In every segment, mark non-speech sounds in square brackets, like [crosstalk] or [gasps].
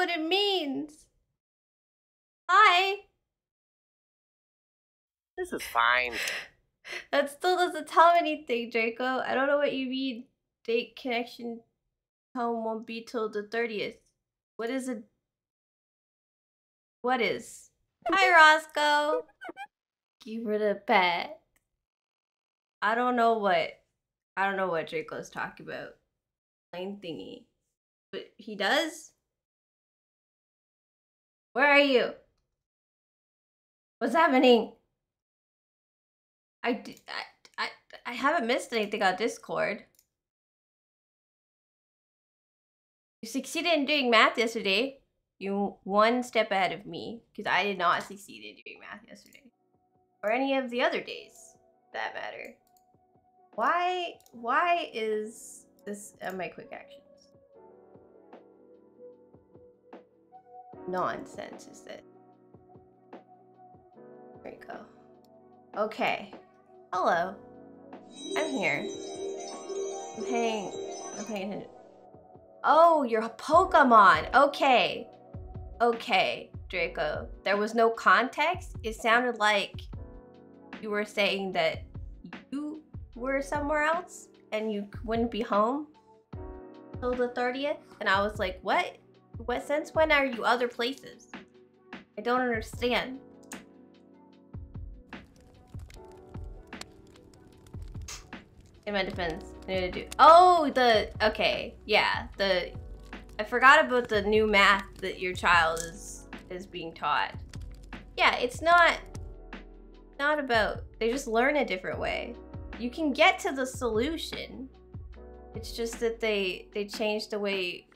what it means. Hi. This is fine. [sighs] That still doesn't tell me anything, Draco. I don't know what you mean. Date connection home won't be till the 30th. What is it? What is? Hi, Roscoe. Give her the pet. I don't know what. I don't know what Draco's talking about. Plain thingy. But he does? Where are you? What's happening? I I I I haven't missed anything on Discord. You succeeded in doing math yesterday. You one step ahead of me because I did not succeed in doing math yesterday, or any of the other days, that matter. Why? Why is this uh, my quick actions? Nonsense is it? There you go. Okay. Hello. I'm here. I'm paying. I'm paying attention. Oh, you're a Pokemon. Okay. Okay, Draco. There was no context. It sounded like you were saying that you were somewhere else and you wouldn't be home till the 30th. And I was like, what? What since when are you other places? I don't understand. In my defense, I need to do. Oh, the okay, yeah. The I forgot about the new math that your child is is being taught. Yeah, it's not not about. They just learn a different way. You can get to the solution. It's just that they they change the way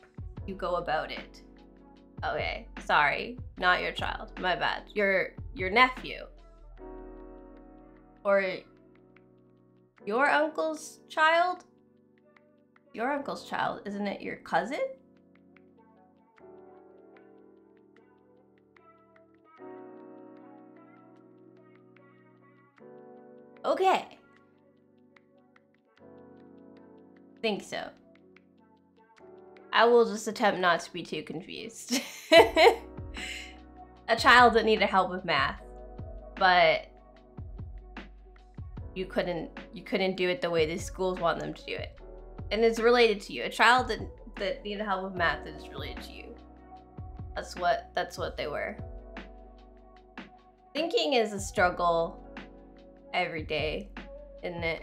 you go about it. Okay, sorry, not your child. My bad. Your your nephew. Or your uncle's child? Your uncle's child, isn't it your cousin? Okay. Think so. I will just attempt not to be too confused. [laughs] A child that needed help with math, but you couldn't you couldn't do it the way the schools want them to do it. And it's related to you. A child that that needed help with math is related to you. That's what that's what they were. Thinking is a struggle every day, isn't it?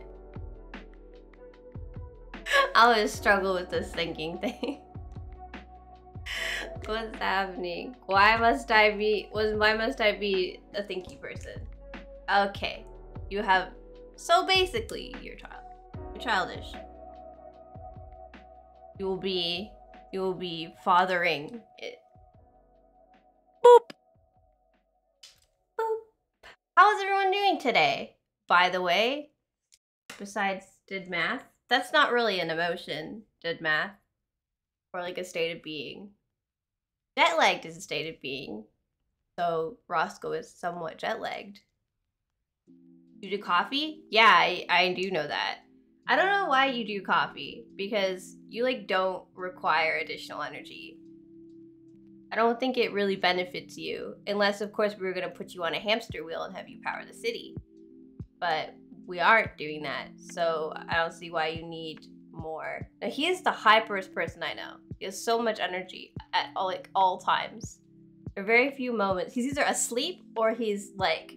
I always struggle with this thinking thing. [laughs] What's happening? Why must I be was why must I be a thinky person? Okay. You have so basically you're child. You're childish. You will be you will be fathering it. Boop. Boop. How is everyone doing today? By the way, besides did math, that's not really an emotion, did math. Or like a state of being. Jet lagged is a state of being. So Roscoe is somewhat jet lagged. You do coffee? Yeah, I, I do know that. I don't know why you do coffee because you like don't require additional energy. I don't think it really benefits you unless of course we were going to put you on a hamster wheel and have you power the city. But we aren't doing that. So I don't see why you need more. Now he is the hyperest person I know. He has so much energy at all like all times. There are very few moments. He's either asleep or he's like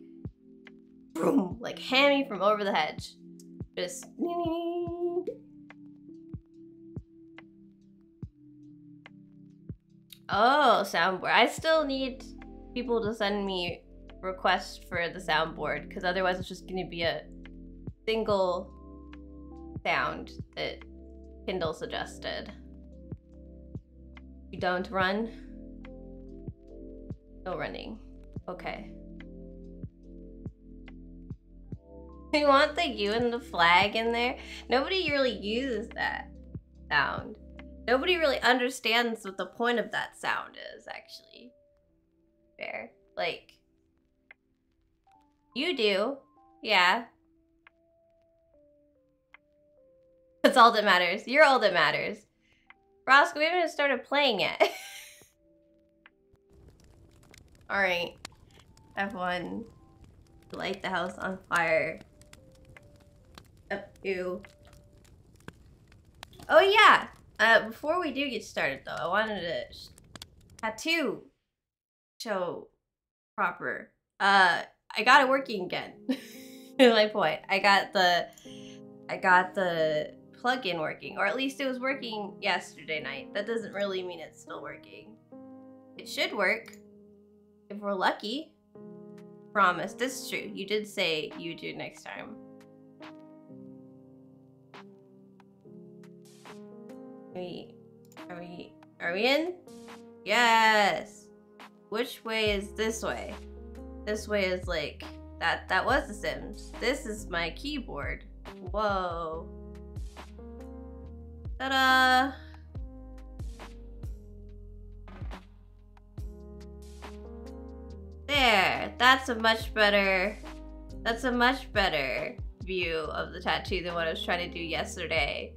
boom, like hammy from over the hedge. Just Oh, soundboard. I still need people to send me requests for the soundboard because otherwise it's just going to be a single sound that Kindle suggested. You don't run? No running. Okay. We want the U and the flag in there? Nobody really uses that sound. Nobody really understands what the point of that sound is, actually. Fair. Like, you do. Yeah. That's all that matters. You're all that matters. Roscoe, we haven't started playing yet. [laughs] Alright. Everyone, light the house on fire. Up to. Oh yeah! Uh, before we do get started though, I wanted to tattoo show proper. Uh, I got it working again. [laughs] My point. I got the, I got the plugin working, or at least it was working yesterday night. That doesn't really mean it's still working. It should work if we're lucky. Promise. This is true. You did say you do next time. Are we, are we, are we in? Yes. Which way is this way? This way is like, that, that was The Sims. This is my keyboard. Whoa. Ta-da! There, that's a much better, that's a much better view of the tattoo than what I was trying to do yesterday.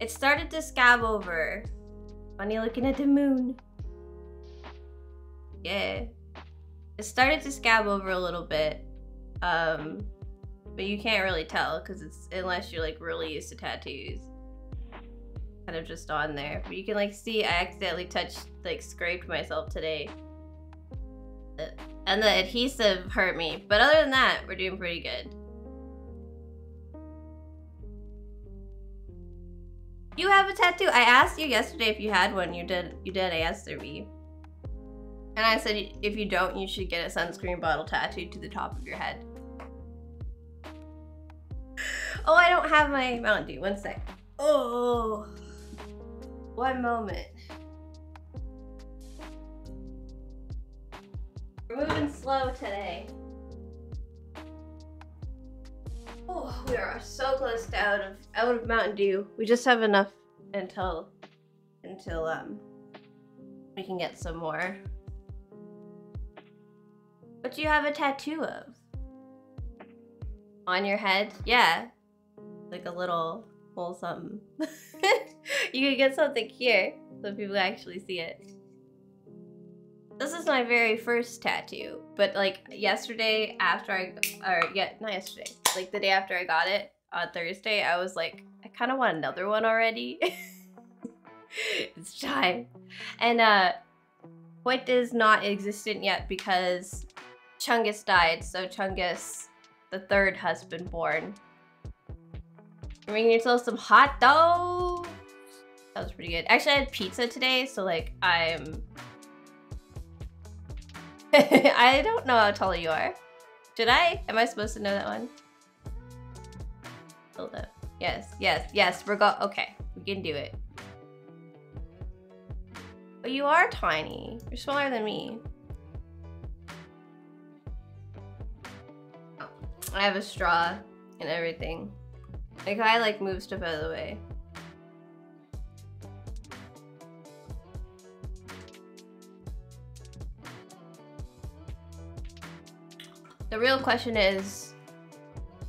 It started to scab over. Funny looking at the moon. Yeah. It started to scab over a little bit. Um, but you can't really tell because it's unless you're like really used to tattoos. Kind of just on there. But you can like see I accidentally touched like scraped myself today. Uh, and the adhesive hurt me. But other than that, we're doing pretty good. You have a tattoo. I asked you yesterday if you had one. You did. You did answer me. And I said if you don't, you should get a sunscreen bottle tattooed to the top of your head. Oh, I don't have my Mountain Dew. One sec. Oh, one moment. We're moving slow today. Oh, we are so close to out of out of Mountain Dew. We just have enough until until um we can get some more. What do you have a tattoo of? On your head? Yeah. Like a little little something. [laughs] [laughs] you can get something here so people actually see it. This is my very first tattoo, but like yesterday after I, or yeah, not yesterday, like the day after I got it on Thursday, I was like, I kind of want another one already. [laughs] it's time. And uh, Hoyt is not existent yet because Chungus died, so Chungus, the third, has been born. You're yourself some hot dogs. That was pretty good. Actually, I had pizza today, so like I'm [laughs] I don't know how tall you are. Should I? Am I supposed to know that one? Hold up. Yes, yes, yes. We're go. Okay, we can do it. But you are tiny. You're smaller than me. I have a straw and everything. Like I like move stuff out of the way. The real question is,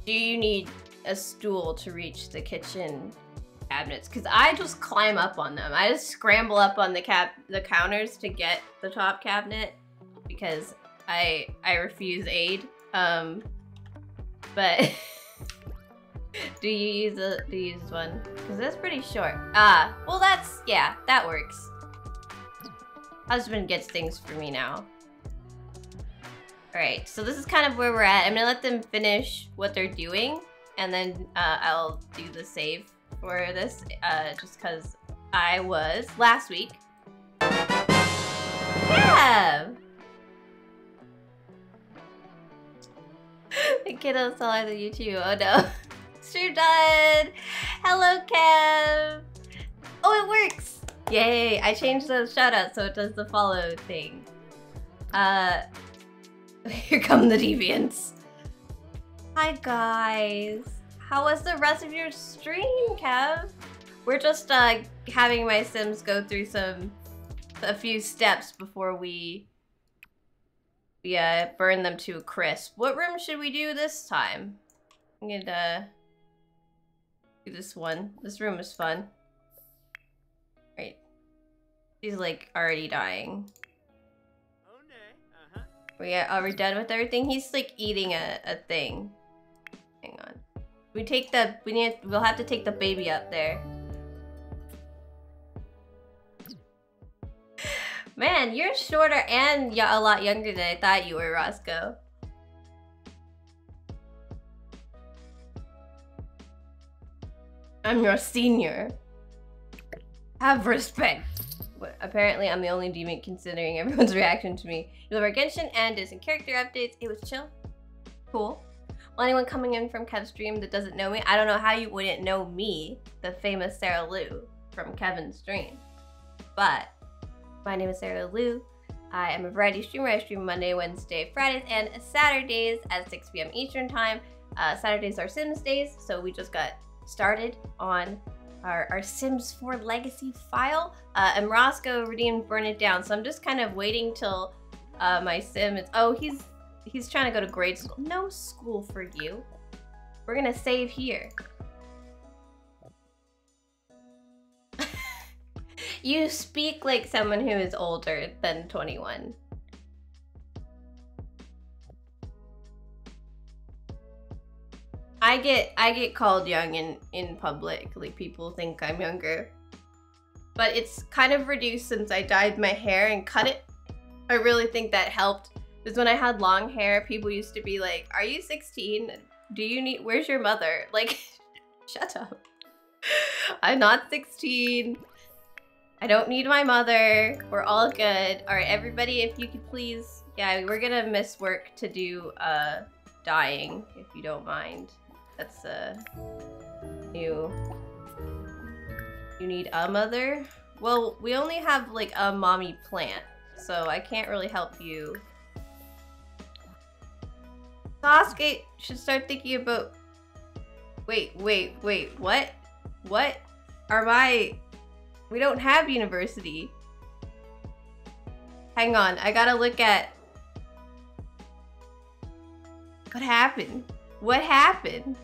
do you need a stool to reach the kitchen cabinets? Because I just climb up on them. I just scramble up on the cap the counters to get the top cabinet because I I refuse aid. Um, but [laughs] do you use a do you use one? Because that's pretty short. Ah, well that's yeah, that works. Husband gets things for me now. Alright, so this is kind of where we're at. I'm gonna let them finish what they're doing, and then uh, I'll do the save for this, uh, just because I was, last week. Yeah! [laughs] the kiddos saw the YouTube. Oh no. [laughs] Stream done! Hello, Kev! Oh, it works! Yay! I changed the shoutout so it does the follow thing. Uh, [laughs] Here come the deviants. Hi guys. How was the rest of your stream, Kev? We're just uh, having my Sims go through some a few steps before we uh, burn them to a crisp. What room should we do this time? I'm gonna do this one. This room is fun. Right. She's like already dying. We are, we done with everything? He's like eating a, a thing. Hang on. We take the we need we'll have to take the baby up there. [sighs] Man, you're shorter and a lot younger than I thought you were, Roscoe. I'm your senior. Have respect. Apparently, I'm the only demon considering [laughs] everyone's reaction to me. You have Genshin and Disney character updates. It was chill. Cool. Well, anyone coming in from Kev's stream that doesn't know me, I don't know how you wouldn't know me, the famous Sarah Lou from Kevin's stream. But my name is Sarah Lou. I am a variety streamer. I stream Monday, Wednesday, Fridays, and Saturdays at 6 p.m. Eastern Time. Uh, Saturdays are Sims days, so we just got started on our, our Sims 4 legacy file. Uh, and Roscoe redeemed Burn It Down, so I'm just kind of waiting till uh, my sim is... Oh, he's he's trying to go to grade school. No school for you. We're gonna save here. [laughs] you speak like someone who is older than 21. I get I get called young in in public. Like people think I'm younger. But it's kind of reduced since I dyed my hair and cut it. I really think that helped. Because when I had long hair, people used to be like, "Are you 16? Do you need where's your mother?" [laughs] Like shut up. [laughs] I'm not 16. I don't need my mother. We're all good. All right, everybody, if you could please, yeah, we're gonna miss work to do uh, dying, if you don't mind. That's uh, you. You need a mother. Well, we only have like a mommy plant, so I can't really help you. Sasuke should start thinking about. Wait, wait, wait. What? What? Are my we don't have university. Hang on, I gotta look at... What happened? What happened?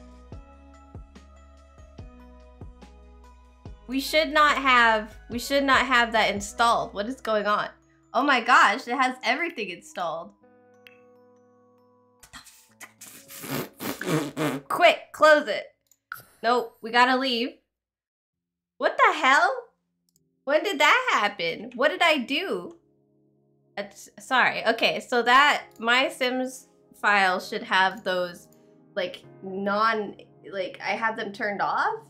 We should not have, we should not have that installed. What is going on? Oh my gosh, it has everything installed. Quick, close it. Nope, we gotta leave. What the hell? When did that happen? What did I do? It's, sorry. Okay, so that my Sims file should have those like non like I have them turned off,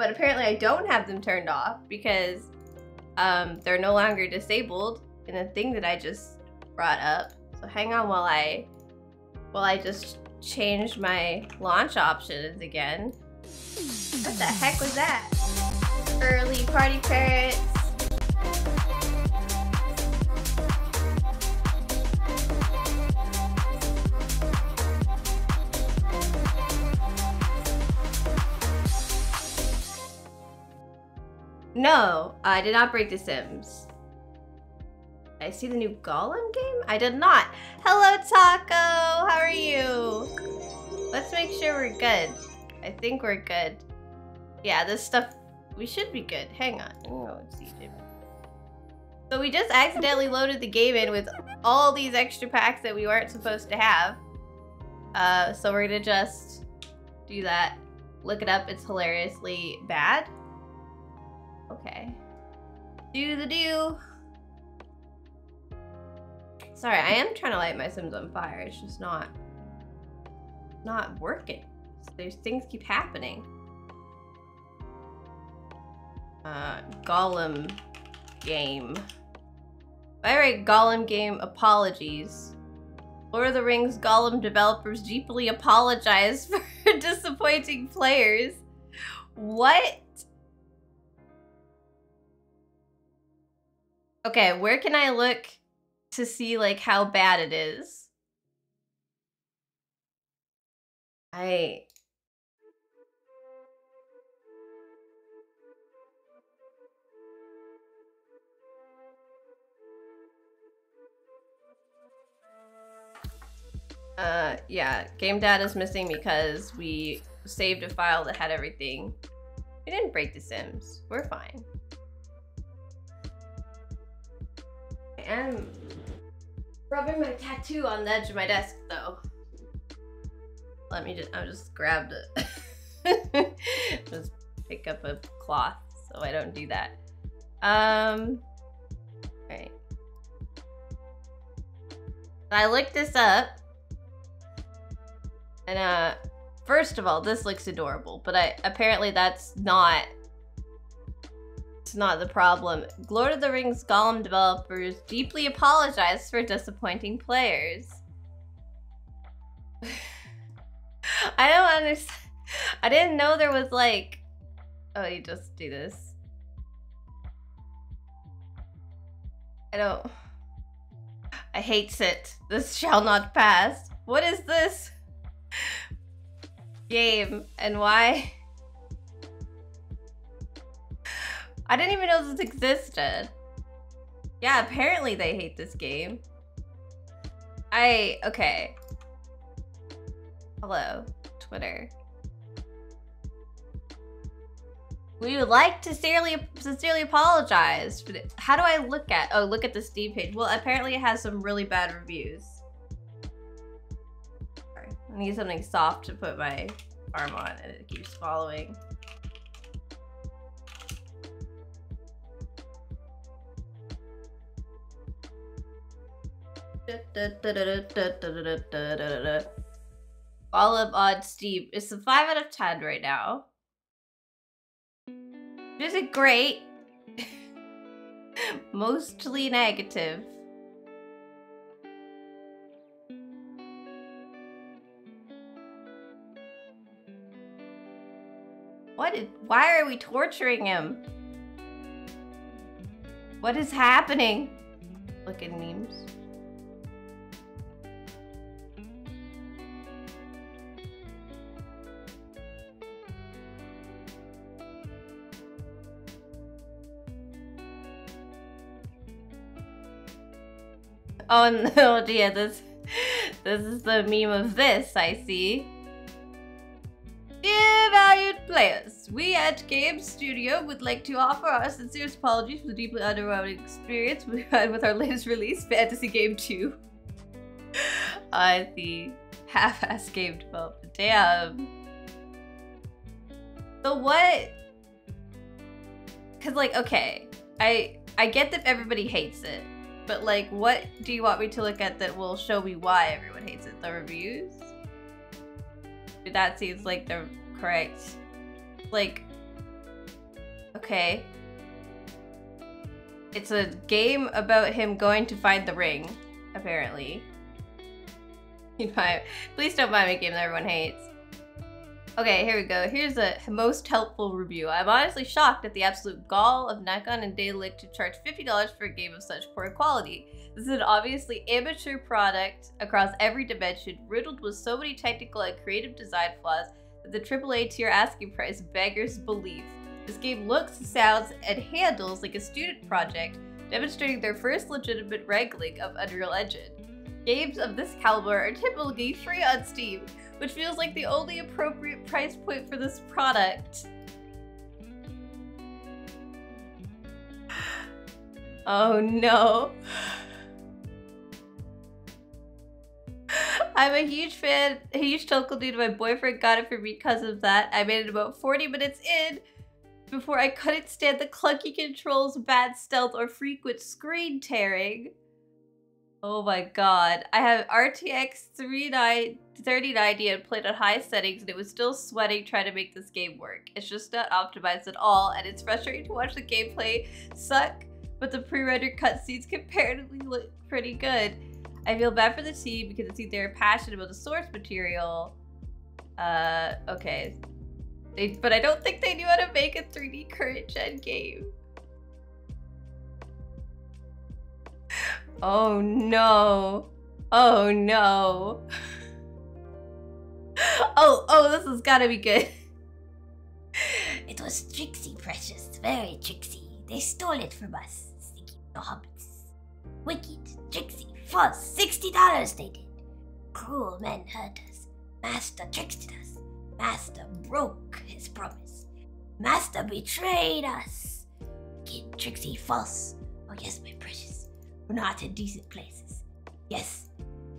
but apparently I don't have them turned off because um they're no longer disabled in a thing that I just brought up. So hang on while I while I just change my launch options again. What the heck was that? Early party parrots. No, I did not break The Sims. I see the new Gollum game? I did not. Hello, Taco. How are you? Let's make sure we're good. I think we're good. Yeah, this stuff, we should be good. Hang on. Oh, so we just accidentally loaded the game in with all these extra packs that we weren't supposed to have. Uh, so we're gonna just do that. Look it up. It's hilariously bad. Okay. Do the do. Sorry, I am trying to light my Sims on fire. It's just not, not working. There's things keep happening. Uh, Gollum game. The way, Gollum game apologies. Lord of the Rings Gollum developers deeply apologize [laughs] for disappointing players. What? Okay, where can I look to see like how bad it is? I Uh, yeah, game data is missing because we saved a file that had everything. We didn't break the Sims. We're fine. Am Rubbing my tattoo on the edge of my desk though. Let me just, I just grabbed it. [laughs] just pick up a cloth so I don't do that. Um, right. I looked this up. And uh, first of all, this looks adorable, but I apparently that's not it's not the problem. Lord of the Rings Gollum developers deeply apologize for disappointing players. [sighs] I don't understand. I didn't know there was like... Oh, you just do this. I don't... I hate it. This shall not pass. What is this? Game. And why? I didn't even know this existed. Yeah, apparently they hate this game. I... Okay. Hello, Twitter. We would like to sincerely, sincerely apologize. But how do I look at? Oh, look at the Steam page. Well, apparently it has some really bad reviews. Sorry. I need something soft to put my arm on and it keeps following. All up on Steam. It's a 5 out of 10 right now. Is it great? [laughs] Mostly negative. What is, why are we torturing him? What is happening? Look at memes. Oh [laughs] no, dear, this this is the meme of this, I see. Dear valued players, we at Game Studio would like to offer our sincerest apologies for the deeply underwhelming experience we had with our latest release, Fantasy Game 2. [laughs] I see. Half-ass game development. Damn. So what? Cause like, okay, I I get that everybody hates it, but like, what do you want me to look at that will show me why everyone hates it? The reviews? That seems like the correct. Like, okay. It's a game about him going to find the ring, apparently. [laughs] Please don't buy me a game that everyone hates. Okay, here we go. Here's a most helpful review. I'm honestly shocked at the absolute gall of Nacon and Daedalic to charge $50 for a game of such poor quality. This is an obviously amateur product across every dimension, riddled with so many technical and creative design flaws that the AAA tier asking price beggars belief. This game looks, sounds, and handles like a student project, demonstrating their first legitimate wrangling of Unreal Engine. Games of this caliber are typically free on Steam, which feels like the only appropriate price point for this product. [sighs] Oh no. [sighs] I'm a huge fan, a huge Tolkien dude. My boyfriend got it for me because of that. I made it about 40 minutes in before I couldn't stand the clunky controls, bad stealth, or frequent screen tearing. Oh my god. I have RTX 3090 and played at high settings and it was still sweating trying to make this game work. It's just not optimized at all and it's frustrating to watch the gameplay suck, but the pre-rendered cutscenes comparatively look pretty good. I feel bad for the team because it seems they're passionate about the source material. Uh, okay. They, but I don't think they knew how to make a 3D current gen game. Oh no. Oh no. [laughs] oh, oh, this has gotta be good. It was tricksy, precious. Very tricksy. They stole it from us, sneaky hobbits. Wicked, tricksy, false. Sixty dollars they did. Cruel men hurt us. Master tricked us. Master broke his promise. Master betrayed us. Wicked, tricksy, false. Oh yes, my precious. We're not in decent places. Yes,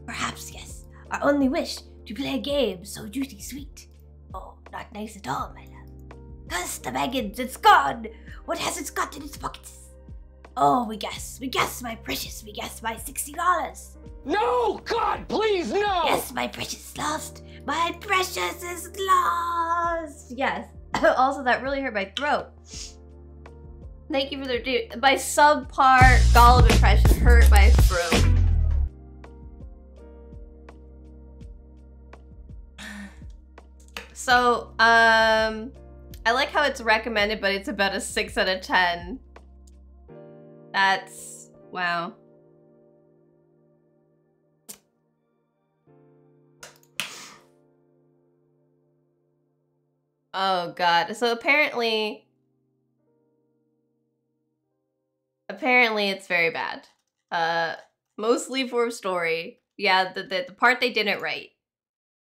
perhaps yes. Our only wish to play a game so juicy sweet. Oh, not nice at all, my love. Cuss the Baggins, it's gone! What has it got in its pockets? Oh, we guess, we guess, my precious, we guess my sixty dollars. No! God, please, no! Yes, my precious lost. My precious is lost. Yes. [laughs] also, that really hurt my throat. Thank you for the do. My subpar Gollum impression hurt my throat. So, um, I like how it's recommended, but it's about a 6 out of 10. That's, wow. Oh god. So apparently apparently it's very bad. Uh mostly for story. Yeah, the, the the part they didn't write.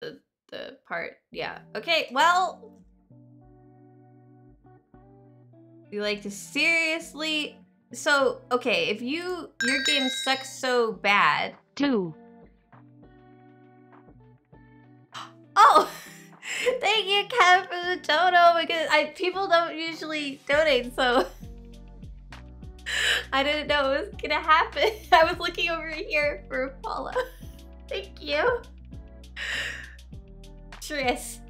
The the part yeah. Okay, well you like to seriously so okay, if you your game sucks so bad. Two. [gasps] Oh [laughs] Thank you, Kat, for the dono because I people don't usually donate, so [laughs] [laughs] I didn't know it was gonna happen. [laughs] I was looking over here for Paula. [laughs] Thank you. Tris.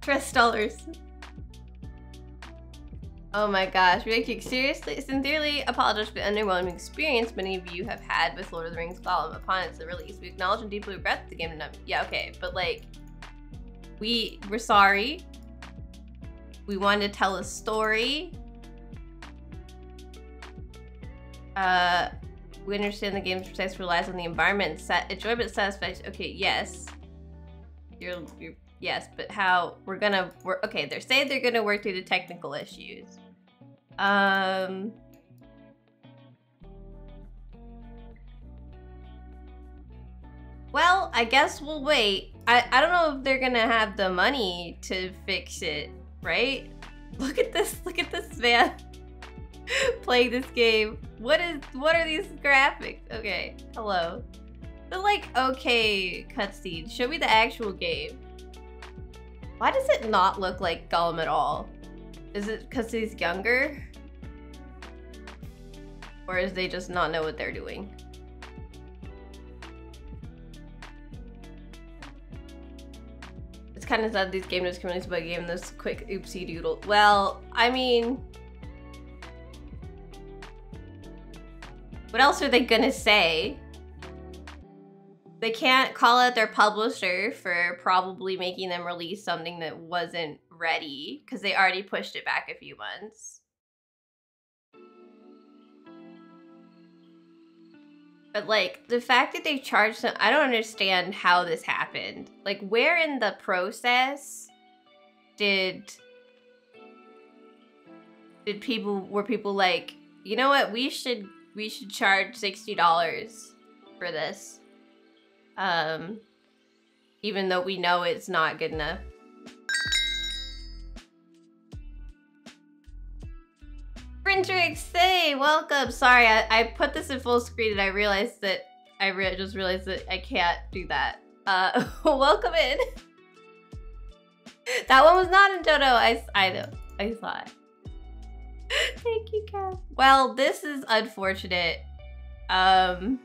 Tris dollars. Oh my gosh, Rick, seriously, sincerely apologize for the underwhelming experience many of you have had with Lord of the Rings Gollum upon its release. We acknowledge and deeply regret the game did Yeah, okay, but like, we we're sorry. We wanted to tell a story. Uh, we understand the game's success relies on the environment set enjoyment satisfaction. Okay, yes. You're, you're yes, but how we're gonna work? Okay, they're saying they're gonna work through the technical issues. Um. Well, I guess we'll wait. I, I don't know if they're gonna have the money to fix it, right? [laughs] Look at this, look at this man [laughs] playing this game. What is, what are these graphics? Okay, hello. They're like, okay, cutscene. Show me the actual game. Why does it not look like Gollum at all? Is it because he's younger? Or is they just not know what they're doing? It's kind of sad these game just news communities about game this quick oopsie doodle. Well, I mean... What else are they gonna say? They can't call out their publisher for probably making them release something that wasn't ready because they already pushed it back a few months. But like the fact that they charged them, I don't understand how this happened. Like, where in the process did did people were people like, you know what, we should we should charge sixty dollars for this, um, even though we know it's not good enough. Printrix, say welcome. Sorry, I, I put this in full screen and I realized that I re just realized that I can't do that. Uh, [laughs] welcome in. [laughs] that one was not in Dodo. I I know. I saw it. [laughs] Thank you, Kev. Well, this is unfortunate. Um,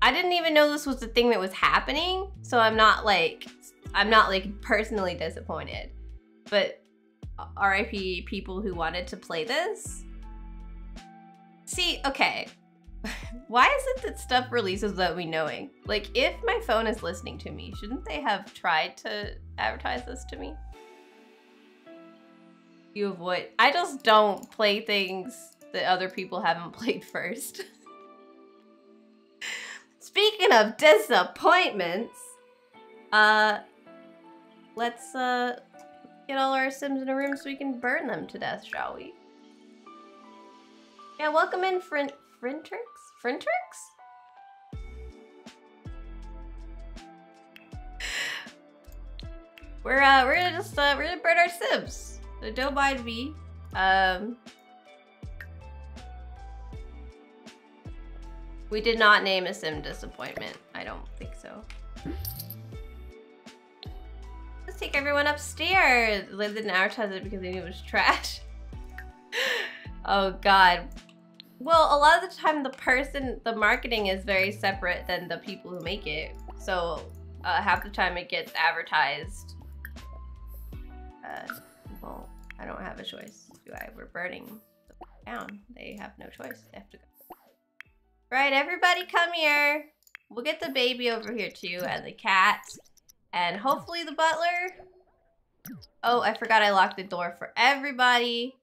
I didn't even know this was the thing that was happening, so I'm not like I'm not like personally disappointed. But RIP people who wanted to play this. See, okay. [laughs] Why is it that stuff releases without me knowing? Like, if my phone is listening to me, shouldn't they have tried to advertise this to me? You avoid- I just don't play things that other people haven't [laughs] played first. Speaking of disappointments, uh, let's, uh, get all our Sims in a room so we can burn them to death, shall we? Yeah, welcome in, Frin Frintrix? Frintrix? We're uh we're gonna just uh we're gonna burn our Sims. So don't mind me. Um We did not name a sim disappointment. I don't think so. Let's take everyone upstairs. They didn't advertise it because they knew it was trash. [laughs] oh god. Well, a lot of the time the person, the marketing is very separate than the people who make it. So uh, half the time it gets advertised. Uh, I don't have a choice, do I? We're burning down. They have no choice. They have to go. Right, everybody come here. We'll get the baby over here too, and the cat. And hopefully the butler. Oh, I forgot I locked the door for everybody.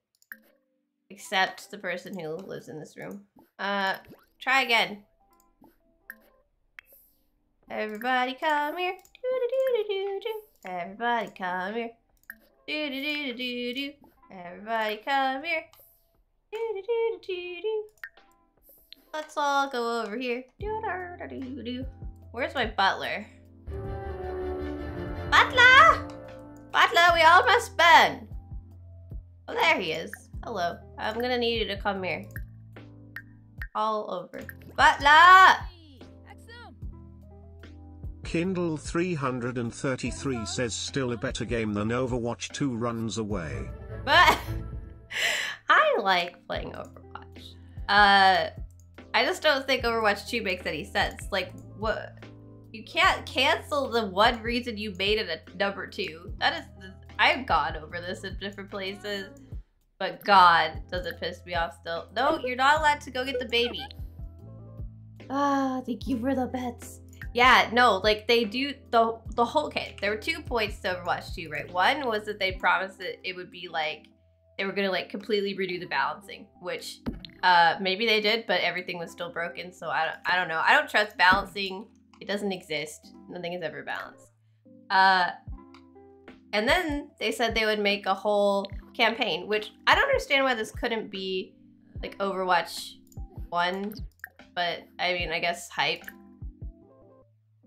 Except the person who lives in this room. Uh, try again. Everybody come here. Do do do do do. Everybody come here. Do do do do do. Everybody come here. Do do do do do. Let's all go over here. Do do do do do. Where's my butler? Butler! Butler, we almost been. Oh, there he is. Hello. I'm gonna need you to come here. All over. Butler! Kindle 333 says still a better game than Overwatch 2 runs away. But [laughs] I like playing Overwatch. Uh, I just don't think Overwatch 2 makes any sense. Like, what? You can't cancel the one reason you made it a number two. That is, I've gone over this in different places, but God, does it piss me off still. No, you're not allowed to go get the baby. Ah, thank you for the bets. Yeah, no, like they do the the whole okay. There were two points to Overwatch 2, right? One was that they promised that it would be like they were gonna like completely redo the balancing, which uh maybe they did, but everything was still broken. So I don't I don't know. I don't trust balancing. It doesn't exist. Nothing is ever balanced. Uh and then they said they would make a whole campaign, which I don't understand why this couldn't be like Overwatch 1, but I mean, I guess hype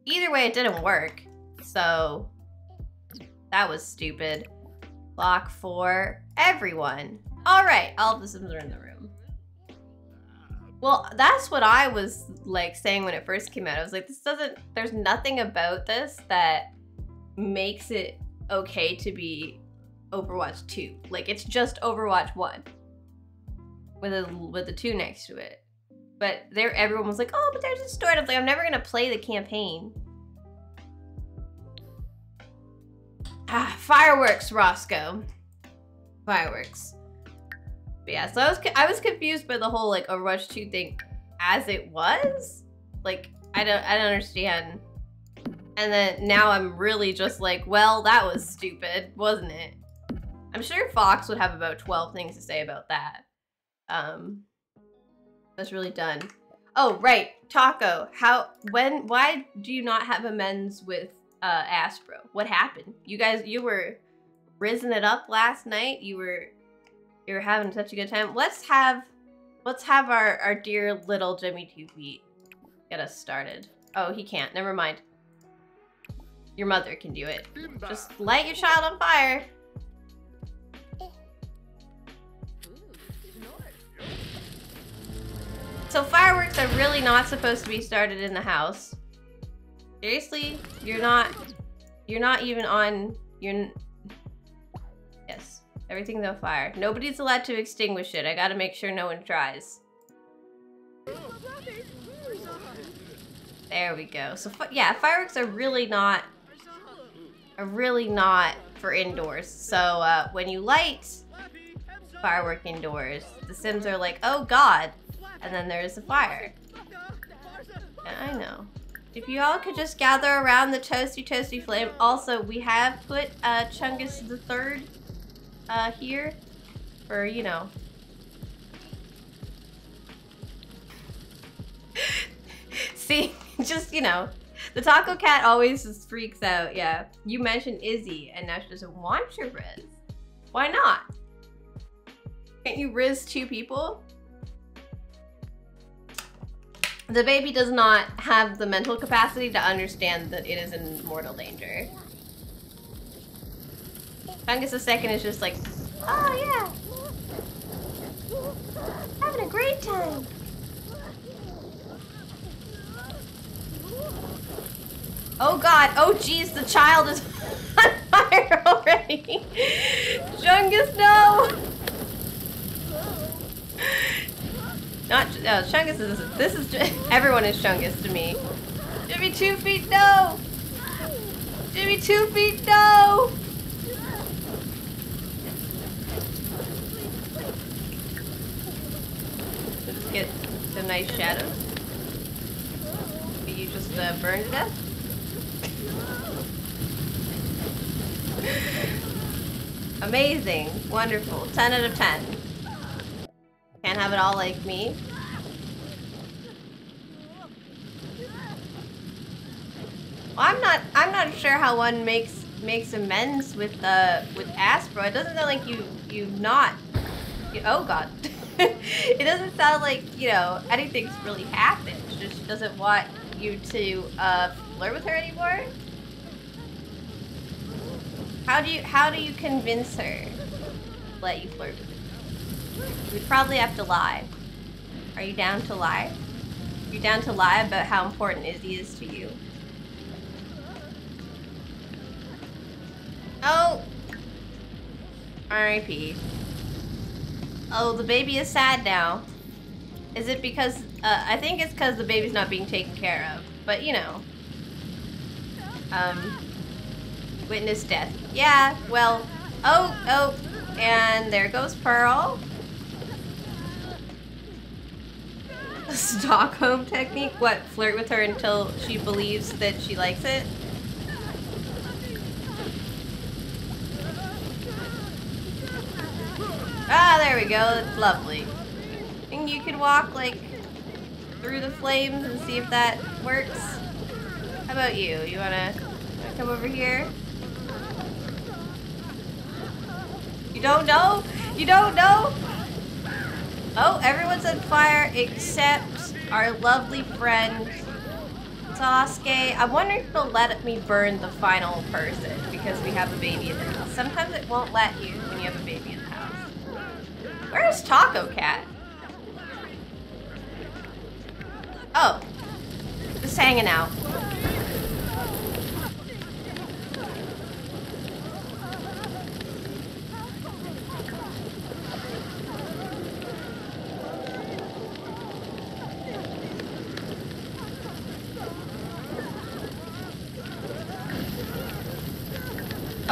Either way, it didn't work. So that was stupid. Lock for everyone. All right, all the Sims are in the room. Well, that's what I was like saying when it first came out. I was like, this doesn't, there's nothing about this that makes it okay to be Overwatch 2. Like it's just Overwatch 1 with a with a 2 next to it. But there, everyone was like, "Oh, but there's a story." I was like, "I'm never gonna play the campaign." Ah, fireworks, Roscoe. Fireworks. But yeah, so I was I was confused by the whole like Overwatch 2 thing as it was. Like I don't I don't understand. And then now I'm really just like, well, that was stupid, wasn't it? I'm sure Fox would have about 12 things to say about that. Um, that's really done. Oh, right. Taco. How, when, why do you not have amends with uh, Aspro? What happened? You guys, you were risen it up last night. You were, you were having such a good time. Let's have, let's have our, our dear little Jimmy Two Feet get us started. Oh, he can't. Never mind. Your mother can do it. Just light your child on fire. So fireworks are really not supposed to be started in the house. Seriously? You're not... You're not even on... You're... Yes. Everything's on fire. Nobody's allowed to extinguish it. I gotta make sure no one tries. There we go. So, yeah, fireworks are really not... Are really not for indoors. So, uh, when you light firework indoors, the Sims are like, oh god, and then there's a fire. Yeah, I know. If you all could just gather around the toasty toasty flame. Also, we have put uh, Chungus the Third uh, here for, you know. [laughs] See, just, you know, the taco cat always just freaks out. Yeah, you mentioned Izzy and now she doesn't want your Riz. Why not? Can't you Riz two people? the baby does not have the mental capacity to understand that it is in mortal danger. Fungus second is just like, oh yeah, having a great time. Oh god, oh jeez, the child is [laughs] on fire already. [laughs] Jungus, no! Not, no, Chungus is, this is, [laughs] everyone is Chungus to me. Jimmy two feet, no! Jimmy two feet, no! Let's get some nice shadows. You just uh, burn to death? [laughs] Amazing. Wonderful. 10 out of 10. Can't have it all like me. Well, I'm not I'm not sure how one makes makes amends with uh with Aspro. It doesn't sound like you you not you, oh god. [laughs] it doesn't sound like, you know, anything's really happened. She just doesn't want you to uh flirt with her anymore. How do you how do you convince her to let you flirt with? We'd probably have to lie. Are you down to lie? You down to lie about how important Izzy is to you? Oh! R.I.P. Oh, the baby is sad now. Is it because, uh, I think it's because the baby's not being taken care of. But, you know. Um, witness death. Yeah, well, oh, oh, and there goes Pearl. Stockholm technique? What, flirt with her until she believes that she likes it? Ah, there we go. It's lovely. And you can walk, like, through the flames and see if that works. How about you? You wanna, wanna come over here? You don't know? You don't know? Oh, everyone's on fire except our lovely friend Sasuke. I'm wondering if they'll let me burn the final person because we have a baby in the house. Sometimes it won't let you when you have a baby in the house. Where's Taco Cat? Oh. Just hanging out.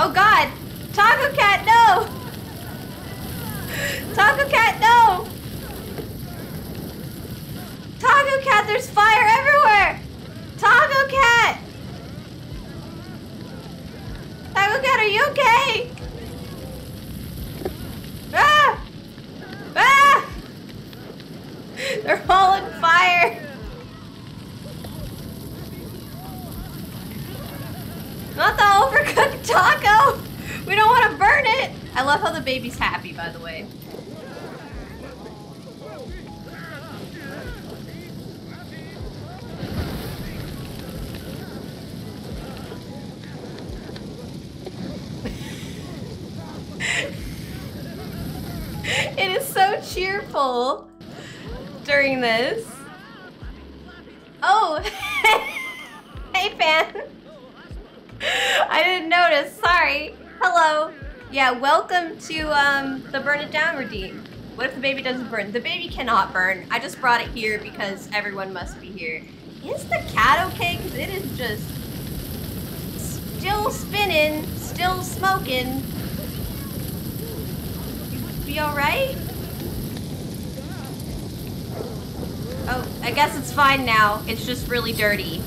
Oh god! Taco Cat, no! Taco Cat, no! Taco Cat, there's fire everywhere! Taco Cat! Taco Cat, are you okay? Ah! Ah! They're all on fire! Not the overcooked taco! We don't want to burn it! I love how the baby's happy, by the way. Baby doesn't burn? The baby cannot burn. I just brought it here because everyone must be here. Is the cat okay? Because it is just still spinning, still smoking. You be alright? Oh, I guess it's fine now. It's just really dirty.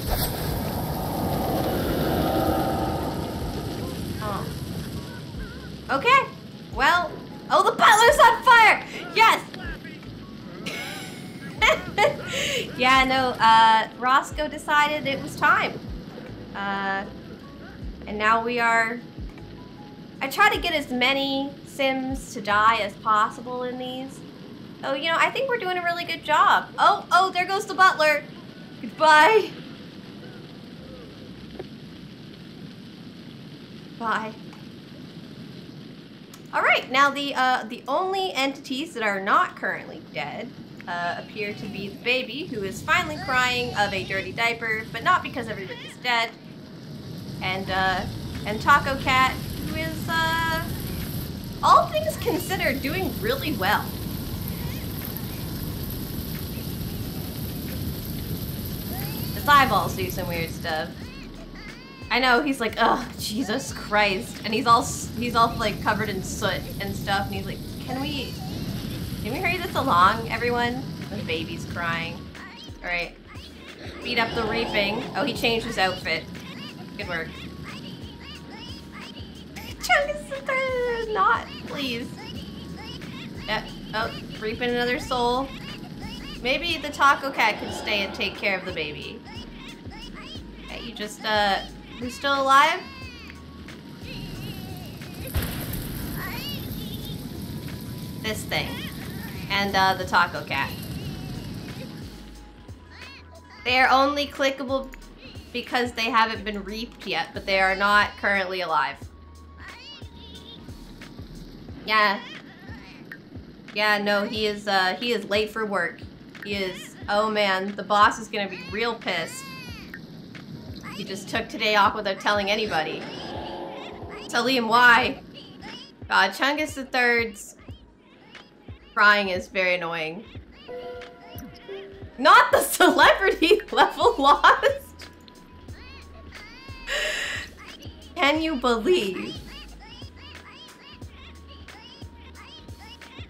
Oh. Okay. Yeah, no, uh, Roscoe decided it was time. Uh, and now we are... I try to get as many Sims to die as possible in these. Oh, you know, I think we're doing a really good job. Oh, oh, there goes the butler. Goodbye. Bye. All right, now the uh, the only entities that are not currently dead uh, appear to be the baby, who is finally crying of a dirty diaper, but not because everybody's dead. and uh, and Taco Cat, who is uh, all things considered, doing really well. His eyeballs do some weird stuff. I know he's like, oh Jesus Christ, and he's all he's all like covered in soot and stuff, and he's like, can we can we hurry this along, everyone? The baby's crying. All right, beat up the reaping. Oh, he changed his outfit. Good work. Chungus not, please. Yeah. Oh, reaping another soul. Maybe the taco cat can stay and take care of the baby. Okay, you just uh Who's still alive? This thing. And uh, the taco cat. They are only clickable because they haven't been reaped yet, but they are not currently alive. Yeah. Yeah, no, he is uh he is late for work. He is oh man, the boss is gonna be real pissed. He just took today off without telling anybody. Tell Liam why. God, Chungus the Third's crying is very annoying. Not the [laughs] celebrity level lost. Can you believe?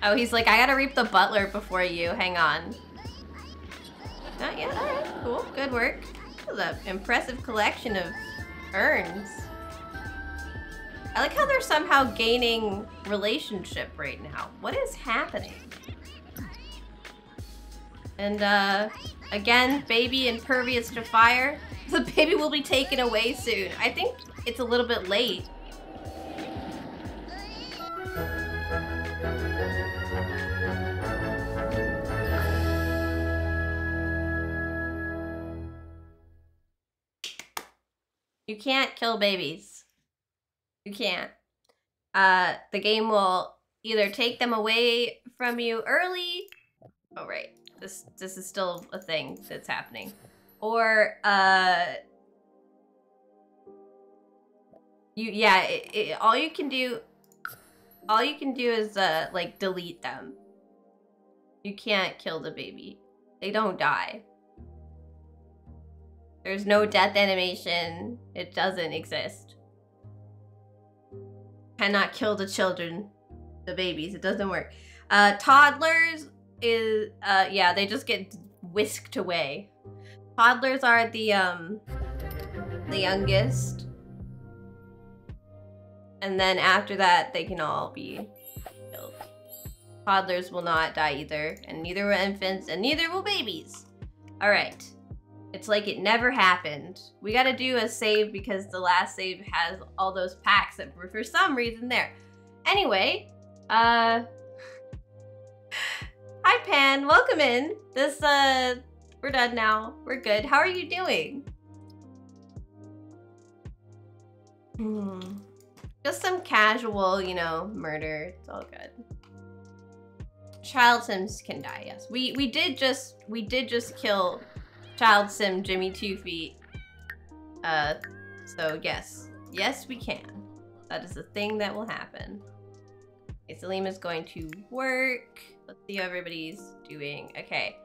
Oh, he's like, I gotta reap the butler before you. Hang on. Not yet. Alright, cool. Good work. Impressive collection of urns. I like how they're somehow gaining relationship right now. What is happening? And uh, again, baby impervious to fire. [laughs] The baby will be taken away soon. I think it's a little bit late. You can't kill babies. You can't. Uh, the game will either take them away from you early. Oh, right. This this is still a thing that's happening. Or uh, you yeah. It, it, all you can do, all you can do is uh like delete them. You can't kill the baby. They don't die. There's no death animation. It doesn't exist. Cannot kill the children, the babies. It doesn't work. Uh, toddlers is, uh, yeah, they just get whisked away. Toddlers are the, um, the youngest. And then after that, they can all be killed. Toddlers will not die either, and neither will infants, and neither will babies. All right. It's like it never happened. We gotta do a save because the last save has all those packs that were for some reason there. Anyway, uh... [sighs] Hi Pan, welcome in. This, uh, we're done now. We're good. How are you doing? Hmm. Just some casual, you know, murder. It's all good. Child Sims can die, yes. We we did just we did just kill Child Sim Jimmy Two Feet. Uh, so yes, yes we can. That is the thing that will happen. Okay, Salim is going to work. Let's see how everybody's doing. Okay,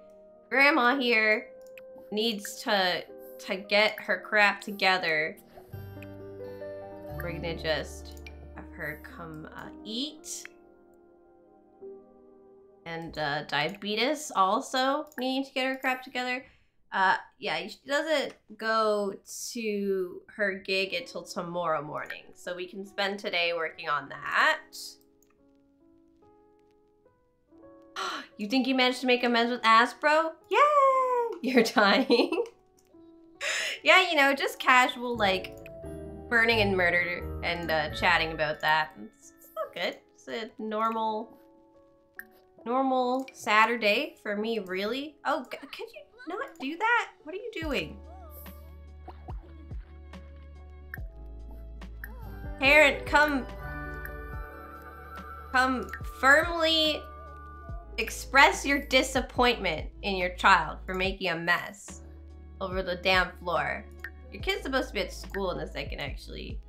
Grandma here needs to to get her crap together. We're gonna just have her come uh, eat. And uh, diabetes also needing to get her crap together. Uh, yeah, she doesn't go to her gig until tomorrow morning. So we can spend today working on that. [gasps] you think you managed to make amends with Aspro? Yeah! [laughs] You're dying. [laughs] yeah, you know, just casual, like, burning and murder and uh, chatting about that. It's, it's not good. It's a normal, normal Saturday for me, really. Oh, could you not do that? What are you doing? Parent, come... Come firmly express your disappointment in your child for making a mess over the damn floor. Your kid's supposed to be at school in a second, actually.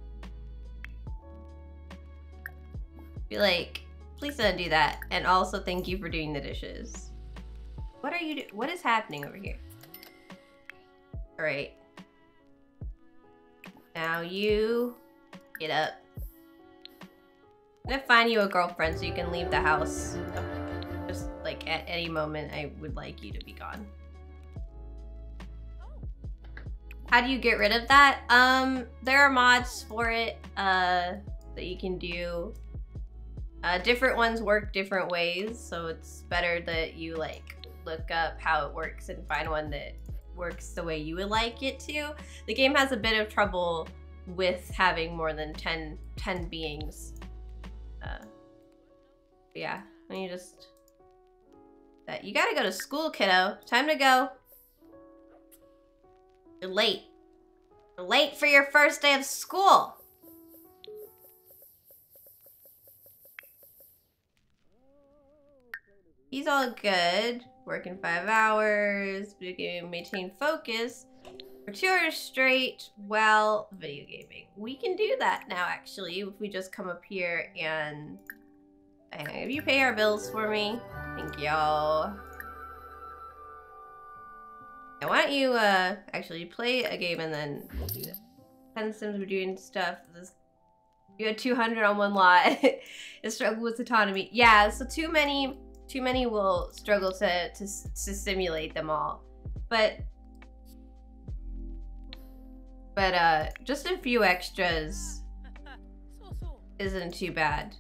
Be like, please don't do that. And also thank you for doing the dishes. What are you What is happening over here? Alright. Now you get up. I'm gonna find you a girlfriend so you can leave the house. Just like at any moment, I would like you to be gone. How do you get rid of that? Um, there are mods for it uh, that you can do. Uh, different ones work different ways, so it's better that you like look up how it works and find one that works the way you would like it to. The game has a bit of trouble with having more than 10, 10 beings. Uh, yeah, let me just... That you gotta go to school, kiddo. Time to go. You're late. You're late for your first day of school. He's all good. Working five hours. We can maintain focus for two hours straight while video gaming. We can do that now, actually, if we just come up here and... If you pay our bills for me, thank y'all. Now, why don't you, uh, actually play a game and then we'll do that. Ten Sims were doing stuff. This, you had 200 on one lot. [laughs] it struggled with autonomy. Yeah, so too many, too many will struggle to, to, to simulate them all. But, but, uh, just a few extras isn't too bad.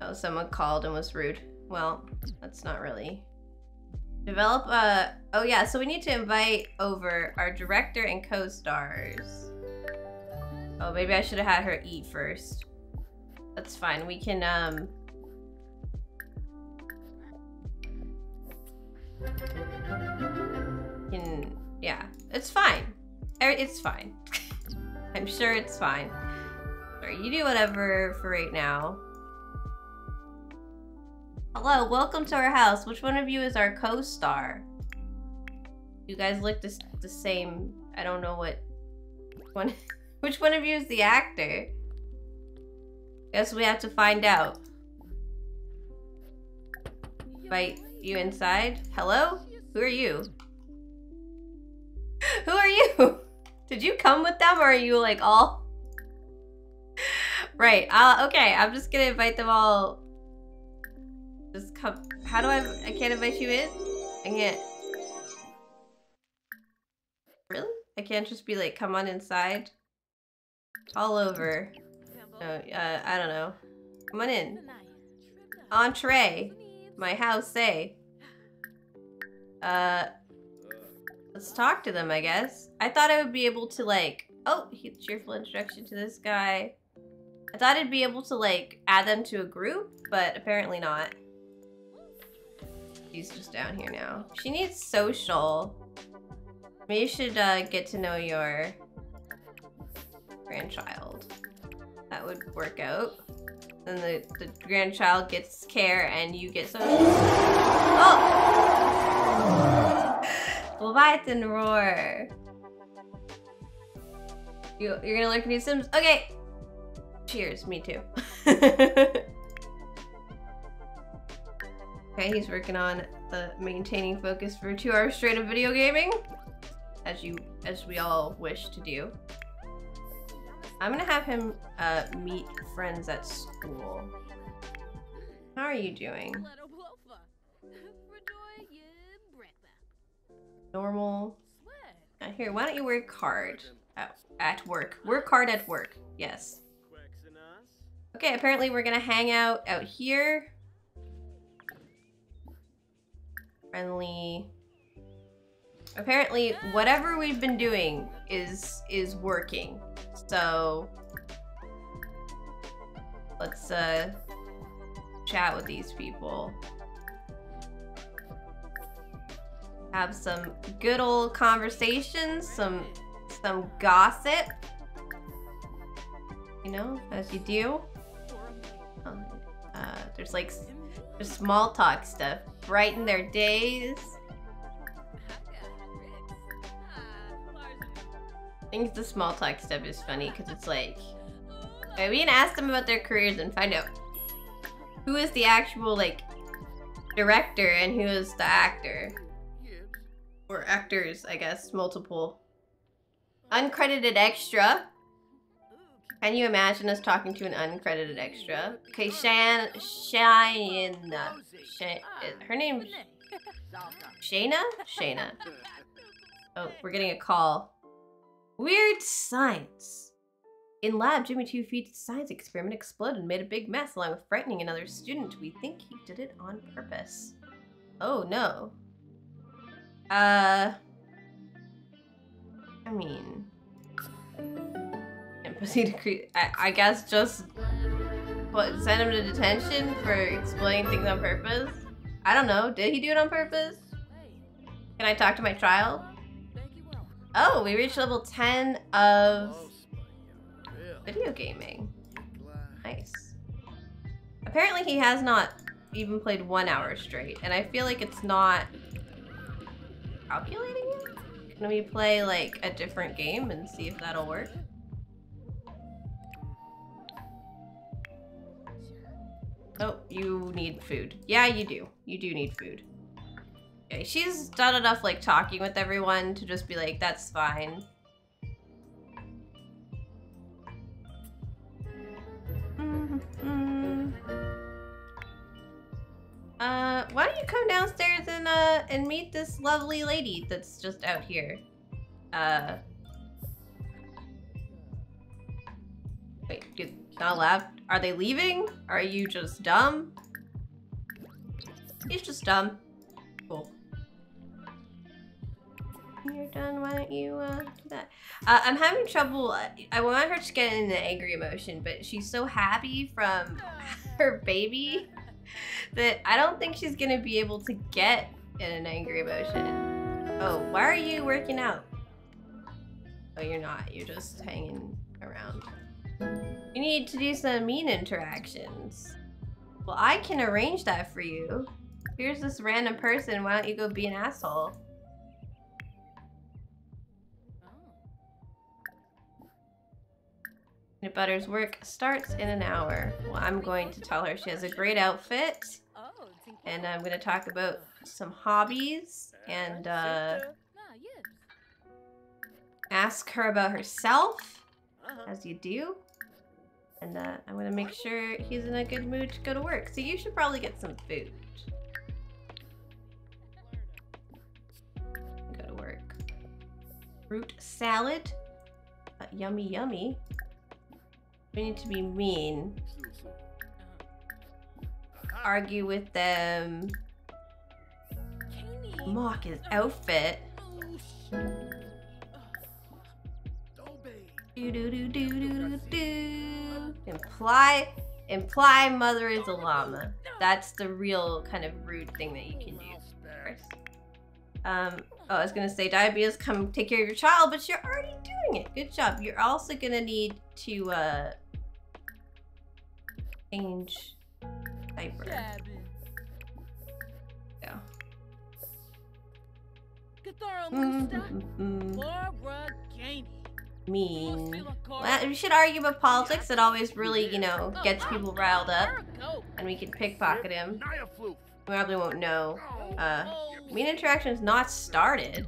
Oh, someone called and was rude. Well, that's not really Develop a... Oh yeah, so we need to invite over our director and co-stars. Oh, maybe I should have had her eat first. That's fine. We can, um... Can... Yeah. It's fine. Er, It's fine. [laughs] I'm sure it's fine. Sorry, you do whatever for right now. Hello, welcome to our house. Which one of you is our co-star? You guys look the, the same. I don't know what one. [laughs] Which one of you is the actor? Guess we have to find out. Invite you inside. Hello? Who are you? [laughs] Who are you? [laughs] Did you come with them or are you like all? [laughs] Right. Uh, okay, I'm just gonna invite them all just come. How do I? I can't invite you in. I can't. Really? I can't just be like, come on inside. All over. Uh, I don't know. Come on in. Entree. My house, say. Uh, let's talk to them, I guess. I thought I would be able to like, oh, cheerful introduction to this guy. I thought I'd be able to like add them to a group, but apparently not. She's just down here now. She needs social. Maybe you should uh, get to know your grandchild. That would work out. Then the, the grandchild gets care and you get some. Oh! Leviathan roar. You, you're gonna learn new Sims? Okay. Cheers, me too. [laughs] Okay, he's working on the maintaining focus for two hours straight of video gaming. As you, as we all wish to do. I'm gonna have him uh, meet friends at school. How are you doing? Normal. Uh, here, why don't you work hard at, at work? Work hard at work. Yes. Okay, apparently we're gonna hang out out here. Friendly. Apparently, whatever we've been doing is is working. So let's uh chat with these people. Have some good old conversations, some some gossip. You know, as you do. Um, uh, there's like small talk stuff. Brighten their days. Think the small talk stuff is funny because it's like, okay, we can ask them about their careers and find out who is the actual like director and who is the actor or actors, I guess, multiple. Uncredited extra. Can you imagine us talking to an uncredited extra? Okay, Shan, Shayna, Shay, her name, Shayna, Shayna. Oh, we're getting a call. Weird science. In lab, Jimmy Two Feet's science experiment exploded and made a big mess along with frightening another student. We think he did it on purpose. Oh no. Uh. I mean. [laughs] Empathy decree. I, I guess just. What, send him to detention for explaining things on purpose? I don't know. Did he do it on purpose? Can I talk to my child? Oh, we reached level 10 of video gaming. Nice. Apparently he has not even played one hour straight, and I feel like it's not calculating it? Can we play like a different game and see if that'll work? Oh, you need food. Yeah, you do. You do need food. Okay, she's done enough like talking with everyone to just be like, that's fine. Mm-hmm. Uh, why don't you come downstairs and uh and meet this lovely lady that's just out here? Uh. Wait, you're not allowed? Are they leaving? Are you just dumb? He's just dumb. Cool. You're done, why don't you uh, do that? Uh, I'm having trouble. uh, I want her to get in an angry emotion, but she's so happy from [laughs] her baby that I don't think she's gonna be able to get in an angry emotion. Oh, why are you working out? Oh, you're not. You're just hanging around. You need to do some mean interactions. Well, I can arrange that for you. Here's this random person. Why don't you go be an asshole? Peanut Butter's work starts in an hour. Well, I'm going to tell her she has a great outfit. And I'm going to talk about some hobbies and uh, ask her about herself, as you do. And uh, I'm going to make sure he's in a good mood to go to work. So you should probably get some food. Go to work. Fruit salad. Uh, yummy, yummy. We need to be mean. Argue with them. Mock his outfit. Do do do do do do do. Imply, imply mother is a llama. That's the real kind of rude thing that you can do. First. Um, oh, I was gonna say, diabetes, come take care of your child, but you're already doing it. Good job. You're also gonna need to, uh, change diaper. Yeah. Mm-hmm. Mean. Well, we should argue about politics. It always really, you know, gets people riled up. And we can pickpocket him. We probably won't know. Uh, mean interactions not started.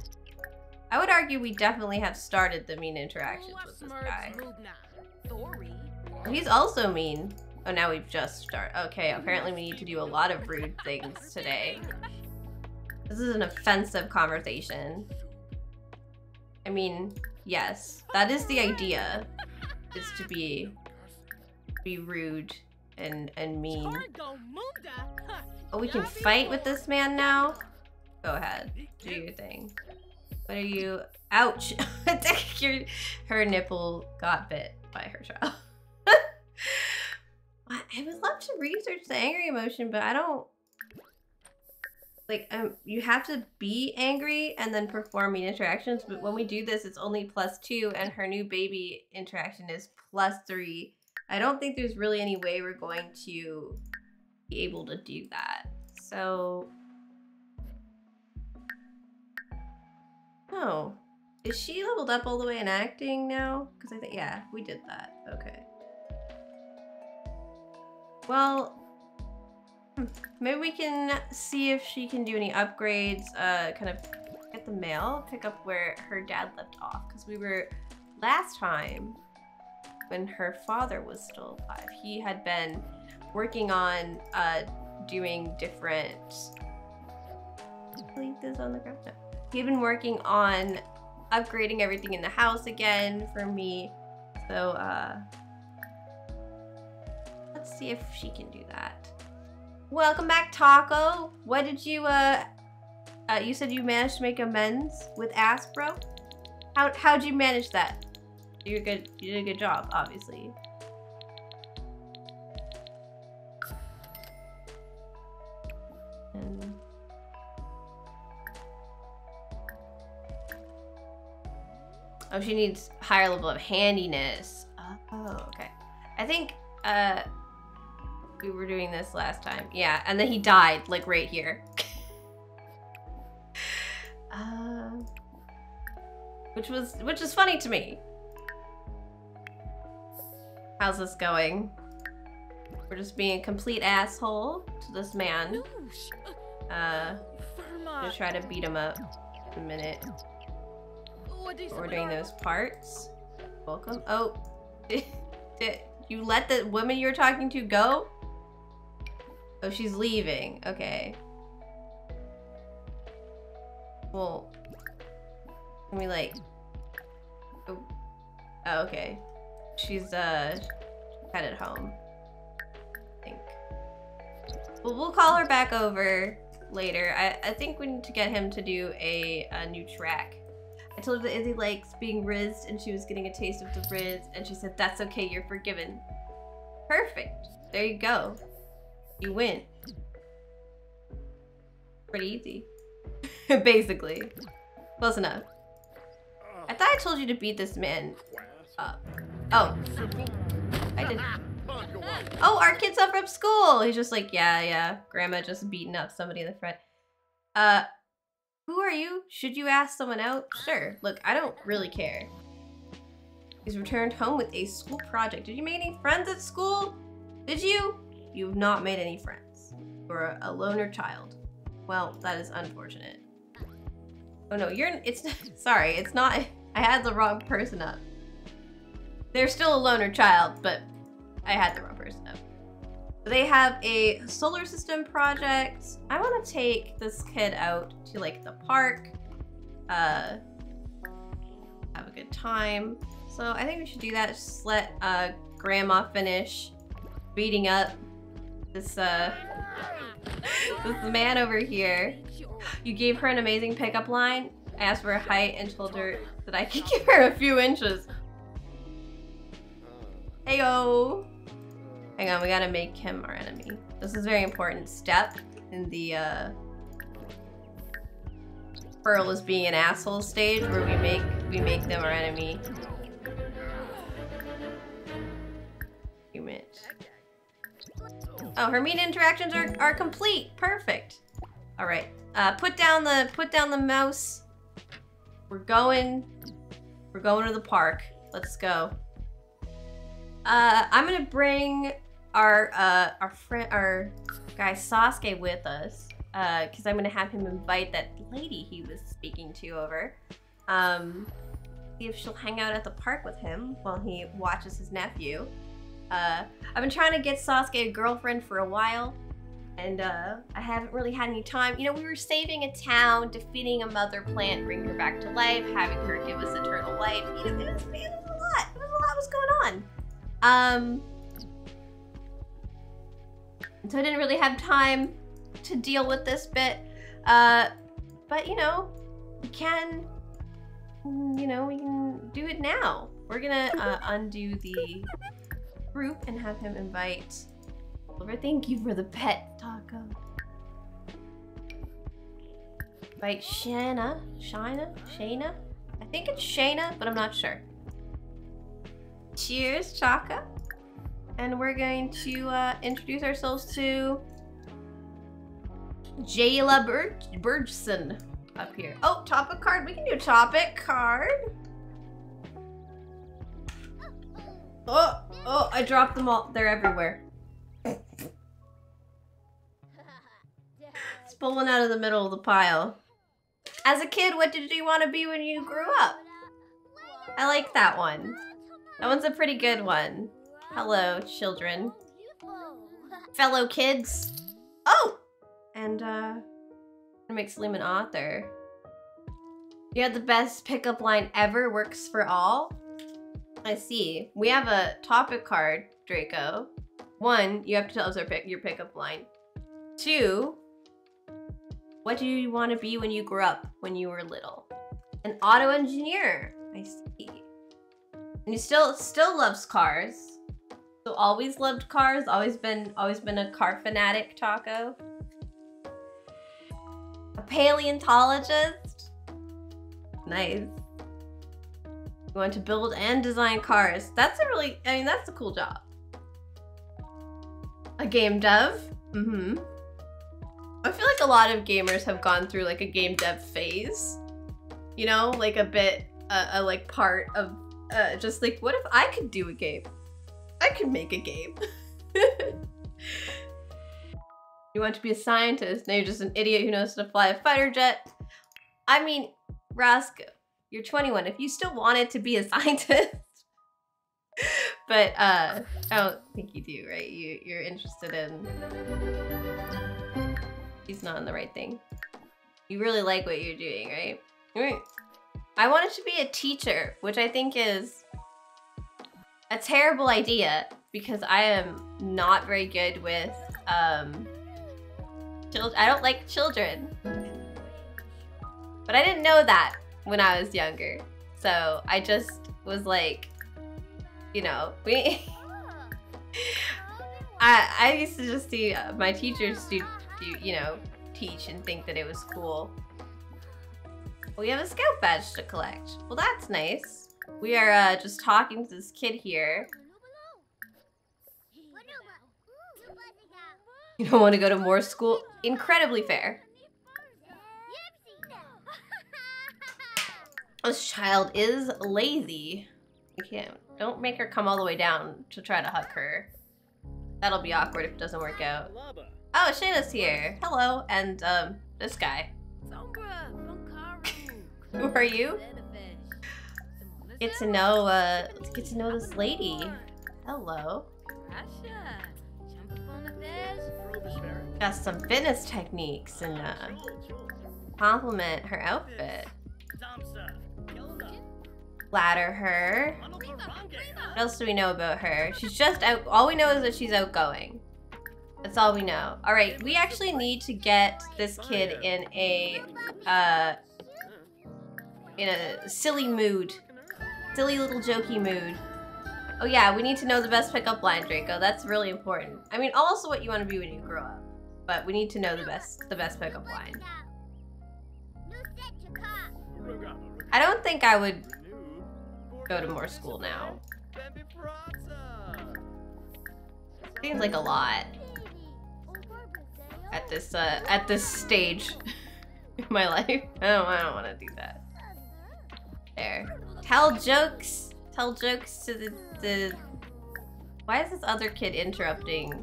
I would argue we definitely have started the mean interactions with this guy. He's also mean. Oh, now we've just started. Okay, apparently we need to do a lot of rude things today. This is an offensive conversation. I mean, yes, that is the idea. Is to be be rude and and mean. Oh, we can fight with this man now? Go ahead. Do your thing. What are you? Ouch! [laughs] your, her nipple got bit by her child. [laughs] I would love to research the angry emotion, but I don't. Like, um, you have to be angry and then perform mean interactions. But when we do this, it's only plus two, and her new baby interaction is plus three. I don't think there's really any way we're going to be able to do that. So, Oh. Is she leveled up all the way in acting now? Because I think, yeah, we did that. Okay. Well, maybe we can see if she can do any upgrades, uh, kind of get the mail, pick up where her dad left off. Because we were, last time, when her father was still alive, he had been working on, uh, doing different... Leave this on the ground? No. He had been working on upgrading everything in the house again for me. So, uh, let's see if she can do that. Welcome back, Taco. What did you, uh, uh, you said you managed to make amends with Aspro? How, how'd you manage that? You did a good, you did a good job, obviously. Oh, she needs higher level of handiness. Oh, okay. I think uh we were doing this last time. Yeah, and then he died like right here. uh, [laughs] which was which is funny to me. How's this going? We're just being a complete asshole to this man. Uh, gonna try to beat him up in a minute. Ordering those parts. Welcome. Oh, did, [laughs] did you let the woman you were talking to go? Oh, she's leaving. Okay. Well, can we like? Oh, oh okay. She's uh headed home. I think. Well, we'll call her back over later. I I think we need to get him to do a, a new track. I told her that Izzy likes being rizzed and she was getting a taste of the rizz and she said, that's okay, you're forgiven. Perfect. There you go. You win. Pretty easy. [laughs] Basically. Close enough. I thought I told you to beat this man up. Oh. I did. Oh, our kid's up from school! He's just like, yeah, yeah. Grandma just beating up somebody in the front. Uh, who are you? Should you ask someone out? Sure. Look, I don't really care. He's returned home with a school project. Did you make any friends at school? Did you? You've not made any friends. You're a loner child. Well, that is unfortunate. Oh no, you're, it's, [laughs] sorry, it's not, I had the wrong person up. They're still a loner child, but I had the wrong person up. They have a solar system project. I want to take this kid out to like the park, uh, have a good time. So I think we should do that. Just let uh, grandma finish beating up this uh, this man over here. You gave her an amazing pickup line. I asked for her height and told her that I could [laughs] give her a few inches. Heyo. Hang on, we gotta make him our enemy. This is very important step in the uh, Pearl is being an asshole stage where we make we make them our enemy. Oh, her mean interactions are, are complete. Perfect. All right. Uh, put down the put down the mouse. We're going. We're going to the park. Let's go. Uh, I'm gonna bring our uh our friend our guy Sasuke with us. Uh, because I'm gonna have him invite that lady he was speaking to over. Um, see if she'll hang out at the park with him while he watches his nephew. Uh, I've been trying to get Sasuke a girlfriend for a while, and uh, I haven't really had any time. You know, we were saving a town, defeating a mother plant, bringing her back to life, having her give us eternal life. You know, it was, it was a lot. It was a lot was going on. Um, so I didn't really have time to deal with this bit. Uh, but you know, we can, you know, we can do it now. We're gonna uh, undo the group and have him invite Oliver. Thank you for the pet taco. Invite Shanna, Shina, Shayna. I think it's Shayna, but I'm not sure. Cheers, Chaka. And we're going to uh, introduce ourselves to Jayla Bergson. up here. Oh, topic card. We can do topic card. Oh, oh, I dropped them all. They're everywhere. It's pulling out of the middle of the pile. As a kid, what did you want to be when you grew up? I like that one. That one's a pretty good one. Hello, children. Fellow kids. Oh! And, uh, make Slim an author. You had the best pickup line ever, works for all. I see. We have a topic card, Draco. One, you have to tell us pick, your pickup line. Two, what do you want to be when you grow up, when you were little? An auto engineer. I see. And he still still loves cars. So always loved cars, always been always been a car fanatic, Taco. A paleontologist. Nice. You want to build and design cars. That's a really I mean that's a cool job. A game dev. Mm-hmm. I feel like a lot of gamers have gone through like a game dev phase. You know, like a bit, uh, a like part of uh, just like, what if I could do a game? I could make a game. [laughs] you want to be a scientist, now you're just an idiot who knows how to fly a fighter jet. I mean, Roscoe, you're 21. If you still wanted to be a [laughs] scientist, but uh, I don't think you do, right? You, you're interested in He's not in the right thing. You really like what you're doing, right? Right. I wanted to be a teacher, which I think is a terrible idea because I am not very good with um children. I don't like children. But I didn't know that when I was younger. So I just was like, you know, we [laughs] I I used to just see uh, my teachers do do, you know, teach and think that it was cool. We have a scout badge to collect. Well, that's nice. We are uh, just talking to this kid here. You don't want to go to more school? Incredibly fair. This child is lazy. You can't. Don't make her come all the way down to try to hug her. That'll be awkward if it doesn't work out. Oh, Shayna's here. Hello, and um, this guy. Who are you? Get to know, uh, get to know this lady. Hello. Got some fitness techniques and uh, compliment her outfit. Flatter her. What else do we know about her? She's just out. All we know is that she's outgoing. That's all we know. All right, we actually need to get this kid in a, uh, in a silly mood. Silly little jokey mood. Oh yeah, we need to know the best pickup line, Draco. That's really important. I mean, also what you want to be when you grow up. But we need to know the best, the best pickup line. I don't think I would go to more school now. Seems like a lot at this uh, at this stage [laughs] in my life. [laughs] I don't I don't want to do that. There. Tell jokes. Tell jokes to the the. Why is this other kid interrupting?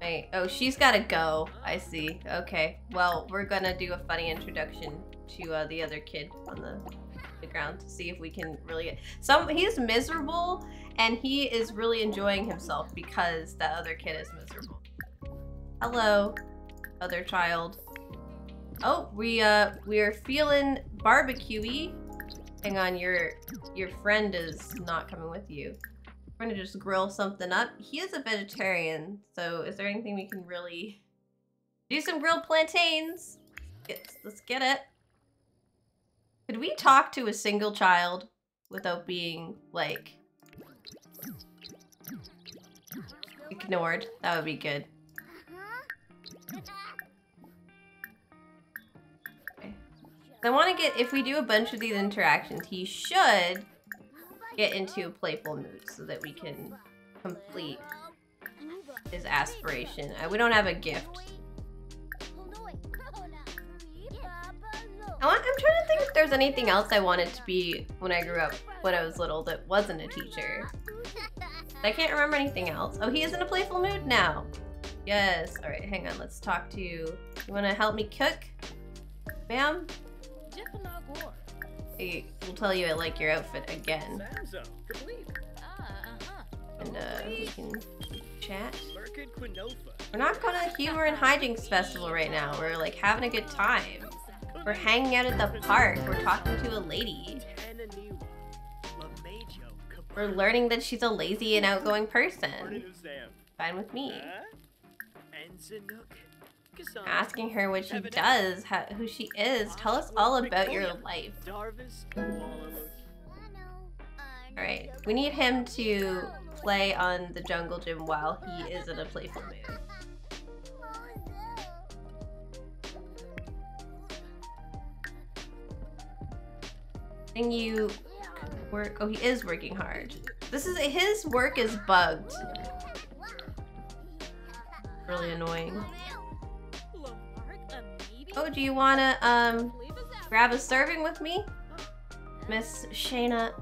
Wait. Oh, she's gotta go. I see. Okay. Well, we're gonna do a funny introduction to uh, the other kid on the the ground to see if we can really get some. He's miserable, and he is really enjoying himself because that other kid is miserable. Hello, other child. Oh, we uh we are feeling barbecuey. Hang on, your your friend is not coming with you. We're gonna just grill something up. He is a vegetarian, so is there anything we can really do? Some grilled plantains. Get, let's get it. Could we talk to a single child without being like ignored? That would be good. I want to get, if we do a bunch of these interactions, he should get into a playful mood so that we can complete his aspiration. Uh, we don't have a gift. I I'm trying to think if there's anything else I wanted to be when I grew up when I was little that wasn't a teacher. I can't remember anything else. Oh, he is in a playful mood now. Yes. All right, hang on. Let's talk to you. You want to help me cook? Ma'am? I will tell you I like your outfit again. And uh, we can chat. We're not going to humor and hijinks festival right now. We're like having a good time. We're hanging out at the park. We're talking to a lady. We're learning that she's a lazy and outgoing person. Fine with me. Asking her what she does, how, who she is. Tell us all about your life. Alright, we need him to play on the jungle gym while he is in a playful mood. And you work. Oh, he is working hard. This is his work is bugged. Really annoying. Oh, do you wanna um grab a serving with me, Miss Shayna?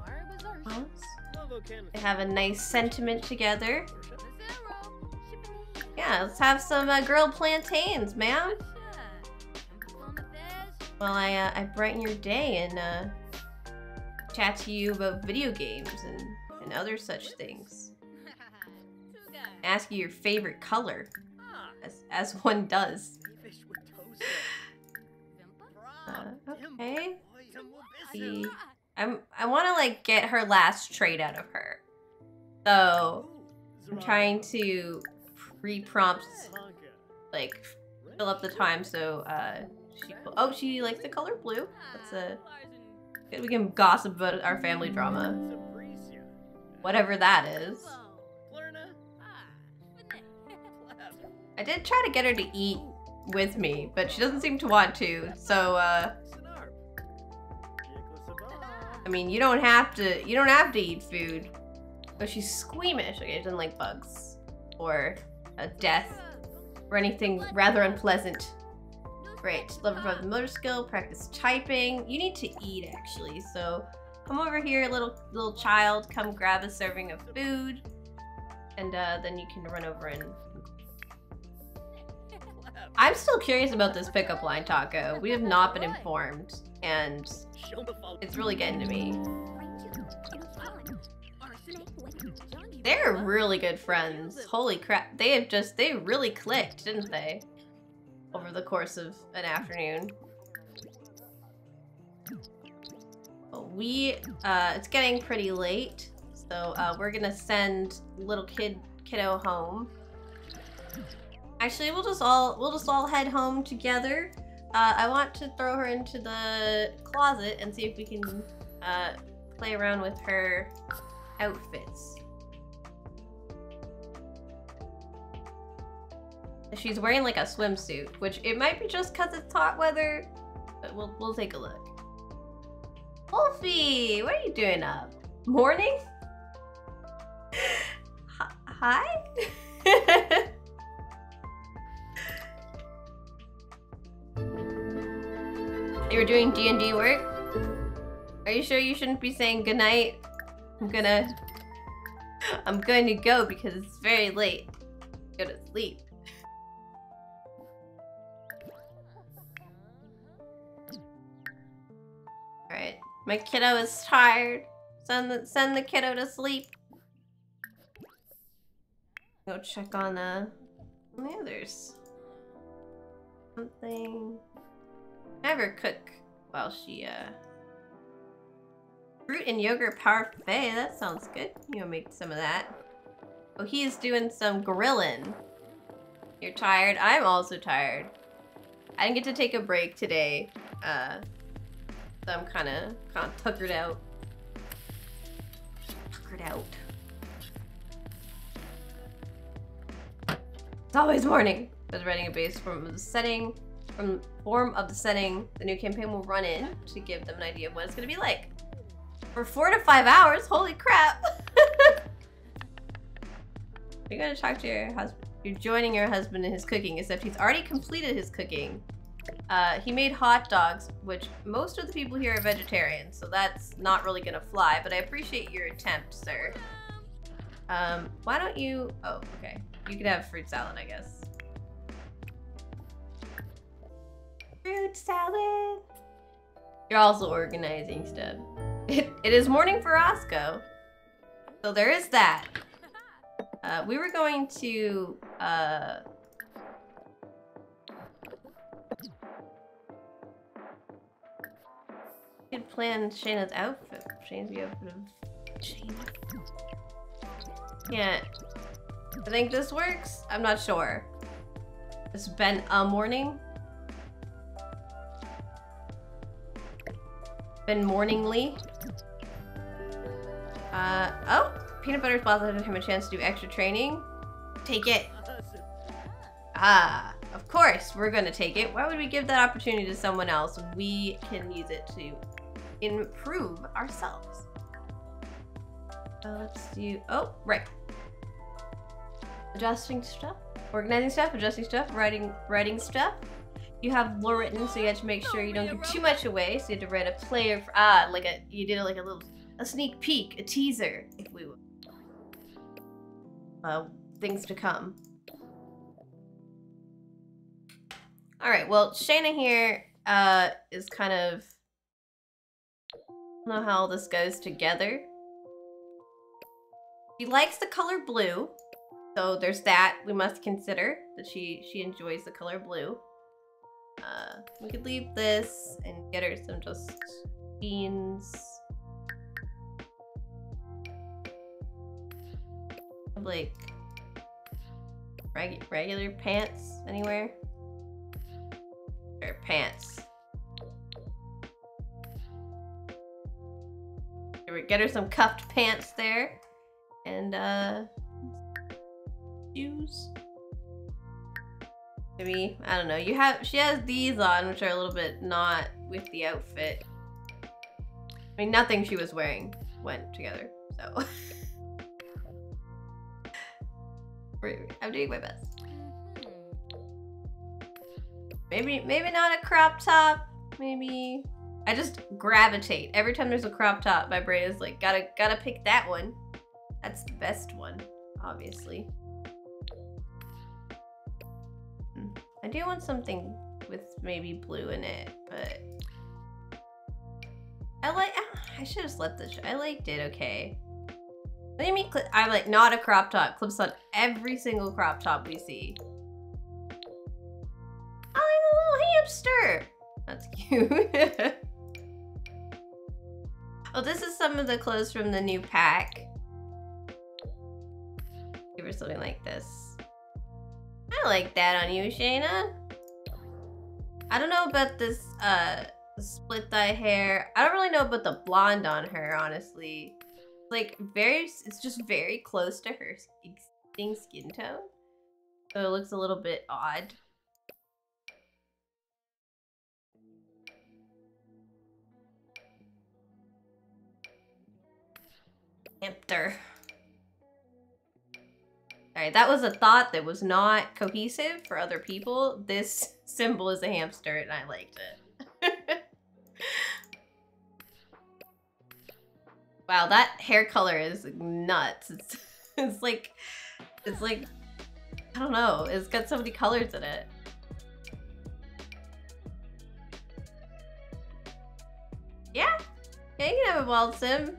They have a nice sentiment together. Yeah, let's have some uh, grilled plantains, ma'am. Well, I uh, I brighten your day and uh, chat to you about video games and, and other such things. [laughs] Ask you your favorite color, as, as one does. Uh, okay. See, I'm, I want to like get her last trait out of her. So I'm trying to pre-prompt, like fill up the time so uh, she. Oh, she likes the color blue. That's a we can gossip about our family drama. Whatever that is. I did try to get her to eat with me, but she doesn't seem to want to, so, uh... I mean, you don't have to, you don't have to eat food. But she's squeamish. Okay, she doesn't like bugs. Or a death. Or anything rather unpleasant. Great. Level 5 motor skill, practice typing. You need to eat, actually, so come over here, little little child. Come grab a serving of food. And uh, then you can run over and... [laughs] I'm still curious about this pickup line, Taco. We have not been informed, and it's really getting to me. They're really good friends. Holy crap. They have just, they really clicked, didn't they? Over the course of an afternoon. But we, uh, it's getting pretty late, so uh, we're gonna send little kid kiddo home. Actually, we'll just all we'll just all head home together. Uh, I want to throw her into the closet and see if we can uh, play around with her outfits. She's wearing like a swimsuit, which it might be just because it's hot weather, but we'll, we'll take a look. Wolfie, what are you doing up? Morning? [laughs] Hi? [laughs] you were doing D&D work? Are you sure you shouldn't be saying goodnight? I'm gonna... I'm going to go because it's very late. Go to sleep. My kiddo is tired. Send the, send the kiddo to sleep. Go check on, uh, the others. Something... Never cook while she, uh... Fruit and yogurt parfait. That sounds good. You'll make some of that. Oh, he's doing some grilling. You're tired? I'm also tired. I didn't get to take a break today. Uh, so I'm kind of kind of tuckered out. Tuckered out. It's always morning. As writing a base from the setting, from form of the setting, the new campaign will run in to give them an idea of what it's gonna be like. For four to five hours, holy crap! [laughs] You're gonna talk to your husband. You're joining your husband in his cooking, except he's already completed his cooking. Uh, he made hot dogs, which most of the people here are vegetarians, so that's not really gonna fly, but I appreciate your attempt, sir. Um, why don't you... Oh, okay. You could have fruit salad, I guess. Fruit salad! You're also organizing stuff. [laughs] It, it is morning for Roscoe. So there is that. Uh, we were going to, uh... Could plan Shayna's outfit. Shayna's outfit of Shayna. Can't. I think this works. I'm not sure. It's been a morning. Been morningly. Uh, oh! Peanut Butter sponsored him a chance to do extra training. Take it. Ah, of course, we're gonna take it. Why would we give that opportunity to someone else? We can use it to improve ourselves. Uh, let's do, oh, right. Adjusting stuff, organizing stuff, adjusting stuff, writing, writing stuff. You have more written, so you have to make sure you don't give too much away. So you have to write a player, for, ah, like a, you did like a little, a sneak peek, a teaser, if we would. Uh, things to come. All right, well, Shayna here uh, is kind of know how all this goes together. She likes the color blue, so there's that we must consider that she she enjoys the color blue. Uh, we could leave this and get her some just beans. Like reg regular pants anywhere? Or pants. Get her some cuffed pants there. And, uh... Shoes? Maybe, I don't know. You have, she has these on, which are a little bit not with the outfit. I mean, nothing she was wearing went together, so. [laughs] I'm doing my best. Maybe, maybe not a crop top. Maybe I just gravitate. Every time there's a crop top, my brain is like, gotta, gotta pick that one. That's the best one, obviously. Hmm. I do want something with maybe blue in it, but... I like, ah, I should have slept this, I liked it okay. What do you mean, I like, not a crop top, clips on every single crop top we see. I'm a little hamster! That's [laughs] cute. Oh, this is some of the clothes from the new pack. Give her something like this. I like that on you, Shayna. I don't know about this uh split dye hair. I don't really know about the blonde on her, honestly. Like very, it's just very close to her existing skin tone. So it looks a little bit odd. Hamster. Alright, that was a thought that was not cohesive for other people. This [laughs] symbol is a hamster and I liked it. [laughs] wow, that hair color is nuts. It's, [laughs] it's like, it's like, I don't know. It's got so many colors in it. Yeah, yeah, you can have a wild sim.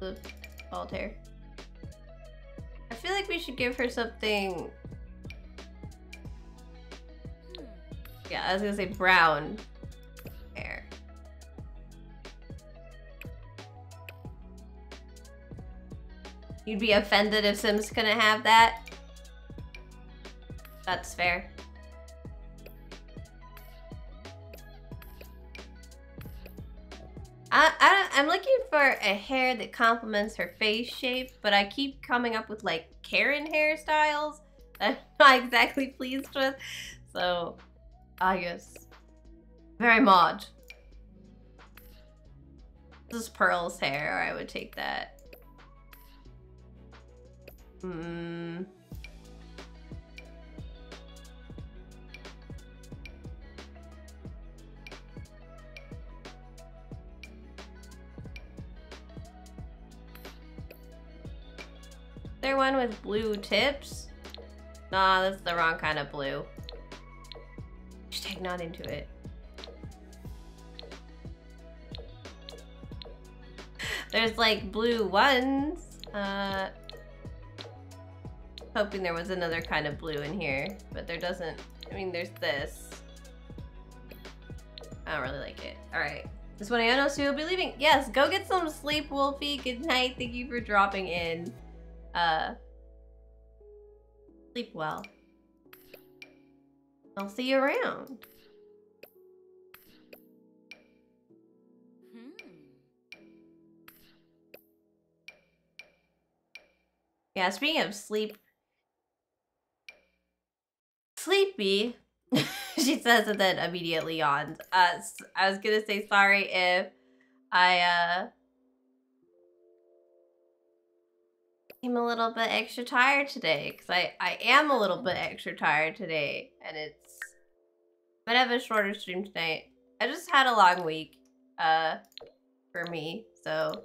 The bald hair. I feel like we should give her something... Yeah, I was gonna say brown hair. You'd be offended if Sim's gonna have that? That's fair. I, I, I'm looking for a hair that complements her face shape, but I keep coming up with like Karen hairstyles I'm [laughs] not exactly pleased with. So, I guess. Very mod. This is Pearl's hair, I would take that. Hmm. There one with blue tips? Nah, that's the wrong kind of blue. Hashtag not into it. There's like blue ones. Uh, hoping there was another kind of blue in here, but there doesn't. I mean, there's this. I don't really like it. All right. This one I know, so you'll be leaving. Yes, go get some sleep, Wolfie. Good night. Thank you for dropping in. Uh, sleep well. I'll see you around. Yeah, speaking of sleep, sleepy, [laughs] she says and then immediately yawns. Uh, I was gonna say sorry if I uh I'm a little bit extra tired today because I I am a little bit extra tired today, and it's I'm gonna have a shorter stream tonight. I just had a long week, uh, for me, so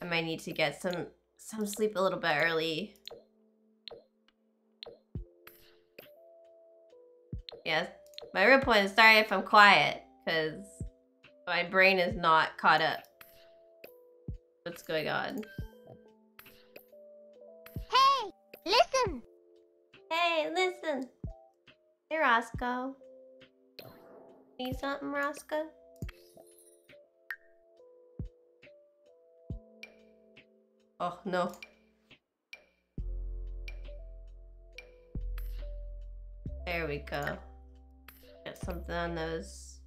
I might need to get some some sleep a little bit early. Yes, my real point is sorry if I'm quiet, because my brain is not caught up. What's going on? Listen. Hey, listen. Hey, Roscoe. Need something, Roscoe? Oh, no. There we go. Get something on those.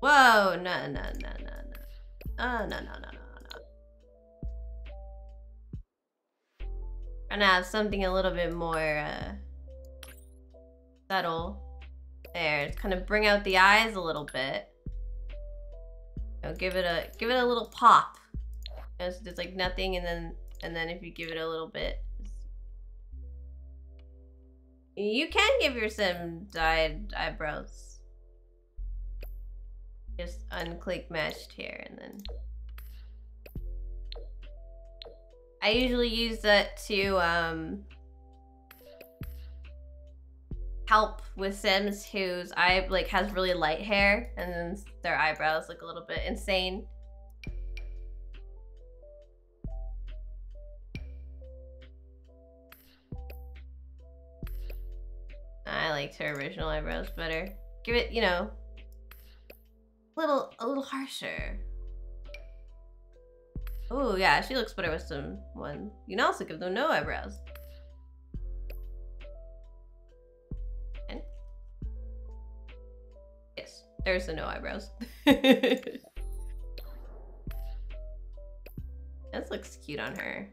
Whoa! No, no, no, no, no. Oh, no, no, no, no, Gonna have something a little bit more, uh, subtle. There, kind of bring out the eyes a little bit. You know, give it a, give it a little pop. You know, so there's like nothing and then, and then if you give it a little bit, you can give your sim dyed eyebrows. Just unclick matched here, and then. I usually use that to um, help with sims whose eye like has really light hair and then their eyebrows look a little bit insane. I liked her original eyebrows better. Give it, you know, a little a little harsher. Oh yeah, she looks better with some one. You can also give them no eyebrows. And yes, there's the no eyebrows. [laughs] this looks cute on her.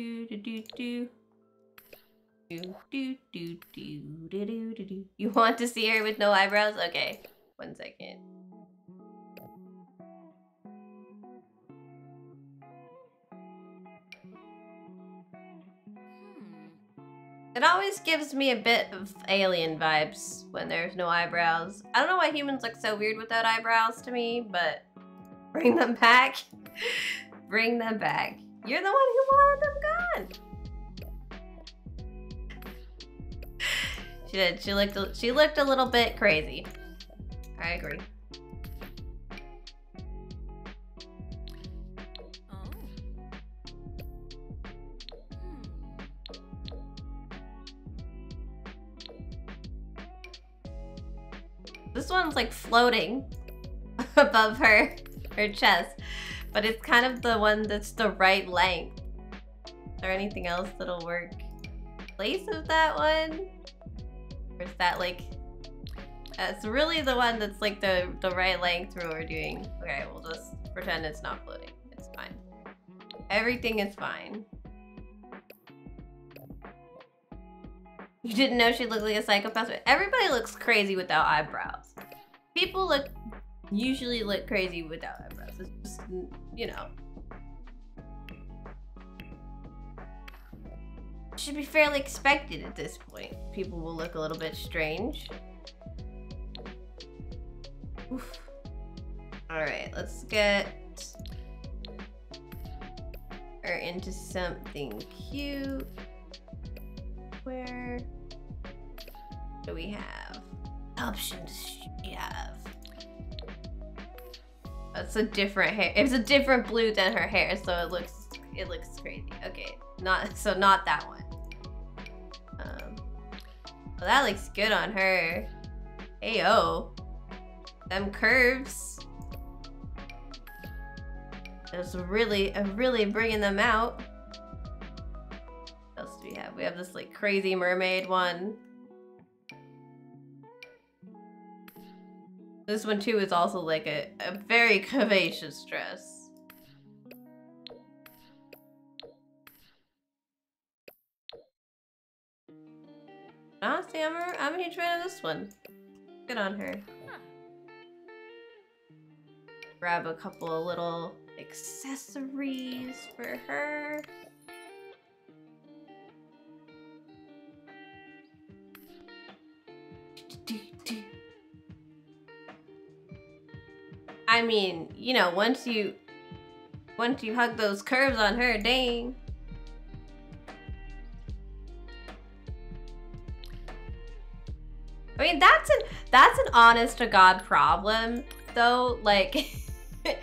Do do do do. Do do do do do do do do. You want to see her with no eyebrows? Okay, one second. Hmm. It always gives me a bit of alien vibes when there's no eyebrows. I don't know why humans look so weird without eyebrows to me, but bring them back. [laughs] bring them back. You're the one who wanted them gone. She did. She looked. a- She looked a little bit crazy. I agree. This one's like floating [laughs] above her her chest, but it's kind of the one that's the right length. There anything else that'll work? Place of that one, or is that like? That's really the one that's like the the right length what we're doing. Okay, we'll just pretend it's not floating. It's fine. Everything is fine. You didn't know she looked like a psychopath? Everybody looks crazy without eyebrows. People look usually look crazy without eyebrows. It's just, you know, should be fairly expected at this point. People will look a little bit strange. Oof. All right, let's get her into something cute. Where do we have options? We have. That's a different hair. It's a different blue than her hair, so it looks it looks crazy. Okay, not so not that one. Well, that looks good on her. Oh, them curves. Just really, really bringing them out. What else do we have? We have this like crazy mermaid one. This one too is also like a, a very [laughs] curvaceous dress. Honestly, I'm a, I'm a huge fan of this one. Good on her. Grab a couple of little accessories for her. I mean, you know, once you once you hug those curves on her, dang. I mean, that's an that's an honest to god problem though. Like [laughs]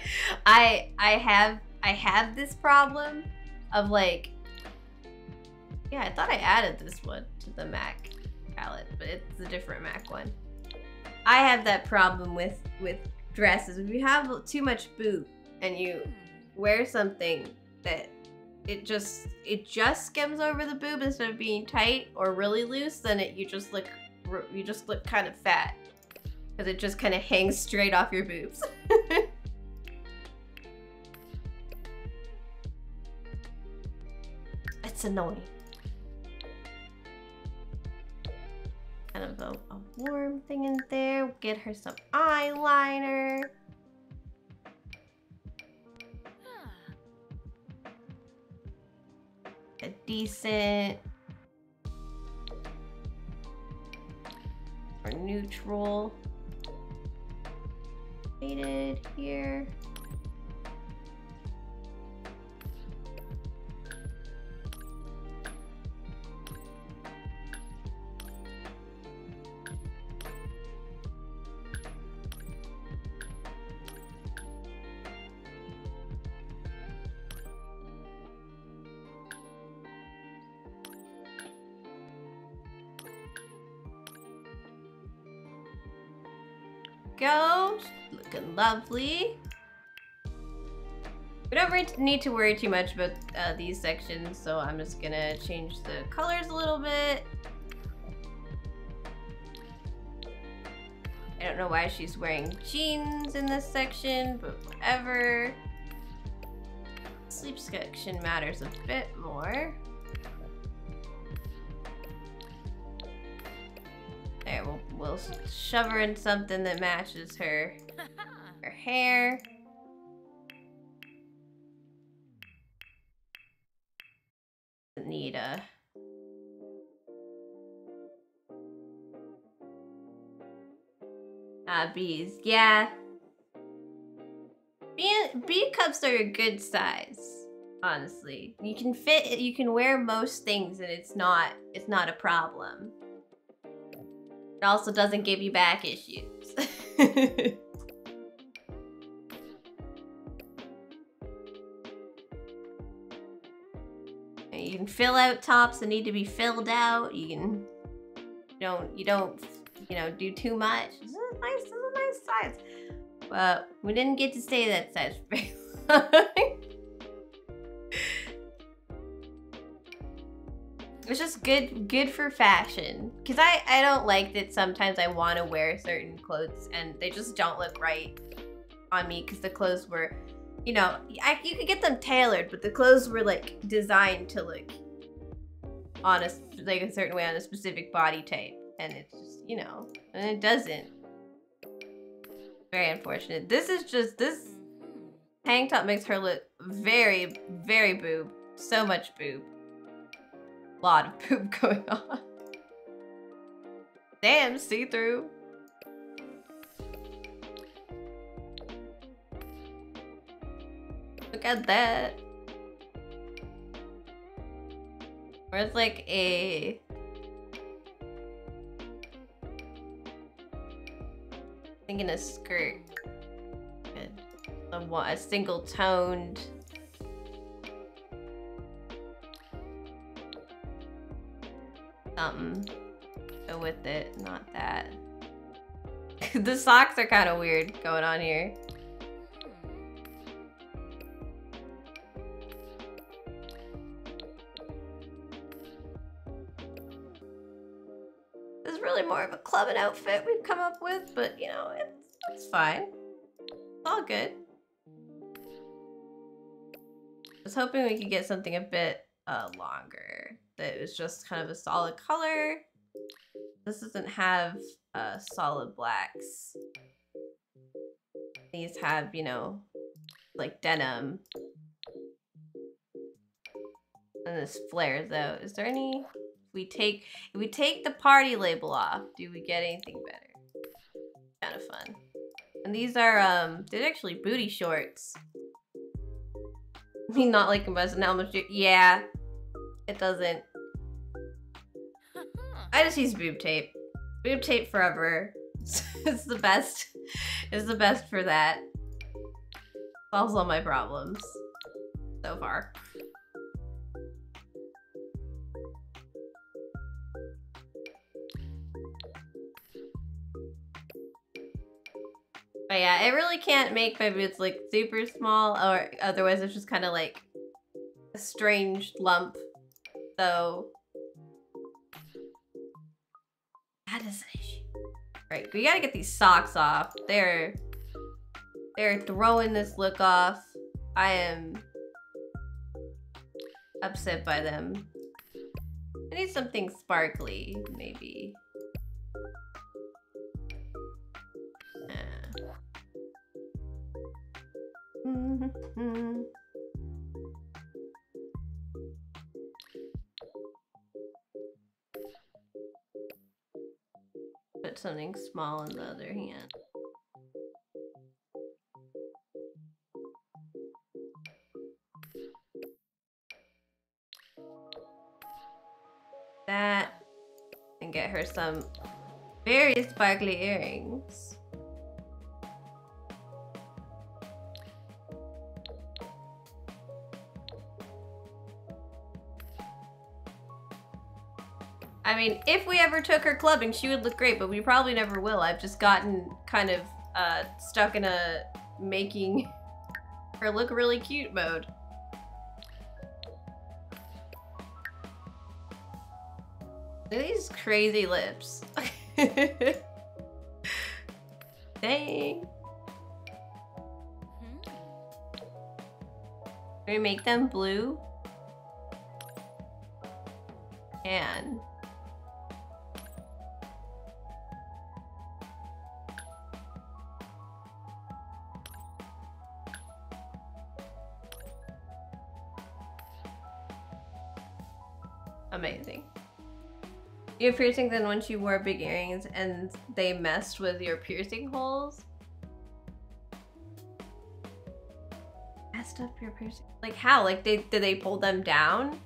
I I have I have this problem of like yeah, I thought I added this one to the Mac palette, but it's a different Mac one. I have that problem with with dresses. If you have too much boob and you wear something that it just it just skims over the boob instead of being tight or really loose, then it you just look you just look kind of fat because it just kind of hangs straight off your boobs. [laughs] it's annoying. Kind of a, a warm thing in there. Get her some eyeliner. A decent or neutral shaded here. Go. Looking lovely. We don't need to worry too much about uh, these sections, so I'm just gonna change the colors a little bit. I don't know why she's wearing jeans in this section, but whatever. Sleep section matters a bit more. We'll, shove her in something that matches her, her hair. Need a... Ah, bees. Yeah. Bee, bee cups are a good size, honestly. You can fit, you can wear most things and it's not, it's not a problem. It also doesn't give you back issues. [laughs] you can fill out tops that need to be filled out. You can you don't you don't you know do too much. This is nice, this is a nice size. But we didn't get to stay that size for very [laughs] long. It's just good good for fashion. Cause I, I don't like that sometimes I want to wear certain clothes and they just don't look right on me because the clothes were, you know, I, you could get them tailored, but the clothes were like designed to look on a like a certain way on a specific body type, and it's just you know, and it doesn't. Very unfortunate. This is just this tank top makes her look very very boob, so much boob. Lot of poop [laughs] going on. Damn, see-through. Look at that. Where's like a thinking a skirt. A, a single toned something with it, not that. [laughs] the socks are kind of weird going on here. This is really more of a clubbing outfit we've come up with, but you know, it's, it's fine. It's all good. I was hoping we could get something a bit uh, longer. That was just kind of a solid color. This doesn't have uh, solid blacks. These have, you know, like denim. And this flare though. Is there any we take if we take the party label off, do we get anything better? Kind of fun. And these are um they're actually booty shorts. [laughs] I mean not like them as an element. Yeah. It doesn't. Uh-huh. I just use boob tape. Boob tape forever. [laughs] it's the best. It's the best for that. Solves all my problems. So far. But yeah, it really can't make my boots like super small or otherwise it's just kind of like a strange lump. So that is an issue. Right, we gotta get these socks off. They're they're throwing this look off. I am upset by them. I need something sparkly, maybe. Mm-hmm. Put something small in the other hand. That and get her some very sparkly earrings. Mean, if we ever took her clubbing, she would look great, but we probably never will. I've just gotten kind of uh, stuck in a making [laughs] her look really cute mode. Look at these crazy lips. [laughs] Dang. Can we make them blue? And You have piercings then once you wore big earrings and they messed with your piercing holes? Messed up your piercing? Like how? Like they did they pull them down?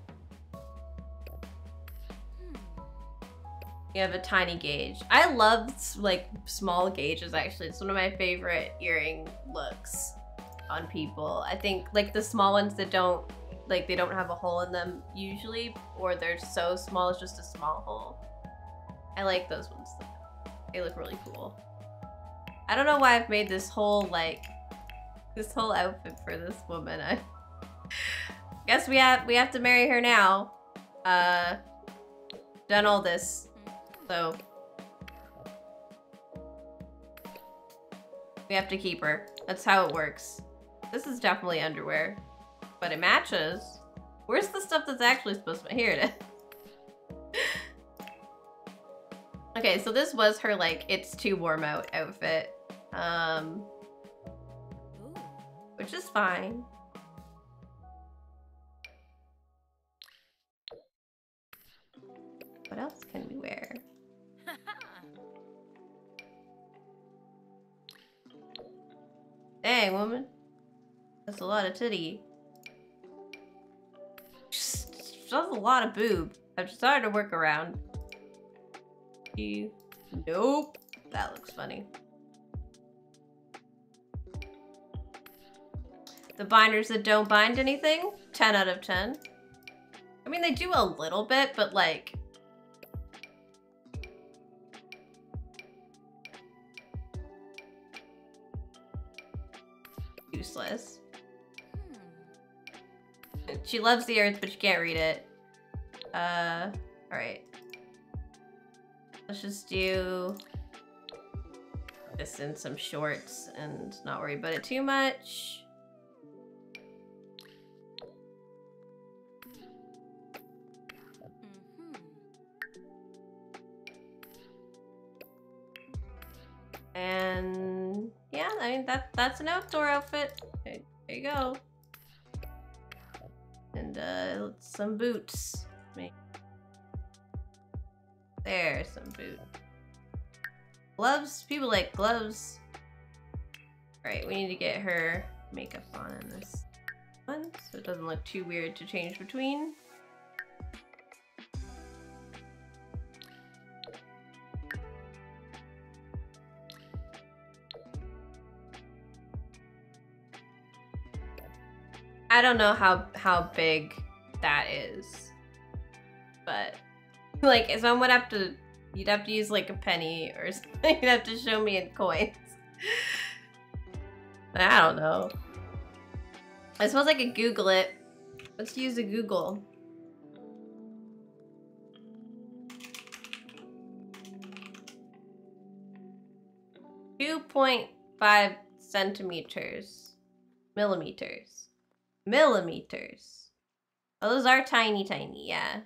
You have a tiny gauge. I love like small gauges actually. It's one of my favorite earring looks on people. I think like the small ones that don't like they don't have a hole in them usually or they're so small it's just a small hole. I like those ones. They look really cool. I don't know why I've made this whole like this whole outfit for this woman. [laughs] I guess we have we have to marry her now. Uh done all this. So we have to keep her. That's how it works. This is definitely underwear but it matches. Where's the stuff that's actually supposed to... Here it is. [laughs] okay, so this was her, like, it's too warm out outfit. Um, which is fine. What else can we wear? [laughs] Dang, woman. That's a lot of titty. Just, a lot of boob. I've started to work around. Nope. That looks funny. The binders that don't bind anything, 10 out of 10. I mean, they do a little bit, but like... Useless. She loves the earth, but she can't read it. Uh, alright. Let's just do this in some shorts and not worry about it too much. And yeah, I mean that that's an outdoor outfit. There you go. And uh some boots. There's some boots. Gloves? People like gloves. Alright, we need to get her makeup on in this one so it doesn't look too weird to change between. I don't know how how big that is, but like if someone would have to, you'd have to use like a penny or [laughs] something. You'd have to show me in coins. [laughs] I don't know. I suppose I could Google it. Let's use a Google. Two point five centimeters, millimeters. Millimeters. Oh, those are tiny, tiny, yeah.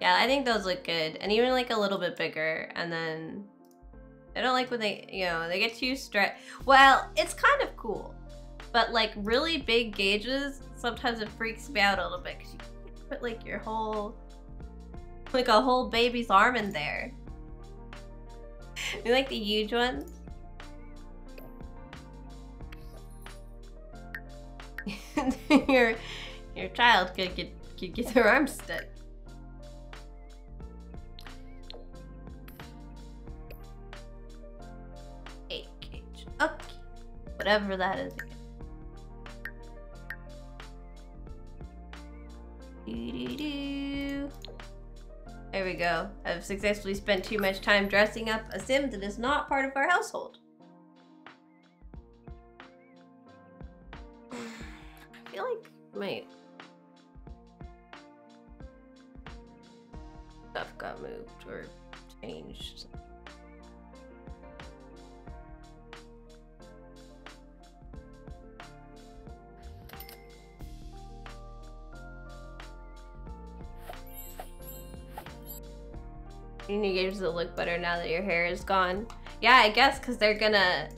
Yeah, I think those look good. And even like a little bit bigger. And then I don't like when they, you know, they get too stretched. Well, it's kind of cool. But like really big gauges, sometimes it freaks me out a little bit because you put like your whole, like a whole baby's arm in there. You like the huge ones? [laughs] your your child could get could get their arm stuck. Eight gauge. Okay. Whatever that is again. Doo-doo-doo. There we go. I've successfully spent too much time dressing up a sim that is not part of our household. [sighs] I feel like my stuff got moved or changed. You need to it look better now that your hair is gone. Yeah, I guess because they're gonna...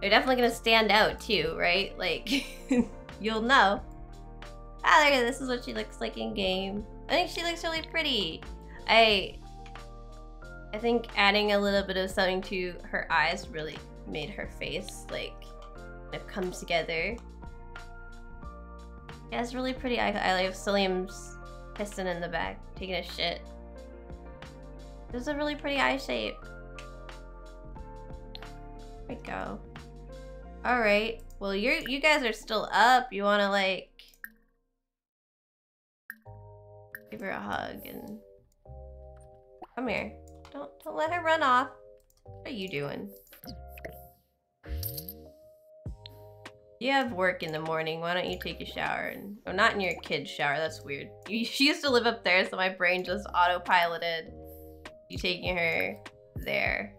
They're definitely gonna stand out too, right? [laughs] Like, you'll know. Ah, there, this is what she looks like in game. I think she looks really pretty. I... I think adding a little bit of something to her eyes really made her face, like, kind of come together. Yeah, it's really pretty. I, I like Cilium's pissing in the back, taking a shit. This is a really pretty eye shape. There we go. Alright. Well, you're, you guys are still up. You want to, like... Give her a hug and... Come here. Don't, don't let her run off. What are you doing? You have work in the morning. Why don't you take a shower? And, oh, not in your kid's shower. That's weird. You, [laughs] she used to live up there, so my brain just autopiloted you taking her there.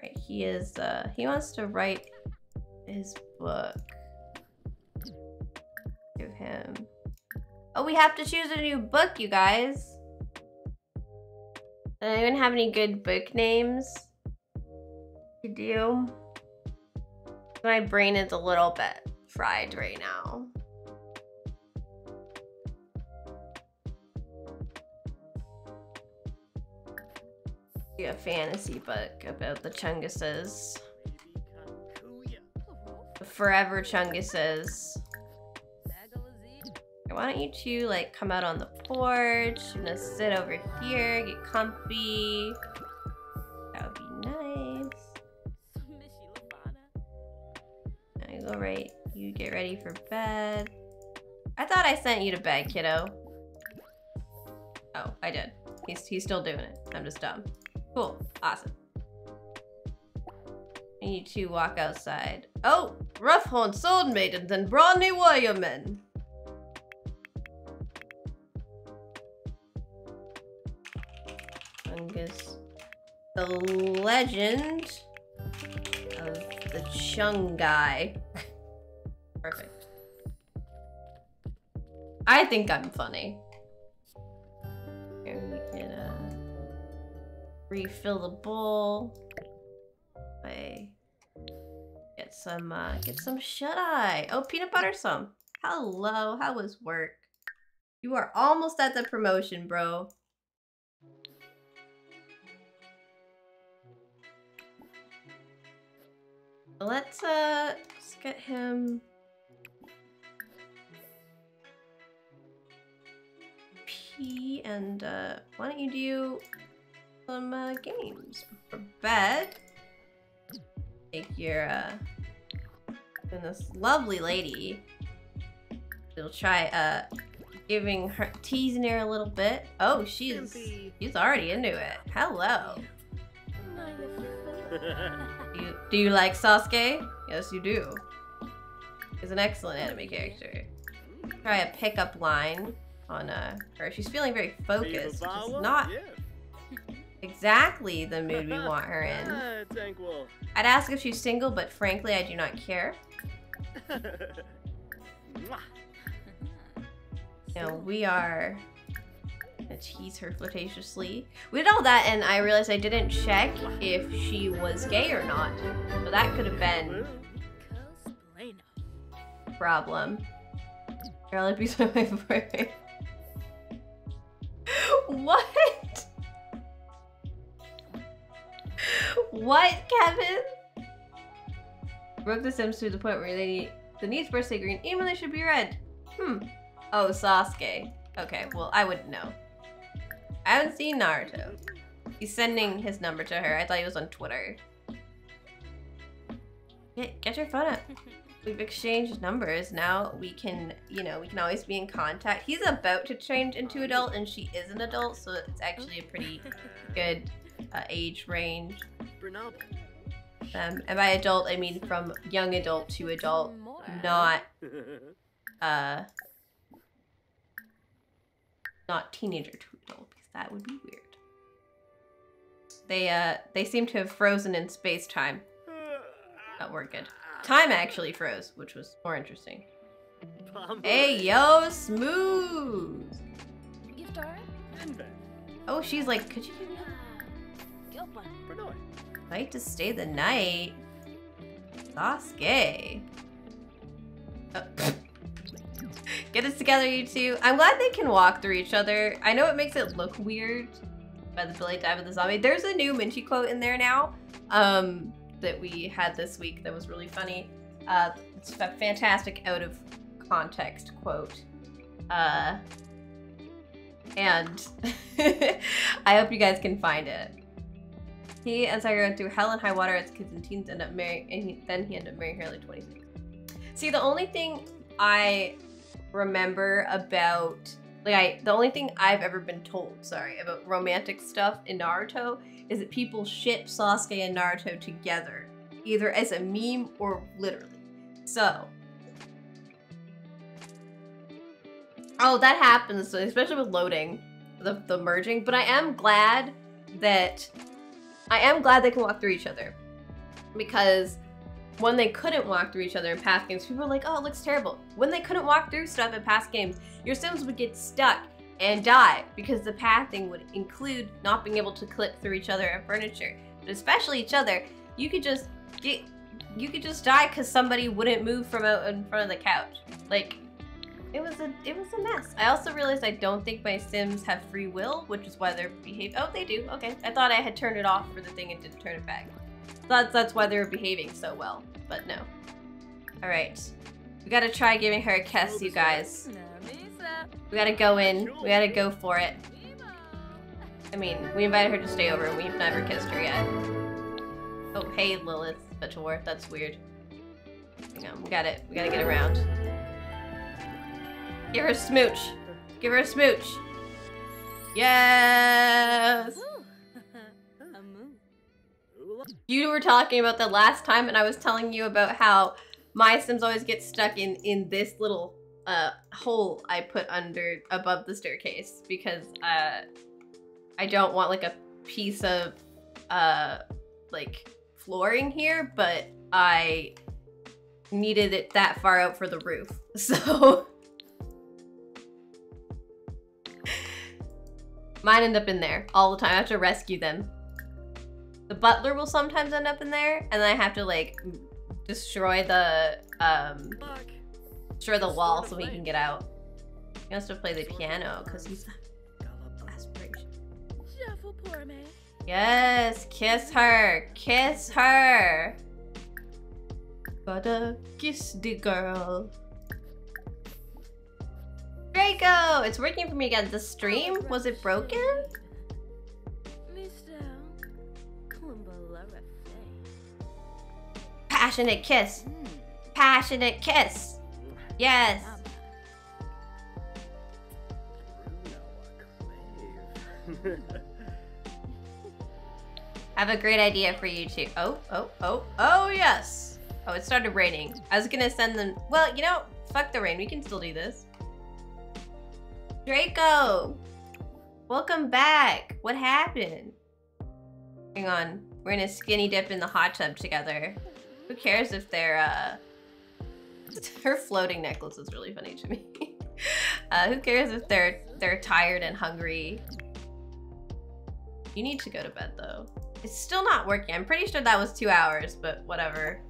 Right, he is, uh, he wants to write his book. Give him. Oh, we have to choose a new book, you guys. I don't even have any good book names to do. My brain is a little bit fried right now. A fantasy book about the Chunguses. The forever Chunguses. Why don't you two like come out on the porch? I'm gonna sit over here, get comfy. That would be nice. Now you go right. You get ready for bed. I thought I sent you to bed, kiddo. Oh, I did. He's he's still doing it. I'm just dumb. Cool. Awesome. I need to walk outside. Oh, rough horn sword maidens and brawny warriormen. Fungus. The legend of the Chung guy. [laughs] Perfect. I think I'm funny. Here we can refill the bowl. I get some uh, get some shut eye. Oh, peanut butter some. Hello, how was work? You are almost at the promotion, bro. Let's uh let's get him pee and uh why don't you do some uh, games for bed? Take your uh and this lovely lady. We'll try uh giving her teasing her a little bit. Oh, she's she's already into it. Hello. Do [laughs] you, do you like Sasuke? Yes, you do. He's an excellent anime character. Try a pickup line on uh, her. She's feeling very focused, which is not exactly the [laughs] mood we want her in. Ah, I'd ask if she's single, but frankly, I do not care. [laughs] Know, we are gonna tease her flirtatiously. We did all that, and I realized I didn't check if she was gay or not. So that could have been a problem. Girl, I'd be so [laughs] my boyfriend. What? What, Kevin? Broke the Sims to the point where they the needs birthday green, even they should be red. Hmm. Oh, Sasuke. Okay, well, I wouldn't know. I haven't seen Naruto. He's sending his number to her. I thought he was on Twitter. Get, get your phone up. [laughs] We've exchanged numbers. Now we can, you know, we can always be in contact. He's about to change into adult and she is an adult, so it's actually a pretty [laughs] good uh, age range. Um, and by adult, I mean from young adult to adult, not, [laughs] uh, not teenager to adult, because that would be weird. They, uh, they seem to have frozen in space-time. Oh, we're good. Time actually froze, which was more interesting. Hey, yo, smooth! Oh, she's like, could you like to stay the night? Sasuke. Oh. [laughs] Get us together, you two. I'm glad they can walk through each other. I know it makes it look weird by the Billy dive of the zombie. There's a new Minchi quote in there now um, that we had this week that was really funny. Uh, it's a fantastic out of context quote. Uh, and [laughs] I hope you guys can find it. He and Sakura went through hell and high water as kids and teens end up marrying, and he, then he ended up marrying her at like 26. See, the only thing I remember about, like, I the only thing I've ever been told, sorry, about romantic stuff in Naruto is that people ship Sasuke and Naruto together, either as a meme or literally. So, oh, that happens, especially with loading, the the merging. But I am glad that I am glad they can walk through each other because when they couldn't walk through each other in past games, people were like, oh, it looks terrible. When they couldn't walk through stuff in past games, your Sims would get stuck and die because the pathing would include not being able to clip through each other and furniture, but especially each other. You could just get you could just die because somebody wouldn't move from out in front of the couch. Like, it was a it was a mess. I also realized I don't think my Sims have free will, which is why they're behave. Oh, they do. Okay, I thought I had turned it off for the thing and didn't turn it back. That's that's why they're behaving so well. But no. All right, we gotta try giving her a kiss, you guys. We gotta go in. We gotta go for it. I mean, we invited her to stay over and we've never kissed her yet. Oh, hey, Lilith Vatore. That's weird. Hang on, we got it. We gotta get around. Give her a smooch. Give her a smooch. Yes! [laughs] You were talking about the last time and I was telling you about how my Sims always get stuck in, in this little uh, hole I put under above the staircase because uh, I don't want like a piece of uh, like flooring here, but I needed it that far out for the roof. [laughs] So mine end up in there all the time. I have to rescue them. The butler will sometimes end up in there, and then I have to like destroy the um destroy the wall so he can get out. He has to play the piano because he's aspiration. Yes, kiss her, kiss her. Gotta kiss the girl. Draco, it's working for me again. The stream was it broken? Passionate kiss. Passionate kiss. Yes. [laughs] I have a great idea for you too. Oh, oh, oh, oh, yes. Oh, it started raining. I was gonna send them. Well, you know, fuck the rain. We can still do this. Draco! Welcome back. What happened? Hang on. We're gonna skinny dip in the hot tub together. Who cares if they're, uh... [laughs] Her floating necklace is really funny to me. [laughs] uh, who cares if they're they're tired and hungry? You need to go to bed though. It's still not working. I'm pretty sure that was two hours, but whatever.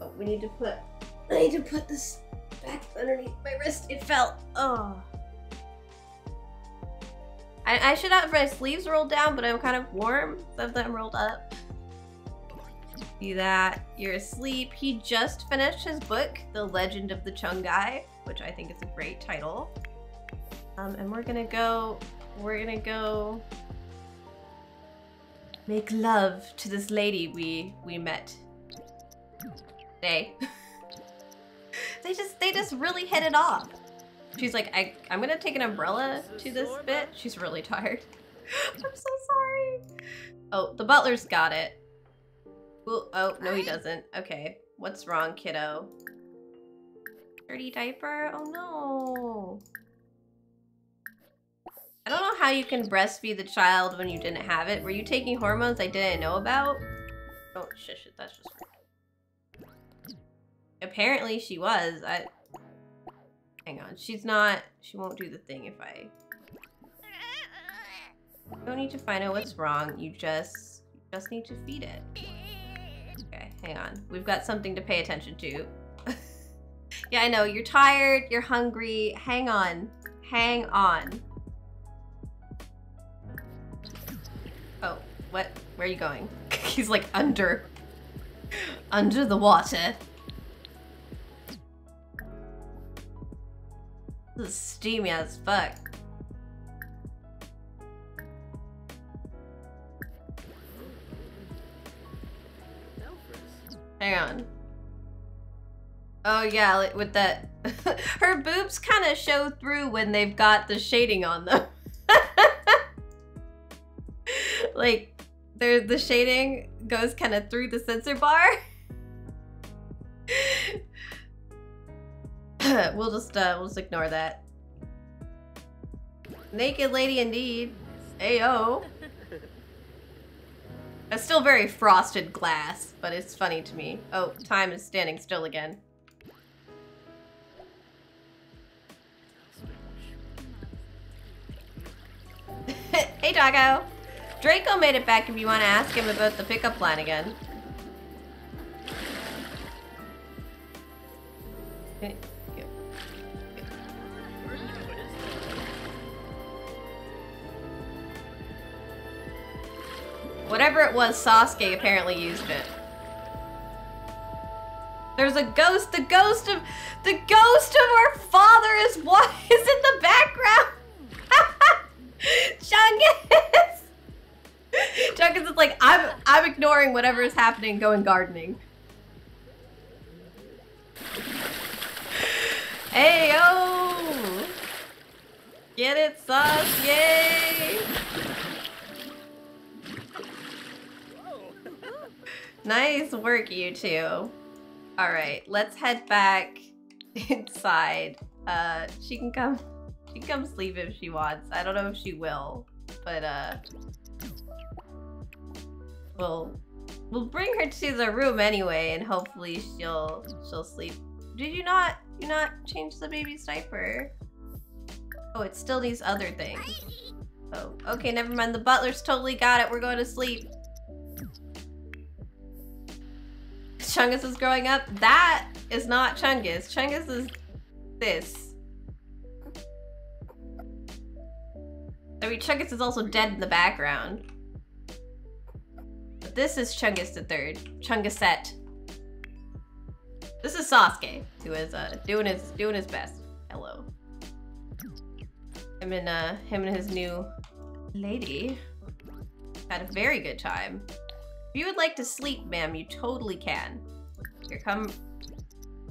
Oh, we need to put I need to put this back underneath my wrist. It fell. Oh. I, I should have my sleeves rolled down, but I'm kind of warm. Have them rolled up. See that? You're asleep. He just finished his book, The Legend of the Chungai, which I think is a great title. Um, and we're gonna go, we're gonna go make love to this lady we we met today. [laughs] [laughs] they just they just really hit it off. She's like, I, I'm gonna take an umbrella to this bit. She's really tired. [laughs] I'm so sorry. Oh, the butler's got it. Ooh, oh, no he doesn't. Okay. What's wrong, kiddo? Dirty diaper? Oh no. I don't know how you can breastfeed the child when you didn't have it. Were you taking hormones I didn't know about? Oh, shit, shit, that's just... Apparently she was. I... Hang on, she's not... She won't do the thing if I... You don't need to find out what's wrong. You just... You just need to feed it. Okay, hang on. We've got something to pay attention to. [laughs] yeah, I know. You're tired. You're hungry. Hang on. Hang on. Oh, what? Where are you going? [laughs] He's like under... under the water. This is steamy as fuck. Hang on. Oh yeah, with that. [laughs] Her boobs kind of show through when they've got the shading on them. [laughs] like, the shading goes kind of through the sensor bar. [laughs] [laughs] we'll just uh, we'll just ignore that. Naked lady indeed. Ayo. [laughs] It's still very frosted glass, but it's funny to me. Oh, time is standing still again. [laughs] hey, doggo. Draco made it back if you want to ask him about the pickup line again. Whatever it was, Sasuke apparently used it. There's a ghost. The ghost of the ghost of our father is what [laughs] is in the background. [laughs] Chungus. Chungus is like I'm. I'm ignoring whatever is happening, going gardening. Hey yo! Get it, sus! Nice work, you two. All right, let's head back [laughs] inside. Uh, she can come. She can come sleep if she wants. I don't know if she will, but uh, we'll we'll bring her to the room anyway, and hopefully she'll she'll sleep. Did you not you not change the baby's diaper? Oh, it still needs other things. Oh, okay, never mind. The butler's totally got it. We're going to sleep. Chungus is growing up. That is not Chungus. Chungus is this. I mean, Chungus is also dead in the background. But this is Chungus the third. Chungusette. This is Sasuke, who is uh, doing his doing his best. Hello. Him and uh, him and his new lady had a very good time. If you would like to sleep, ma'am, you totally can. Here, come.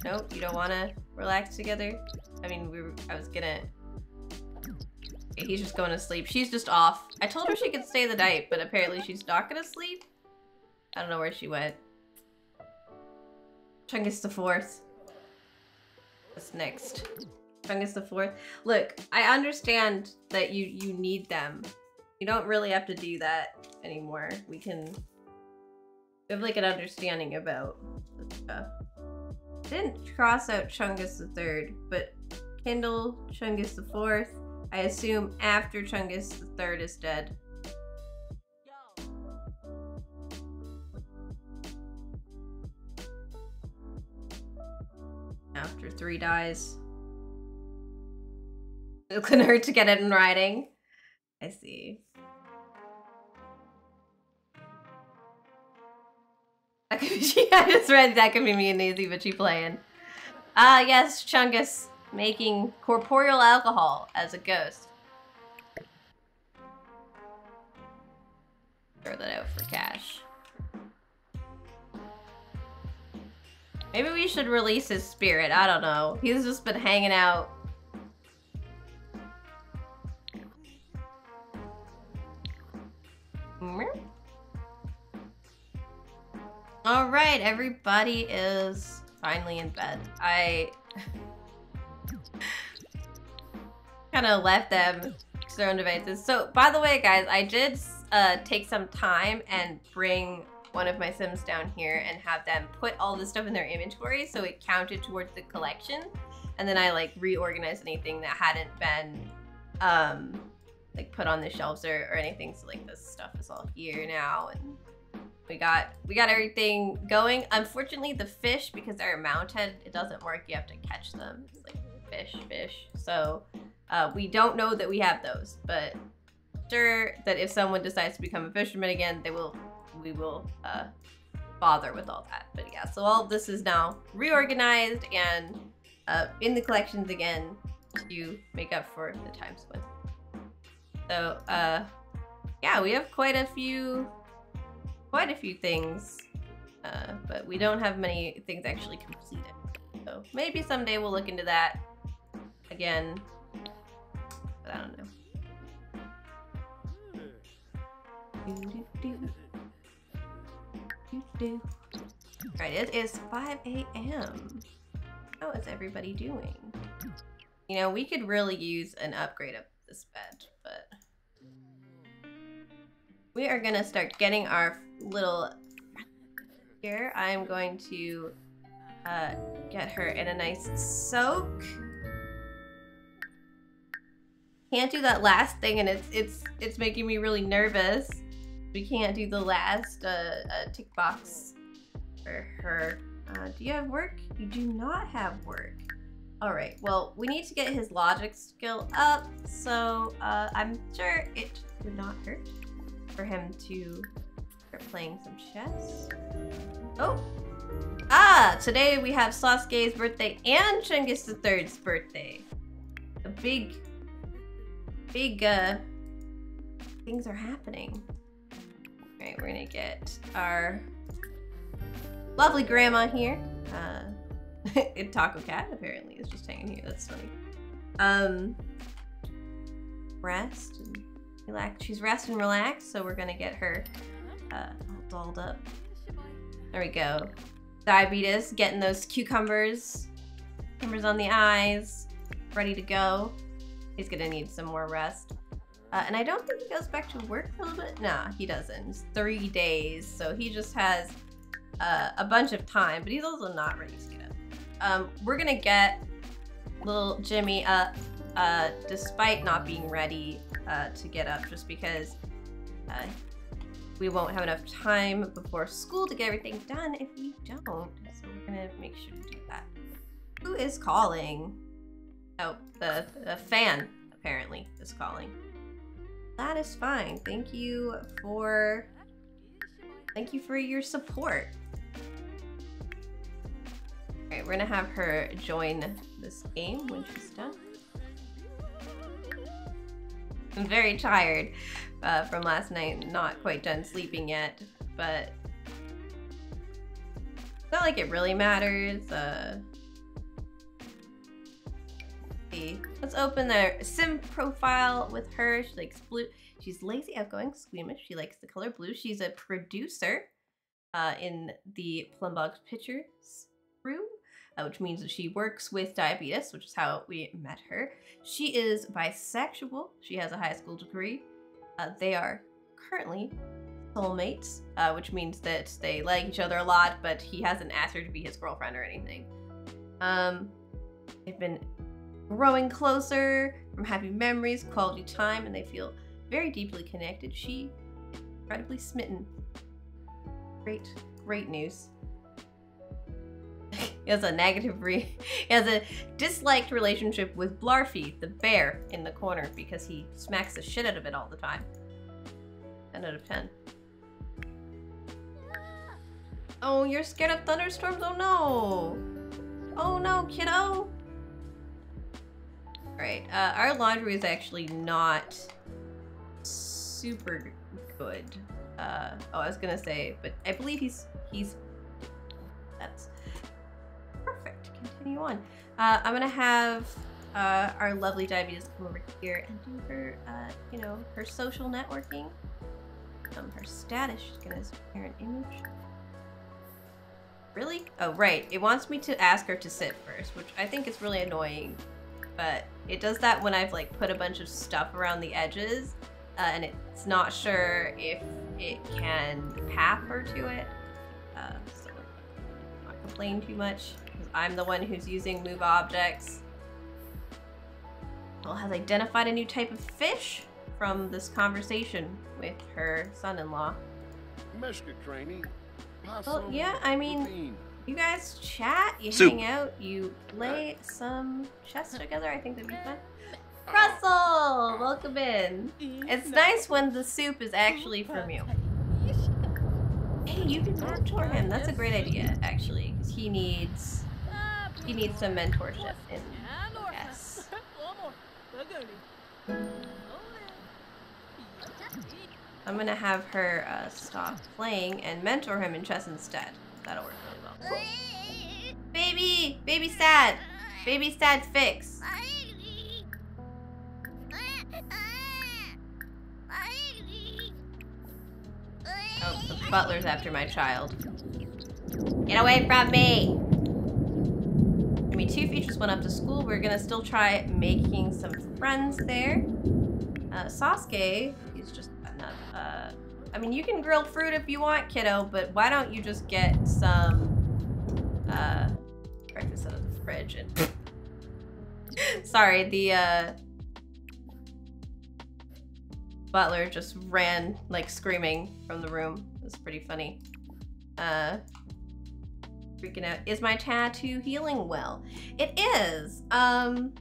Nope, you don't want to relax together. I mean, we were, I was gonna. Okay, he's just going to sleep. She's just off. I told her she could stay the night, but apparently she's not gonna sleep. I don't know where she went. Chungus the fourth. What's next? Chungus the fourth. Look, I understand that you you need them. You don't really have to do that anymore. We can we have like an understanding about stuff. Didn't cross out Chungus the third, but Kindle Chungus the fourth. I assume after Chungus the third is dead. After three dies. It couldn't hurt to get it in writing. I see. That could be, [laughs] I just read that could be me and Nazy, but she playing. Ah, yes, Chungus making corporeal alcohol as a ghost. Throw that out for cash. Maybe we should release his spirit. I don't know. He's just been hanging out. All right, everybody is finally in bed. I [laughs] kind of left them to their own devices. So, by the way, guys, I did uh, take some time and bring one of my Sims down here and have them put all this stuff in their inventory so it counted towards the collection. And then I like reorganized anything that hadn't been um, like put on the shelves or, or anything. So like this stuff is all here now and we got we got everything going. Unfortunately, the fish, because they're mounted, it doesn't work. You have to catch them. It's like fish, fish. So uh, we don't know that we have those, but sure that if someone decides to become a fisherman again, they will we will uh, bother with all that. But yeah, so all this is now reorganized and uh, in the collections again to make up for the time spent. So uh, yeah, we have quite a few quite a few things, uh, but we don't have many things actually completed. So maybe someday we'll look into that again, but I don't know. Right, it is 5 a.m. How is everybody doing? You know, we could really use an upgrade of this bed, but we are gonna start getting our little here. I'm going to uh, get her in a nice soak. Can't do that last thing, and it's it's it's making me really nervous. We can't do the last uh, uh, tick box for her. Uh, do you have work? You do not have work. All right. Well, we need to get his logic skill up, so uh, I'm sure it would not hurt for him to start playing some chess. Oh. Ah, today we have Sasuke's birthday and Chungus III's birthday. A big, big, uh, things are happening. All right, we're gonna get our lovely grandma here. Uh, [laughs] Taco Cat apparently is just hanging here. That's funny. Um, rest and relax. She's rest and relaxed, so we're gonna get her uh, dolled up. There we go. Diabetes, getting those cucumbers, cucumbers on the eyes, ready to go. He's gonna need some more rest. Uh, and I don't think he goes back to work for a little bit. Nah, he doesn't. It's three days, so he just has uh, a bunch of time, but he's also not ready to get up. Um, we're gonna get little Jimmy up, uh, despite not being ready uh, to get up, just because uh, we won't have enough time before school to get everything done if we don't. So we're gonna make sure to do that. Who is calling? Oh, the, the fan apparently is calling. That is fine. Thank you for thank you for your support. Alright, we're gonna have her join this game when she's done. I'm very tired uh, from last night, not quite done sleeping yet, but it's not like it really matters. Uh. Let's open their sim profile with her. She likes blue. She's lazy, outgoing, squeamish. She likes the color blue. She's a producer uh, in the Plumbob Pictures room. uh, which means that she works with diabetes, which is how we met her. She is bisexual. She has a high school degree. Uh, they are currently soulmates, uh, which means that they like each other a lot, but he hasn't asked her to be his girlfriend or anything. Um, they've been growing closer from happy memories, quality time, and they feel very deeply connected. She incredibly smitten. Great, great news. He has a negative re [laughs] he has a disliked relationship with Blarfy, the bear, in the corner because he smacks the shit out of it all the time. 10 out of 10. Oh, you're scared of thunderstorms? Oh no! Oh no, kiddo! Alright, uh, our laundry is actually not super good. Uh, oh, I was gonna say, but I believe he's, he's, that's. Continue on. Uh, I'm gonna have uh, our lovely diabetes come over here and do her, uh, you know, her social networking. Um, her status, she's gonna share an image. Really? Oh, right. It wants me to ask her to sit first, which I think is really annoying. But it does that when I've like put a bunch of stuff around the edges uh, and it's not sure if it can path her to it. Uh, so not complain too much. 'Cause I'm the one who's using move objects. Well, has identified a new type of fish from this conversation with her son-in-law. Meshka training. Well, yeah, I mean, you guys chat, you Soup. hang out, you play some chess together. I think that'd be fun. Uh, Russell, uh, welcome in. It's nice when the soup is actually from you. Hey, you can mentor him. That's a great idea, actually, because he needs he needs some mentorship in chess. I'm gonna have her uh, stop playing and mentor him in chess instead. That'll work really well. Baby, baby sad, baby sad fix. Oh, the butler's after my child. Get away from me! I two features went up to school. We're gonna still try making some friends there. Uh, Sasuke, he's just enough. Uh, I mean, you can grill fruit if you want, kiddo, but why don't you just get some uh, breakfast out of the fridge and... [laughs] Sorry, the uh, butler just ran, like, screaming from the room. It was pretty funny. Uh, freaking out. Is my tattoo healing well? It is. Um,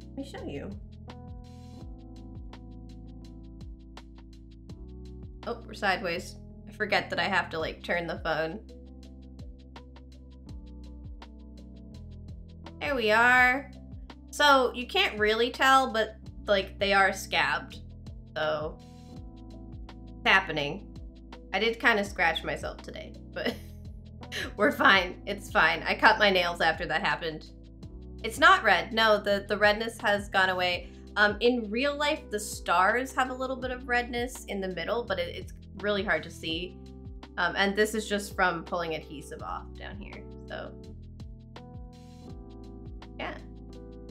let me show you. Oh, we're sideways. I forget that I have to like turn the phone. There we are. So you can't really tell, but like they are scabbed. So it's happening. I did kind of scratch myself today, but [laughs] [laughs] we're fine. It's fine. I cut my nails after that happened. It's not red. No, the, the redness has gone away. Um, in real life, the stars have a little bit of redness in the middle, but it, it's really hard to see. Um, and this is just from pulling adhesive off down here. So, yeah,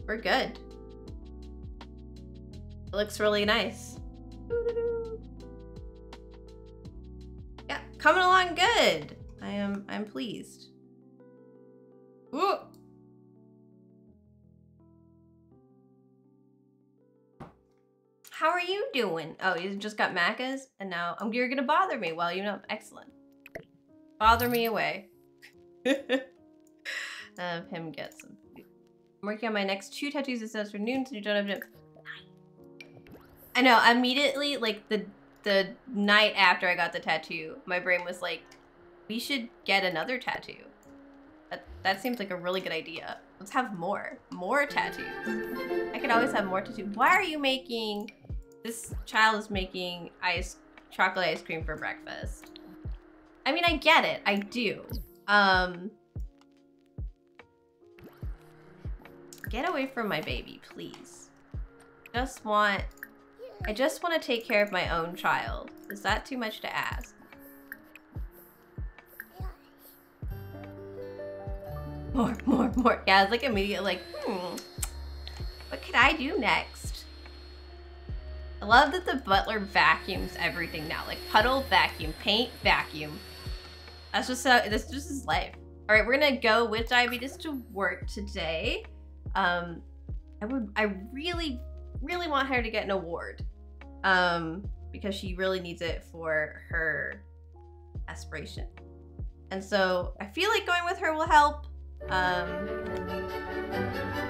we're good. It looks really nice. Yeah, coming along good. I am I'm pleased. Ooh. How are you doing? Oh, you just got macas and now um, you're gonna bother me. Well, you know, excellent. Bother me away. [laughs] Have him get some. I'm working on my next two tattoos this afternoon, so you don't have to. I know. Immediately, like the the night after I got the tattoo, my brain was like, "We should get another tattoo." That that seems like a really good idea. Let's have more, more tattoos. I could always have more tattoos. Why are you making? This child is making ice chocolate ice cream for breakfast. I mean, I get it. I do. Um, get away from my baby, please. Just want I just want to take care of my own child. Is that too much to ask? More, more, more. Yeah, it's like immediate like, hmm, what could I do next? I love that the butler vacuums everything now. Like puddle, vacuum, paint, vacuum. That's just so, this just is life. All right, we're gonna go with diabetes to work today. Um, I would, I really, really want her to get an award um, because she really needs it for her aspiration. And so I feel like going with her will help. Um,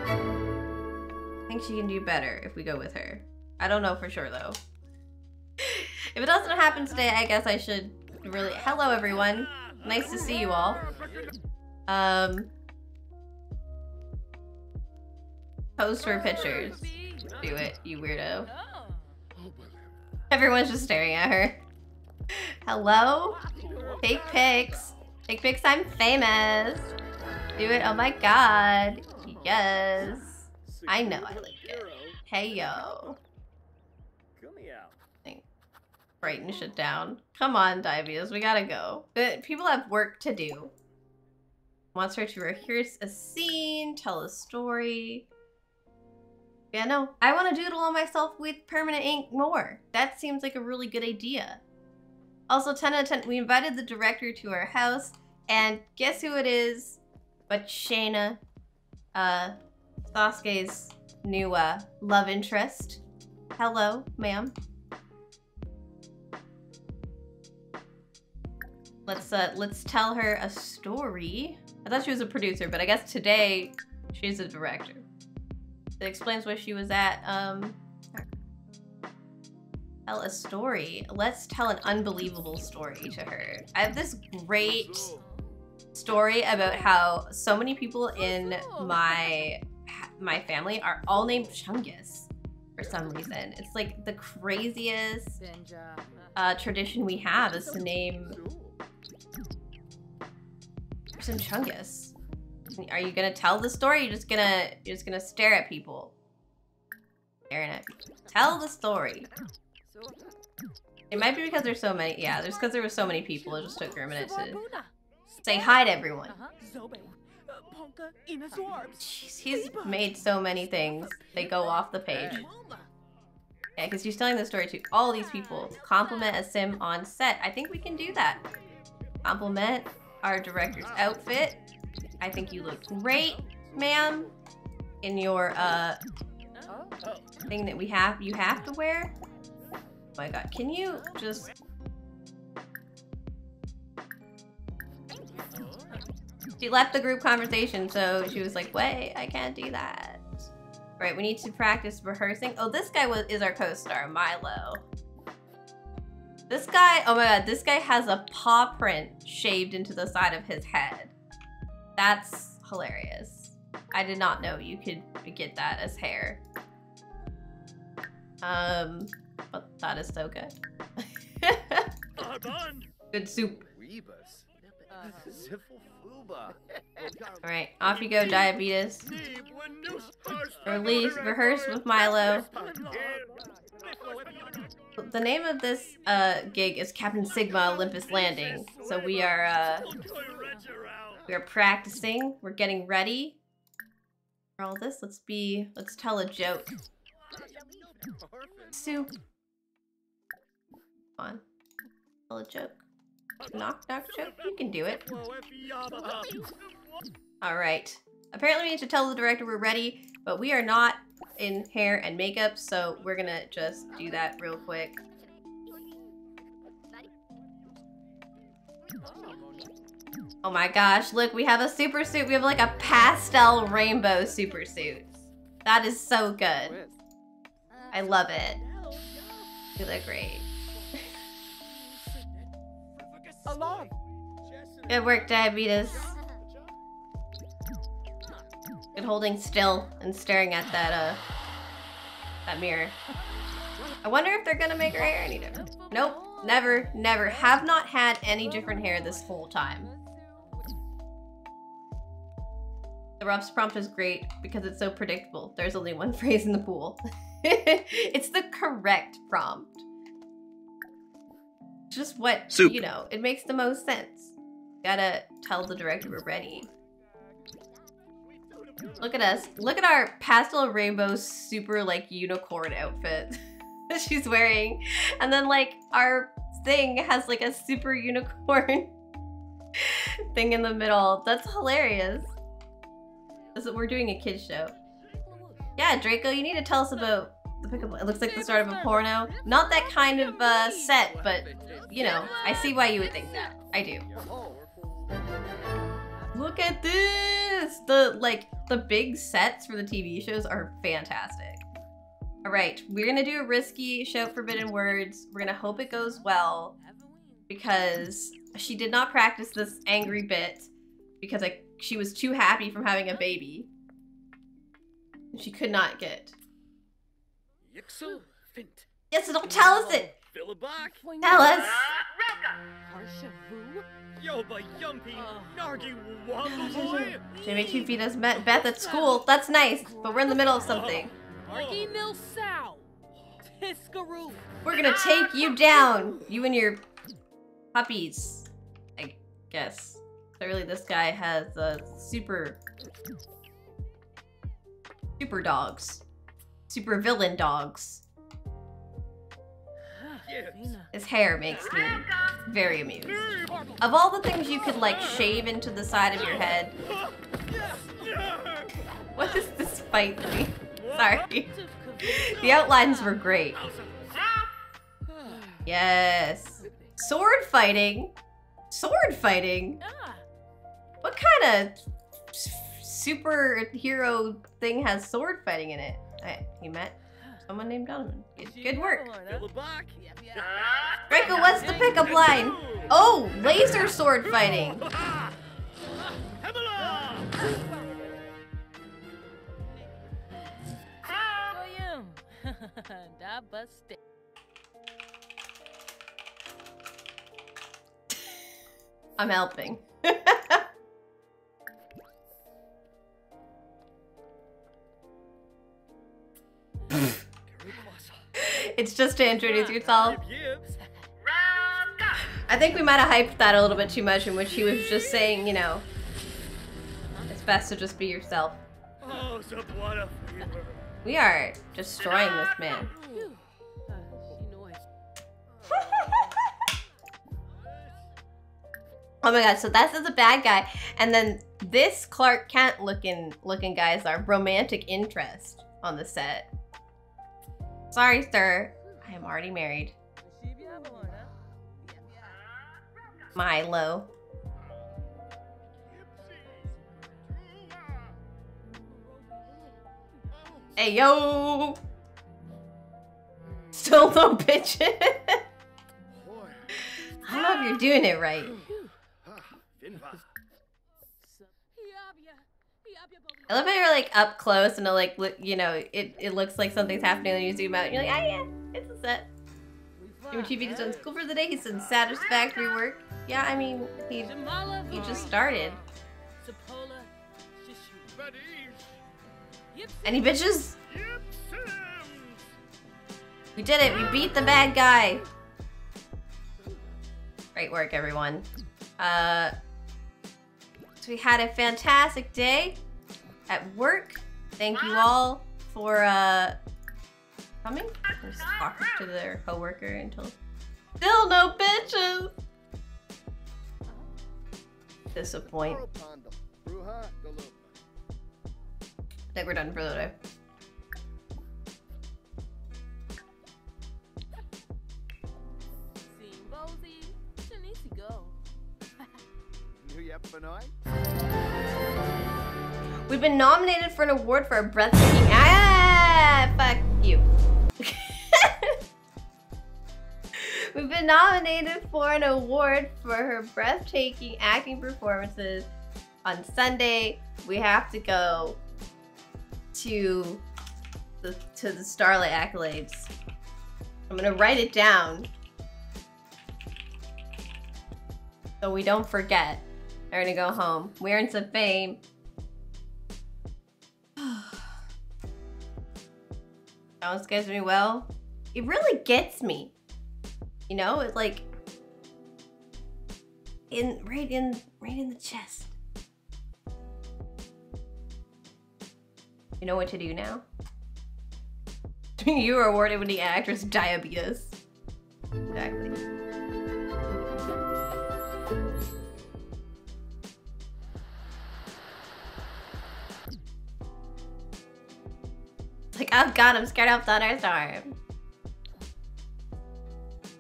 I think she can do better if we go with her. I don't know for sure though. if it doesn't happen today, I guess I should really. Hello, everyone. Nice to see you all. Um, pose for pictures. Do it, you weirdo. Everyone's just staring at her. Hello? Take pics. Take pics, I'm famous. Do it, oh my god. Yes. I know I like it. Hey yo. Brighten shit down. Come on, Diabetes, we gotta go. But people have work to do. Wants her to rehearse a scene, tell a story. Yeah, no, I want to doodle on myself with permanent ink more. That seems like a really good idea. Also, 10 out of 10, we invited the director to our house, and guess who it is? But Shayna, uh, Sasuke's new, uh, love interest. Hello, ma'am. Let's, uh, let's tell her a story. I thought she was a producer, but I guess today she's a director. It explains where she was at. Um, tell a story. Let's tell an unbelievable story to her. I have this great story about how so many people in my my family are all named Chungus for some reason. It's like the craziest uh, tradition we have is to name person Chungus. Are you gonna tell the story? You're just gonna you're just gonna stare at people. Staring at people. Tell the story. It might be because there's so many. Yeah, there's because there were so many people. It just took her a minute to say hi to everyone. Jeez, he's made so many things. They go off the page. Yeah, because she's telling the story to all these people. Compliment a sim on set. I think we can do that. Compliment our director's outfit. I think you look great, ma'am, in your uh thing that we have you have to wear. Oh my god, can you just She left the group conversation, so she was like, wait, I can't do that. Right, we need to practice rehearsing. Oh, this guy was is our co-star, Milo. This guy, oh my god, this guy has a paw print shaved into the side of his head. That's hilarious. I did not know you could get that as hair. Um, but that is so good. [laughs] good soup. Rebus. Zifflefuba. All right, off you go, diabetes. Release, rehearse with Milo. The name of this uh, gig is Captain Sigma Olympus Landing. So we are uh, we are practicing. We're getting ready for all this. Let's be. Let's tell a joke. Soup. Come on. Tell a joke. Knock knock joke. You can do it. [laughs] All right. Apparently we need to tell the director we're ready, but we are not in hair and makeup, so we're gonna just do that real quick. Oh my gosh, look, we have a super suit. We have like a pastel rainbow super suit. That is so good. I love it. You look great. Good work, Diabetes. Good holding still and staring at that, uh, that mirror. I wonder if they're gonna make her hair any different. Nope, never, never. Have not had any different hair this whole time. The Rob's prompt is great because it's so predictable. There's only one [laughs] phrase in the pool. [laughs] it's the correct prompt. Just what, Soup. you know, it makes the most sense. Gotta tell the director we're ready. Look at us. Look at our pastel rainbow super like unicorn outfit [laughs] that she's wearing. And then like our thing has like a super unicorn [laughs] thing in the middle. That's hilarious. This is, we're doing a kids show. Yeah, Draco, you need to tell us about the pickup. It looks like the start of a porno. Not that kind of uh, set, but you know, I see why you would think that. I do. Look at this! The like the big sets for the TV shows are fantastic. All right, we're gonna do a risky shout forbidden words. We're gonna hope it goes well because she did not practice this angry bit because like she was too happy from having a baby. She could not get. Yixel Fint. Yes, don't tell us it. Philibak. Tell us. Yoba Yumpy. Nargi Wamba [laughs] Jimmy Two Feet has met Beth at school. That's nice, but we're in the middle of something. Nargi Nil Sow. Tiskaroo. We're gonna take you down. You and your puppies. I guess. Clearly this guy has uh, super... Super dogs. Super villain dogs. His hair makes me very amused. Of all the things you could like shave into the side of your head, what is this fight thing? Sorry. The outlines were great. Yes. Sword fighting? Sword fighting? What kind of superhero thing has sword fighting in it? I, he met someone named Donovan. Good, work. Draco, what's the pickup line? Oh, laser sword fighting. Goyim. Da buste. I'm helping. [laughs] it's just to introduce yourself. I think we might have hyped that a little bit too much in which he was just saying, you know, it's best to just be yourself. Oh. We are destroying this man. [laughs] Oh my god, so that's the bad guy. And then this Clark Kent looking looking guy is our romantic interest on the set. Sorry, sir. I am already married. Milo. Hey, yo! Still no bitches. [laughs] I don't know if you're doing it right. I love how you're like up close and like look, you know, it, it looks like something's happening and you zoom out and you're like, ah yeah, it's a set. Your Chief is done school for the day. He's done satisfactory work. Yeah, I mean, he he just started. Any bitches? We did it. We beat the bad guy. Great work, everyone. Uh, so we had a fantastic day at work. Thank you all for uh coming. I'm just talking to their coworker until still no bitches. Disappoint. Pondo. I think we're done for the day. New Yep Benoit. We've been nominated for an award for our breathtaking. Ah, fuck you. [laughs] We've been nominated for an award for her breathtaking acting performances. On Sunday, we have to go to the to the Starlight accolades. I'm gonna write it down so we don't forget. We're gonna go home. We earned some fame. One scares me well. It really gets me. You know, it's like in right in right in the chest. You know what to do now? [laughs] you were awarded with the actress diabetes. Exactly. Oh god, I'm scared of thunderstorm.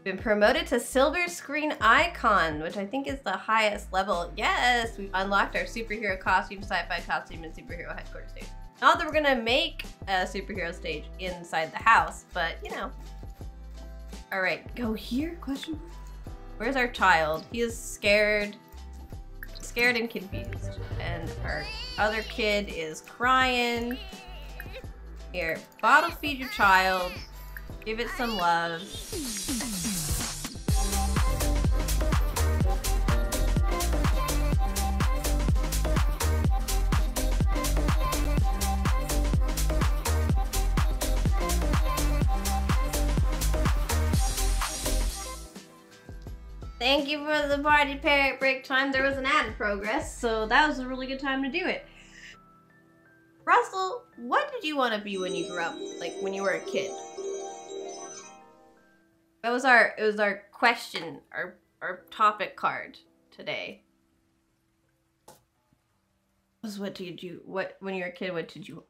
Been promoted to silver screen icon, which I think is the highest level. Yes, we've unlocked our superhero costume, sci-fi costume, and superhero headquarters stage. Not that we're gonna make a superhero stage inside the house, but you know. All right, go here? Question. Where's our child? He is scared, scared and confused, and our other kid is crying. Here, bottle feed your child. Give it some love. Thank you for the party parrot break time. There was an ad in progress, so that was a really good time to do it. Russell, what did you want to be when you grew up? Like when you were a kid? That was our it was our question, our our topic card today. Was what did you what when you were a kid, what did you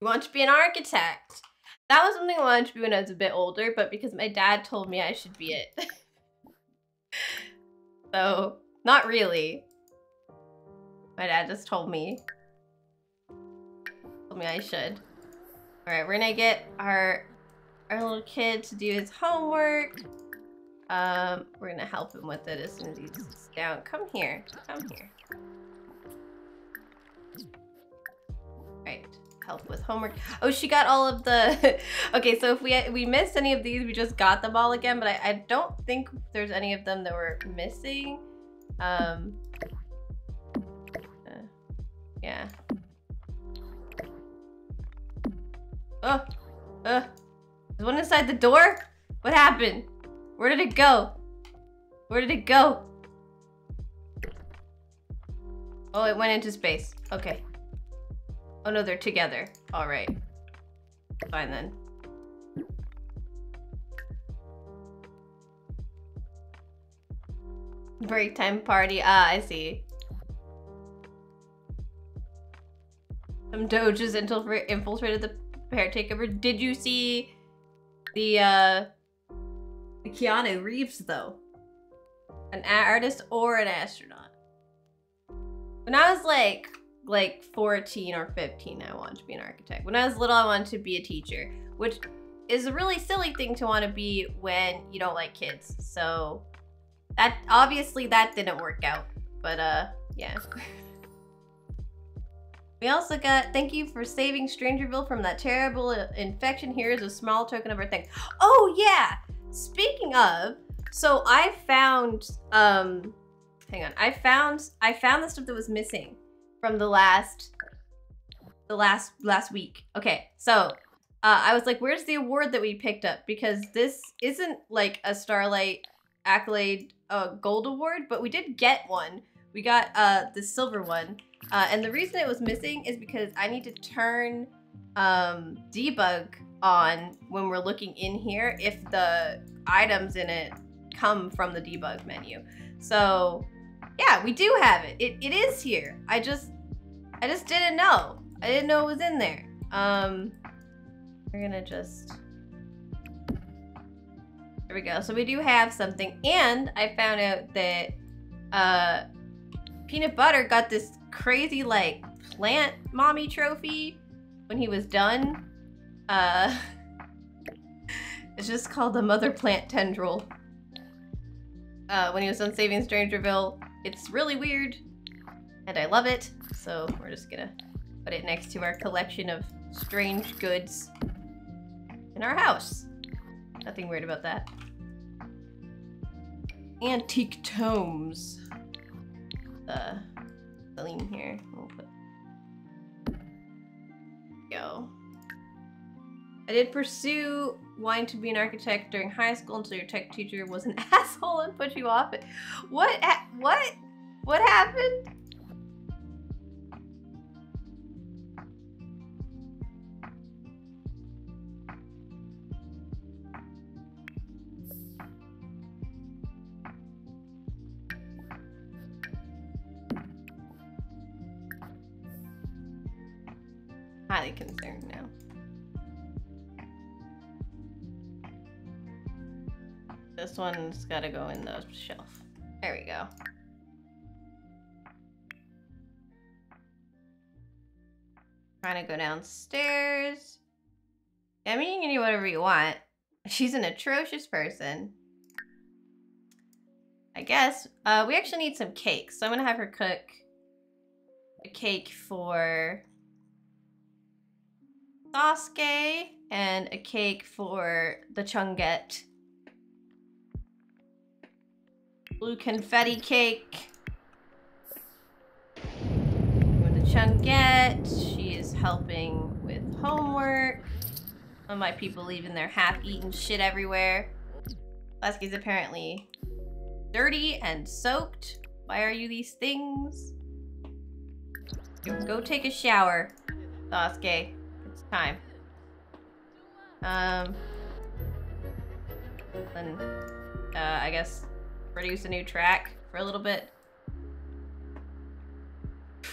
you want to be an architect? That was something I wanted to be when I was a bit older, but because my dad told me I should be it. [laughs] so, not really. My dad just told me. Told me I should. Alright, we're gonna get our our little kid to do his homework. Um, we're gonna help him with it as soon as he's down. Come here. Come here. Right. Help with homework. Oh, she got all of the... [laughs] okay, so if we we missed any of these, we just got them all again, but I, I don't think there's any of them that were missing. Um, uh, yeah. Oh, uh, there's one inside the door? What happened? Where did it go? Where did it go? Oh, it went into space. Okay. Oh no, they're together. All right. Fine then. Break time party. Ah, I see. Some doges infiltrated the pair takeover. Did you see the uh Keanu Reeves though? An artist or an astronaut? When I was like like 14 or 15, I wanted to be an architect. When I was little, I wanted to be a teacher, which is a really silly thing to want to be when you don't like kids. So that obviously that didn't work out. But uh yeah. [laughs] We also got thank you for saving Strangerville from that terrible infection. Here is a small token of our thanks. Oh yeah. Speaking of, so I found um hang on. I found I found the stuff that was missing from the last the last last week. Okay. So, uh, I was like, where's the award that we picked up? Because this isn't like a Starlight accolade uh, gold award, but we did get one. We got uh, the silver one. Uh, and the reason it was missing is because I need to turn um, debug on when we're looking in here if the items in it come from the debug menu. So yeah, we do have it. It, it is here. I just I just didn't know. I didn't know it was in there. Um, we're gonna just. There we go. So we do have something, and I found out that uh, Peanut Butter got this crazy like plant mommy trophy when he was done. Uh, [laughs] it's just called the Mother Plant Tendril. Uh, when he was done saving Strangerville, it's really weird, and I love it. So we're just gonna put it next to our collection of strange goods in our house. Nothing weird about that. Antique tomes. Uh, Celine here. We'll put. Go. I did pursue wanting to be an architect during high school until your tech teacher was an [laughs] asshole and put you off it. What? What? What happened? Highly concerned now. This one's gotta go in the shelf. There we go. Trying to go downstairs. I mean, you can do whatever you want. She's an atrocious person. I guess. Uh, we actually need some cake, so I'm gonna have her cook a cake for Sasuke and a cake for the Chungette. Blue confetti cake. For the Chungette, she is helping with homework. Some of my people leaving their half-eaten shit everywhere. Sasuke's apparently dirty and soaked. Why are you these things? Go take a shower, Sasuke. Time. Um, then, uh, I guess produce a new track for a little bit. [laughs]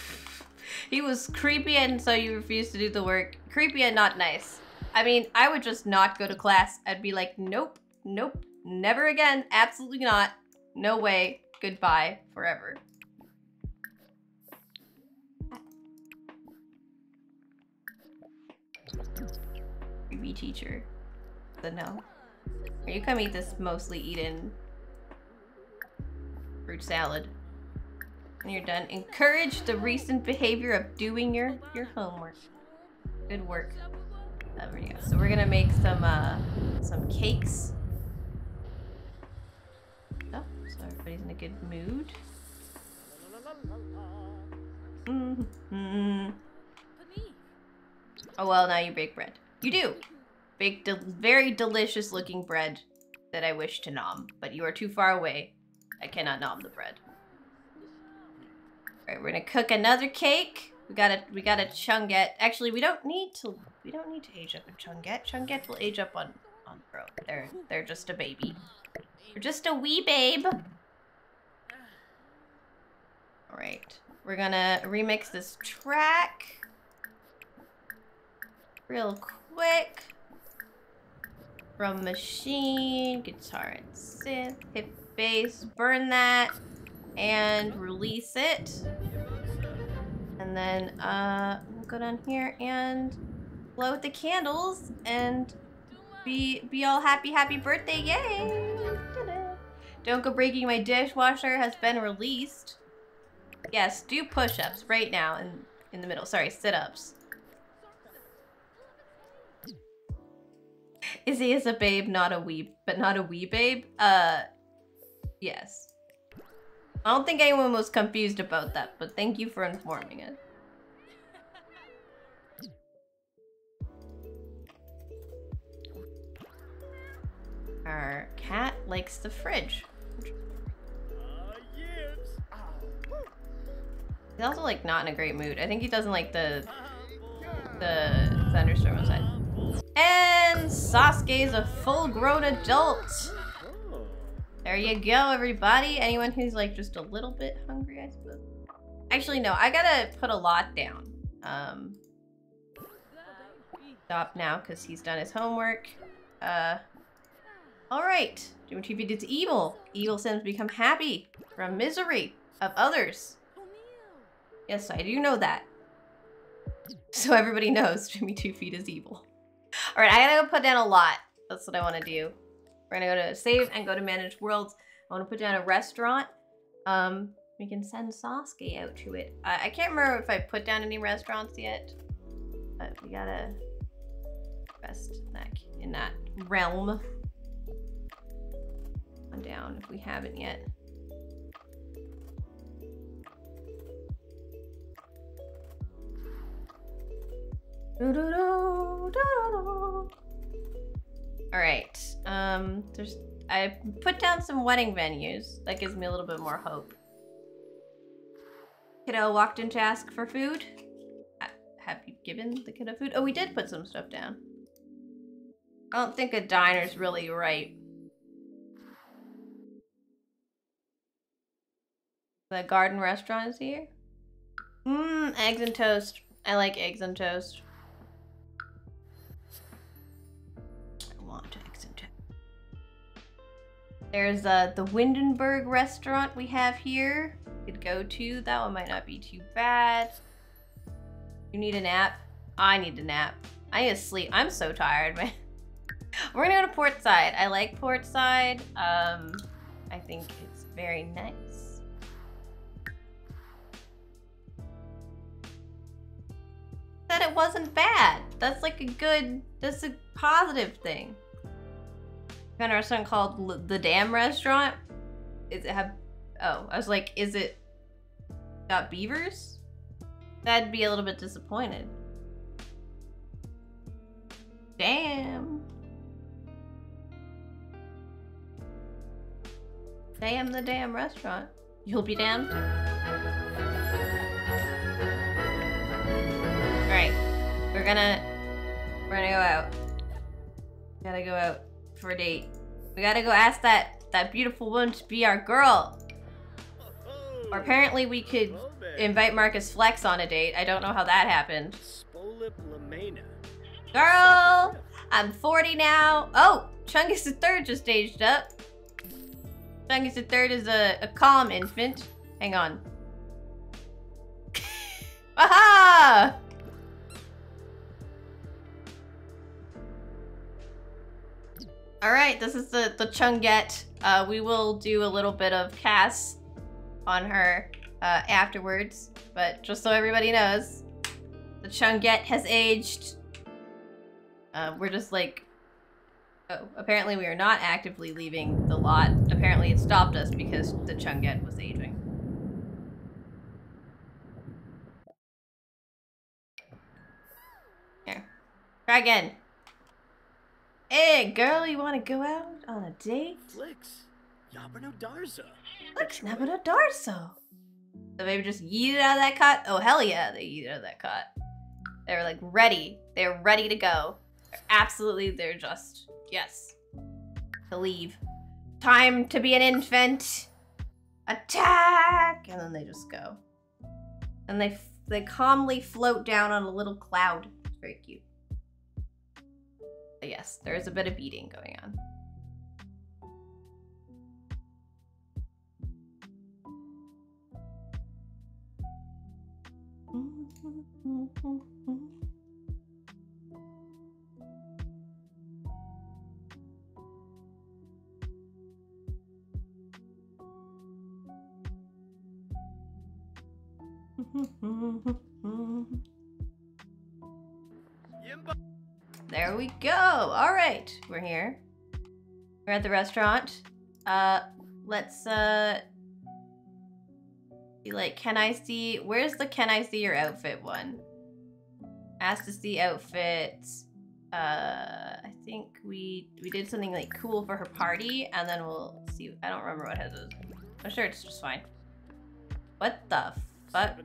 he was creepy and so you refused to do the work. Creepy and not nice. I mean, I would just not go to class. I'd be like, nope, nope, never again. Absolutely not. No way. Goodbye forever. Teacher. The no. Are you come eat this mostly eaten fruit salad? When you're done, encourage the recent behavior of doing your your homework. Good work. There we go. So we're gonna make some uh some cakes. Oh, so everybody's in a good mood. hmm Oh well, now you bake bread. You do. Bake de very delicious looking bread that I wish to nom, but you are too far away. I cannot nom the bread. Alright, we're gonna cook another cake. We got a we got a chungette. Actually, we don't need to we don't need to age up a chungette. Chungette will age up on on bro. They're they're just a baby. They're just a wee babe. Alright. We're gonna remix this track real quick. From machine, guitar and synth, hit bass, burn that, and release it. And And then uh, we'll go down here and blow out the candles and be be all happy, happy birthday, yay! Don't go breaking my dishwasher has been released. Yes, do push-ups right now in in the middle. Sorry, sit-ups. Izzy is a babe, not a wee, but not a wee babe. Uh, yes. I don't think anyone was confused about that, but thank you for informing us. Our cat likes the fridge. He's also like not in a great mood. I think he doesn't like the the thunderstorm outside. And Sasuke's a full-grown adult. There you go, everybody. Anyone who's like just a little bit hungry, I suppose. Actually, no, I gotta put a lot down. Um, stop now because he's done his homework. Uh, all right. Doing two feet is evil. Evil sins become happy from misery of others. Yes, I do know that. [laughs] So everybody knows [laughs] Jimmy Two Feet is evil. [laughs] All right, I gotta go put down a lot. That's what I want to do. We're gonna go to save and go to manage worlds. I want to put down a restaurant. Um, we can send Sasuke out to it. I, I can't remember if I put down any restaurants yet, but we gotta rest in that in that realm. One down if we haven't yet. All right. Um, there's I put down some wedding venues. That gives me a little bit more hope. Kiddo walked in to ask for food. Have you given the kiddo food? Oh, we did put some stuff down. I don't think a diner's really right. The garden restaurant is here. Mmm, eggs and toast. I like eggs and toast. Want toast. There's uh, the Windenburg restaurant we have here. Could go to. That one might not be too bad. You need a nap? I need a nap. I need to sleep. I'm so tired, [laughs] man. We're gonna go to Portside. I like Portside. Um, I think it's very nice. That it wasn't bad. That's like a good. That's a positive thing. A restaurant called L- the Dam Restaurant. Is it have? Oh, I was like, is it got beavers? That'd be a little bit disappointed. Damn. Damn the damn restaurant. You'll be damned. Alright. We're gonna we're gonna go out. Gotta go out for a date. We gotta go ask that that beautiful woman to be our girl. Or apparently we could invite Marcus Flex on a date. I don't know how that happened. Girl! I'm 40 now. Oh! Chungus the Third just aged up. Chungus the Third is a, a calm infant. Hang on. [laughs] Aha! Alright, this is the, the Chungette. Uh, we will do a little bit of CAS on her uh, afterwards. But just so everybody knows, the Chungette has aged. Uh, we're just like... Oh, apparently we are not actively leaving the lot. Apparently it stopped us because the Chungette was aging. Here. Try again. Hey, girl, you want to go out on a date? Flix. Yabano Darza. Look, Nebula Darso. The baby just yeeted out of that cot. Oh, hell yeah, they yeeted out of that cot. They're like ready. They're ready to go. They're absolutely, they're just, yes, to leave. Time to be an infant. Attack! And then they just go. And they, they calmly float down on a little cloud. It's very cute. Yes, there is a bit of eating going on. [laughs] There we go. All right, we're here. We're at the restaurant. Uh, let's uh, be like, can I see? Where's the can I see your outfit one? Ask to see outfits. Uh, I think we we did something like cool for her party, and then we'll see. I don't remember what it is. I'm sure it's just fine. What the fuck?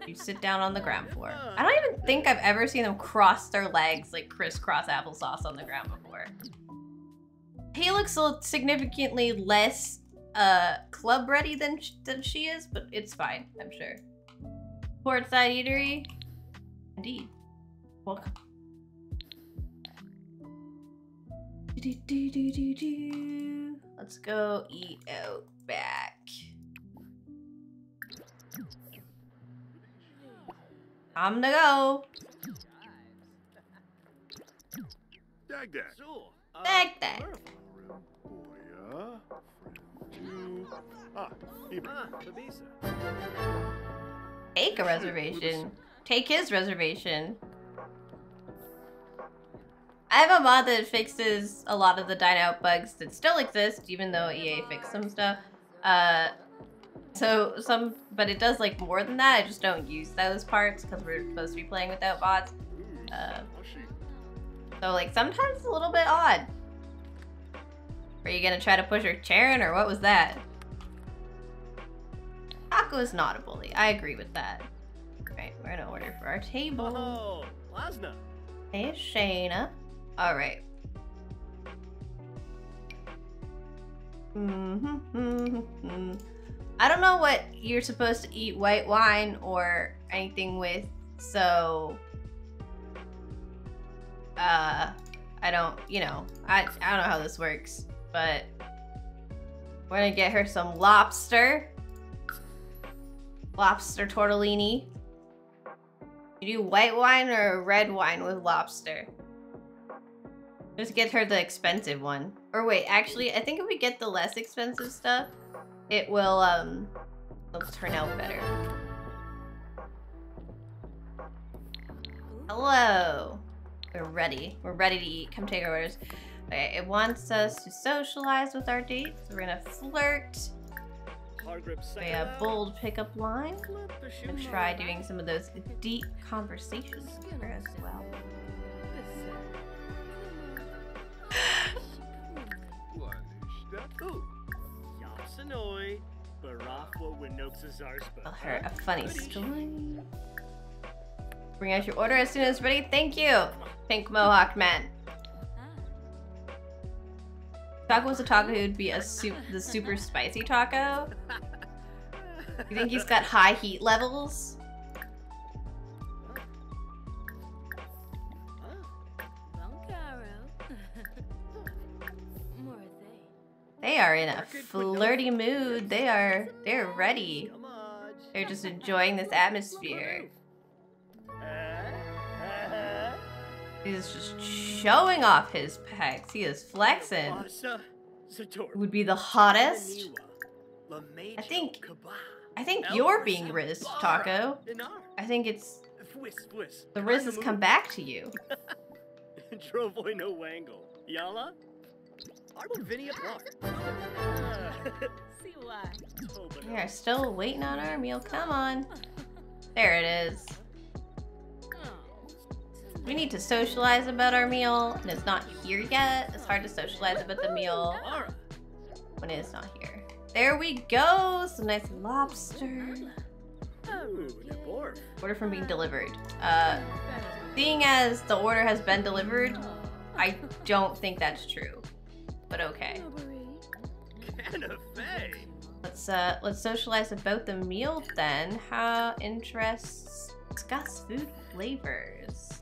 7A? You sit down on the ground floor. I don't even think I've ever seen them cross their legs like crisscross applesauce on the ground before. He looks a little significantly less uh club ready than sh- than she is, but it's fine, I'm sure. Portside eatery, indeed. Welcome. Let's go eat out back. I'm gonna go. Dag dag. So, uh, Dag dag. Boya. Friend two. Ibra. Babisa. Take a reservation. Take his reservation. I have a mod that fixes a lot of the dine out bugs that still exist, even though EA fixed some stuff. Uh, so some, but it does like more than that. I just don't use those parts because we're supposed to be playing without bots. Uh, So like sometimes it's a little bit odd. Are you gonna try to push her chair in, or what was that? Taco is not a bully. I agree with that. Right, we're gonna order for our table. Oh, Lasna. Hey, Shayna. All right. Mm-hmm. I don't know what you're supposed to eat white wine or anything with, so uh I don't, you know, I I don't know how this works, but we're gonna get her some lobster. Lobster tortellini. You do white wine or red wine with lobster? Just get her the expensive one. Or wait, actually, I think if we get the less expensive stuff, it will um it'll turn out better. Hello. We're ready. We're ready to eat. Come take our orders. Okay, it wants us to socialize with our dates. We're gonna flirt. Hard grip We have second. bold pickup line. Clip the And try doing some of those deep conversations with as well. Tell her a funny story. Bring out your order as soon as ready. Thank you, Pink Mohawk Man. Taco was a taco who'd be a soup, the super spicy taco. You think he's got high heat levels? They are in a flirty mood. They are they're ready. They're just enjoying this atmosphere. He's just showing off his pecs. He is flexing. Would be the hottest. I think- I think you're being rizzed, Taco. I think it's the riz has come back to you. [laughs] Trovoy no wangle. Yala? Arbo Vinny See why. We are still waiting on our meal. Come on. There it is. We need to socialize about our meal, and it's not here yet. It's hard to socialize about the meal when it's not here. There we go. Some nice lobster. Ooh, Order from being delivered. Uh, seeing as the order has been delivered, I don't think that's true. But okay. Let's uh let's socialize about the meal then. How interests discuss food flavors.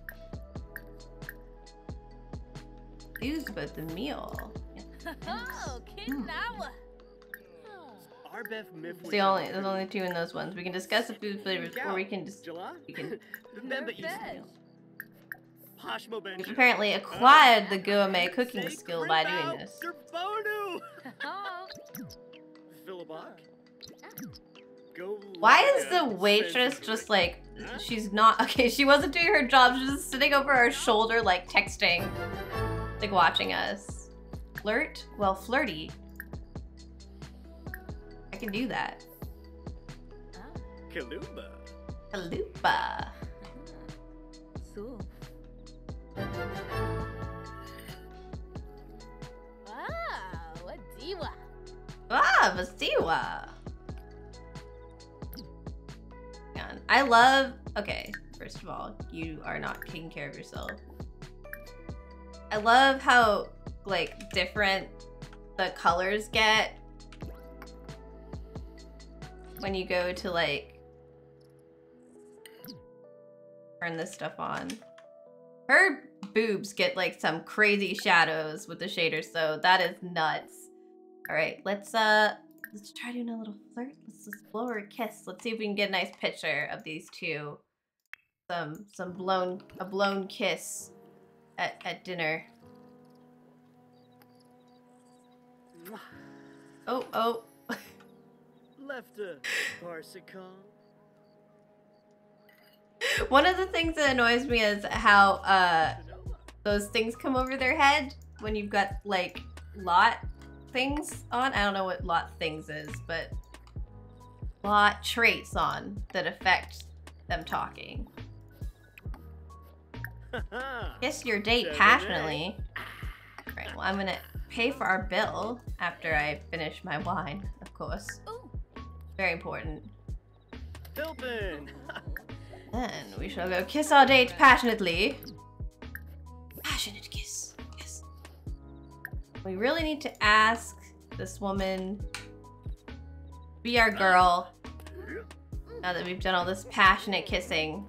News about the meal. Oh, Hmm. Kinawa. Arbeth Mif. It's the only there's only two in those ones. We can discuss the food flavors, or we can just Jala? we can [laughs] Remember you. Nervous. Hashmo Ben. we've apparently acquired the gourmet cooking skill by doing this. Gerbonu! Oh, [laughs] Philibok. Go. Why is the waitress just like she's not [laughs] okay, she wasn't doing her job, she's just sitting over our shoulder like texting. Like watching us. Flirt? Well flirty. I can do that. Kaluba. Kalupa. So. Ah, Wow, what diva. Ah, Vasiwa. Hang on. I love. Okay, first of all, you are not taking care of yourself. I love how like different the colors get when you go to like turn this stuff on. Her boobs get like some crazy shadows with the shader, so that is nuts. All right, let's uh, let's try doing a little flirt. Let's just blow her a kiss. Let's see if we can get a nice picture of these two. Some some blown a blown kiss at at dinner. Oh oh. Left a Parsicon. [laughs] One of the things that annoys me is how uh those things come over their head when you've got like lot things on. I don't know what lot things is, but lot traits on that affect them talking. [laughs] Kiss your date passionately. Right, well, I'm gonna pay for our bill after I finish my wine, of course. Very important. Philpin. Then we shall go kiss our date passionately. Passionate kiss. Yes. We really need to ask this woman be our girl now that we've done all this passionate kissing.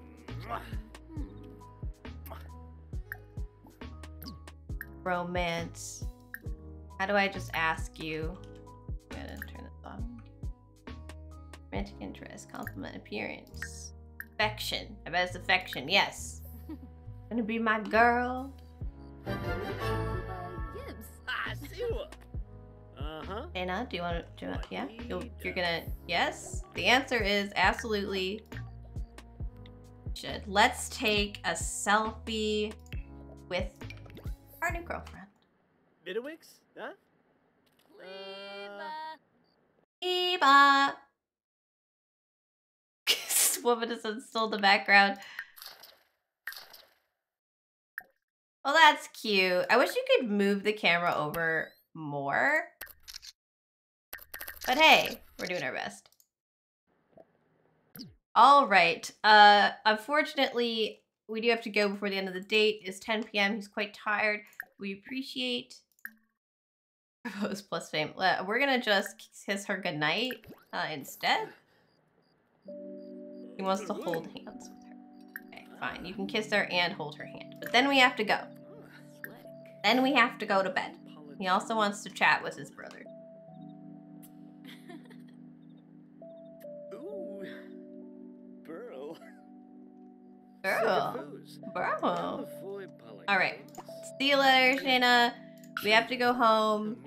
Romance. How do I just ask you? I'm gonna turn this on. Romantic interest, compliment appearance. Affection. I bet it's affection, yes. [laughs] Gonna be my girl. Anna, do you want to, do you want, yeah? You'll, you're gonna, yes? The answer is absolutely should. Let's take a selfie with our new girlfriend. Vidowix? Huh? Uh, Diva. Eva! this woman is still in the background. Well, that's cute. I wish you could move the camera over more. But hey, we're doing our best. All right. Uh, unfortunately, we do have to go before the end of the date. It's 10 p.m. He's quite tired. We appreciate [laughs] propose plus fame. We're gonna just kiss her goodnight uh, instead. He wants to hold hands with her. Okay, fine. You can kiss her and hold her hand. But then we have to go. Then we have to go to bed. He also wants to chat with his brother. [laughs] Ooh. Burl. Foos. Bro. All right. See you later, Shayna. We have to go home.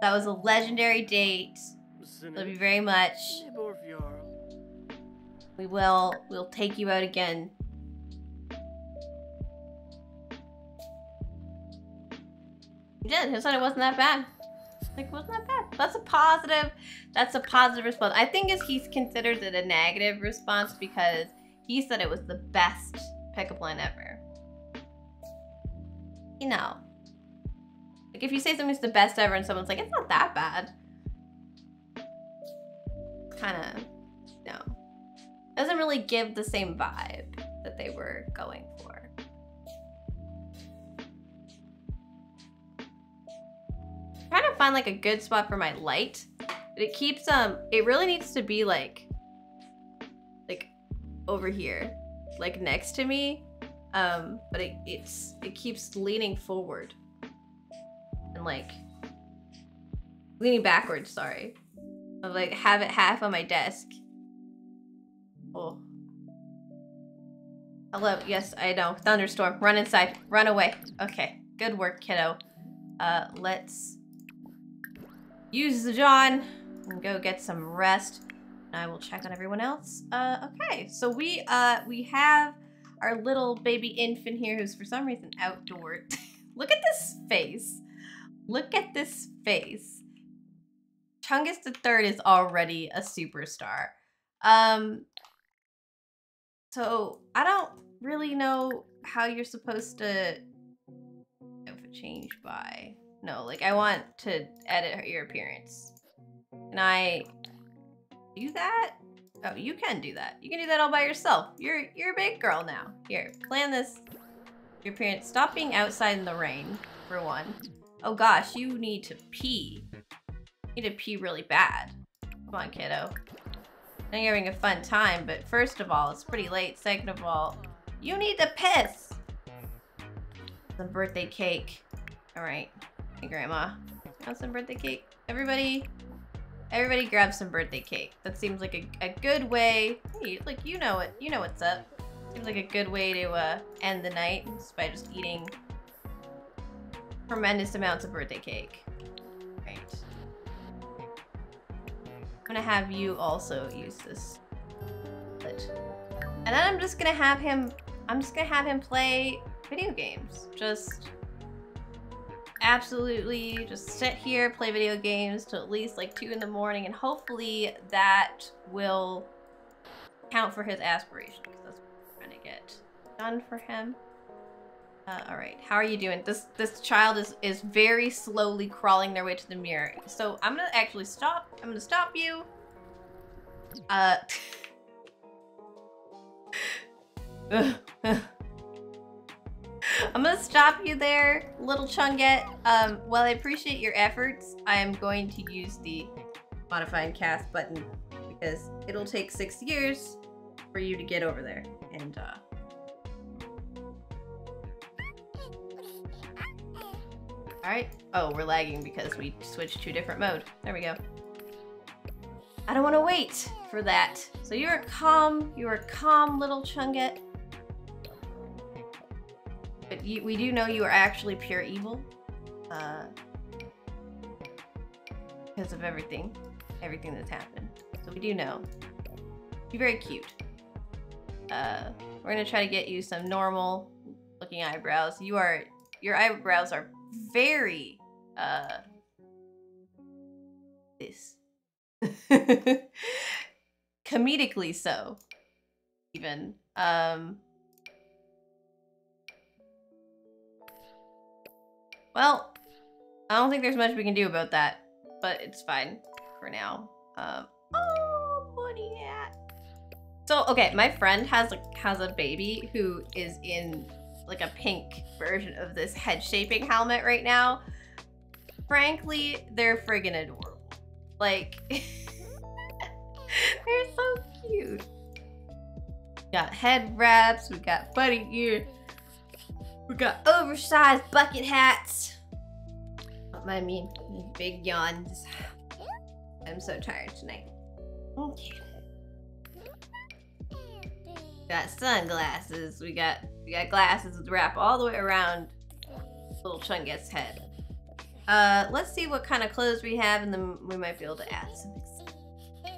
That was a legendary date. Love you very much. We will. We'll take you out again. He did. He said it wasn't that bad. Like, wasn't that bad? That's a positive. That's a positive response. I think is he's considers it a negative response because he said it was the best pickup line ever. You know, like if you say something's the best ever and someone's like, it's not that bad. Kind of, no. Doesn't really give the same vibe that they were going for. Find like a good spot for my light. But it keeps um it really needs to be like like over here. Like next to me. Um, but it it's it keeps leaning forward. And like leaning backwards, sorry. So I'll like have it half on my desk. Oh. Hello, yes, I know. Thunderstorm. Run inside. Run away. Okay. Good work, kiddo. Uh, let's use the John and go get some rest. And I will check on everyone else. Uh, okay. So we, uh, we have our little baby infant here who's for some reason outdoors. [laughs] Look at this face. Look at this face. Chungus the Third is already a superstar. Um, so I don't really know how you're supposed to change by. No, like I want to edit your appearance. Can I do that? Oh, you can do that. You can do that all by yourself. You're you're a big girl now. Here, plan this. Your parents stop being outside in the rain, for one. Oh gosh, you need to pee. You need to pee really bad. Come on, kiddo. I know you're having a fun time, but first of all, it's pretty late. Second of all, you need to piss. Some birthday cake. All right. Grandma. Want some birthday cake? Everybody, everybody grab some birthday cake. That seems like a, a good way. Hey, like, you know it. You know what's up. Seems like a good way to uh, end the night just by just eating tremendous amounts of birthday cake. Right. I'm gonna have you also use this. And then I'm just gonna have him, I'm just gonna have him play video games. Just absolutely just sit here, play video games till at least like two in the morning and hopefully that will count for his aspiration because that's what we're trying to get done for him. Uh, all right, how are you doing? This this child is is very slowly crawling their way to the mirror. So I'm gonna actually stop. I'm gonna stop you. Uh. [laughs] [laughs] I'm gonna stop you there, little Chungette. Um, while I appreciate your efforts, I am going to use the modifying CAS button because it'll take six years for you to get over there. And uh, all right. Oh, we're lagging because we switched to a different mode. There we go. I don't want to wait for that. So you're calm, you're calm little Chungette. You, we do know you are actually pure evil. Uh, because of everything. Everything that's happened. So we do know. You're very cute. Uh, we're gonna try to get you some normal looking eyebrows. You are, your eyebrows are very, uh, this. [laughs] Comedically so, even. Um, well, I don't think there's much we can do about that, but it's fine for now. Um, oh, bunny hat. So, okay, my friend has like has a baby who is in like a pink version of this head shaping helmet right now. Frankly, they're friggin' adorable. Like, [laughs] they're so cute. Got head wraps, we got bunny ear, we got oversized bucket hats. I mean, big yawns. I'm so tired tonight. Okay. Got sunglasses. We got we got glasses with wrap all the way around little Chungette's head. Uh, let's see what kind of clothes we have, and then we might be able to add some.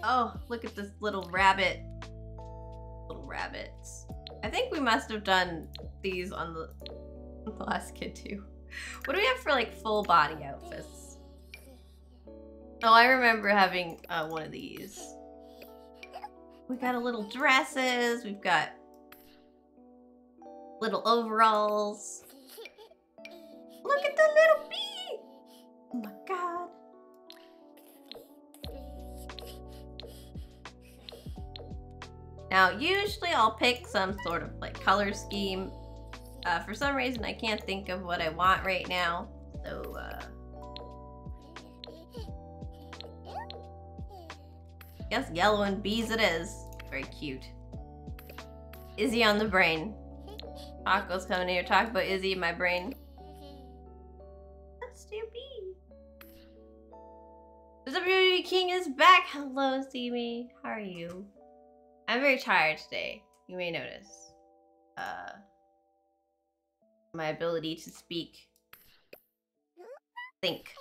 Oh, look at this little rabbit. Little rabbits. I think we must have done these on the, [laughs] the last kid too. What do we have for like full body outfits? Oh, I remember having uh, one of these. We got a little dresses. We've got little overalls. Look at the little bee! Oh my god. Now, usually I'll pick some sort of like color scheme. Uh, for some reason, I can't think of what I want right now. So, uh... guess yellow and bees it is. Very cute. Izzy on the brain. Taco's coming here. Talk about Izzy in my brain. Bee. Does The Beauty King is back. Hello, Steamy. How are you? I'm very tired today. You may notice. Uh, my ability to speak. Think.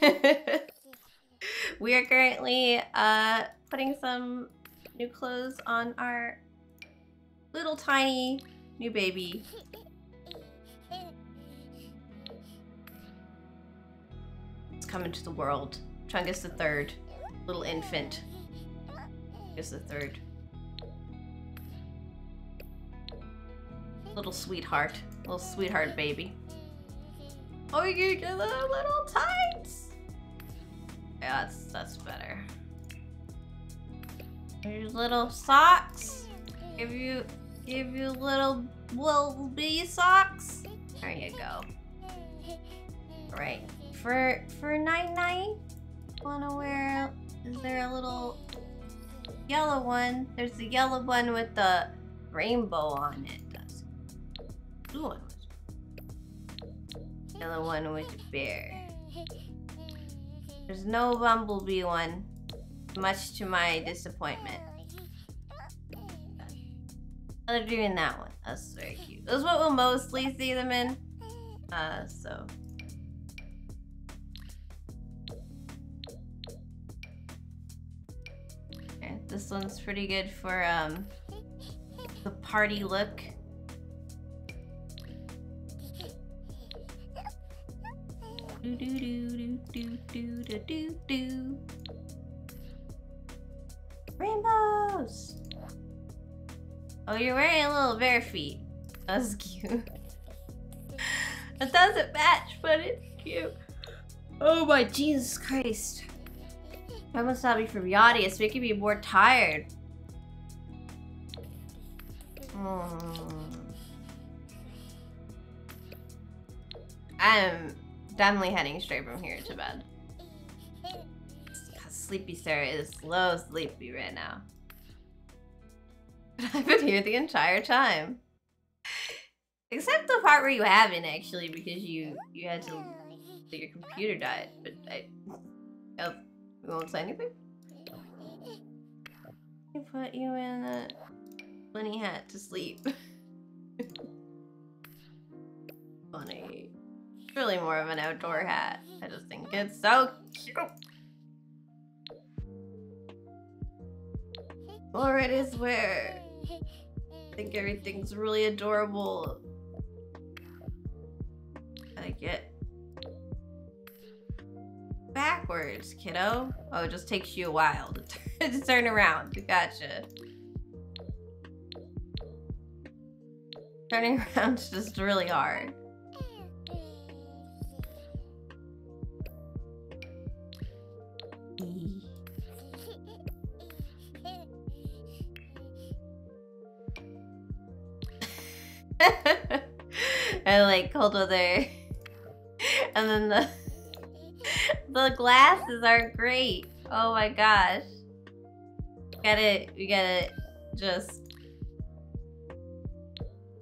[laughs] we are currently uh putting some new clothes on our little tiny new baby. It's coming to the world. Chungus the third. Little infant. Chungus the third. Little sweetheart. Little sweetheart baby. Oh, you get the little tights! Yeah, that's, that's better. Here's little socks. Give you, give you little, little bee socks. There you go. Right. For, for night night, wanna wear, is there a little yellow one? There's the yellow one with the rainbow on it. Blue one. Yellow one with the bear. There's no bumblebee one, much to my disappointment. They're doing that one. That's very cute. That's what we'll mostly see them in. Uh, so. This one's pretty good for um the party look. Do do do do do do do do. Rainbows. Oh, you're wearing a little bare feet. That's cute. [laughs] it doesn't match, but it's cute. Oh my Jesus Christ. I must not be from Yachty. It's making me more tired. Hmm. I'm definitely heading straight from here to bed. Sleepy Sarah is slow sleepy right now. But [laughs] I've been here the entire time. Except the part where you haven't actually because you you had to your computer died. But I oh, you won't say anything? I put you in a bunny hat to sleep. [laughs] Funny. Really more of an outdoor hat. I just think it's so cute. It is where I think everything's really adorable. I get backwards, kiddo. Oh, it just takes you a while to, turn- [laughs] to turn around. Gotcha. Turning [laughs] around is just really hard. I like cold weather. And then the the glasses are great. Oh my gosh. Gotta we gotta just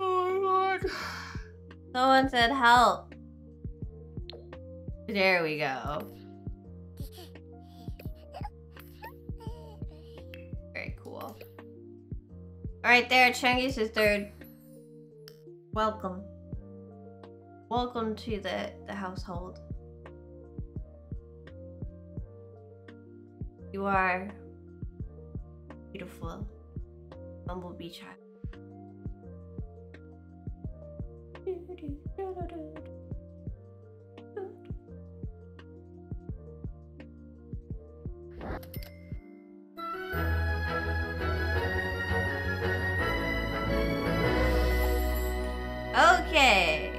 Oh my god. [sighs] Someone said help. There we go. Alright there, Chungus is third. Welcome. Welcome to the, the household. You are beautiful. Bumblebee child. Okay.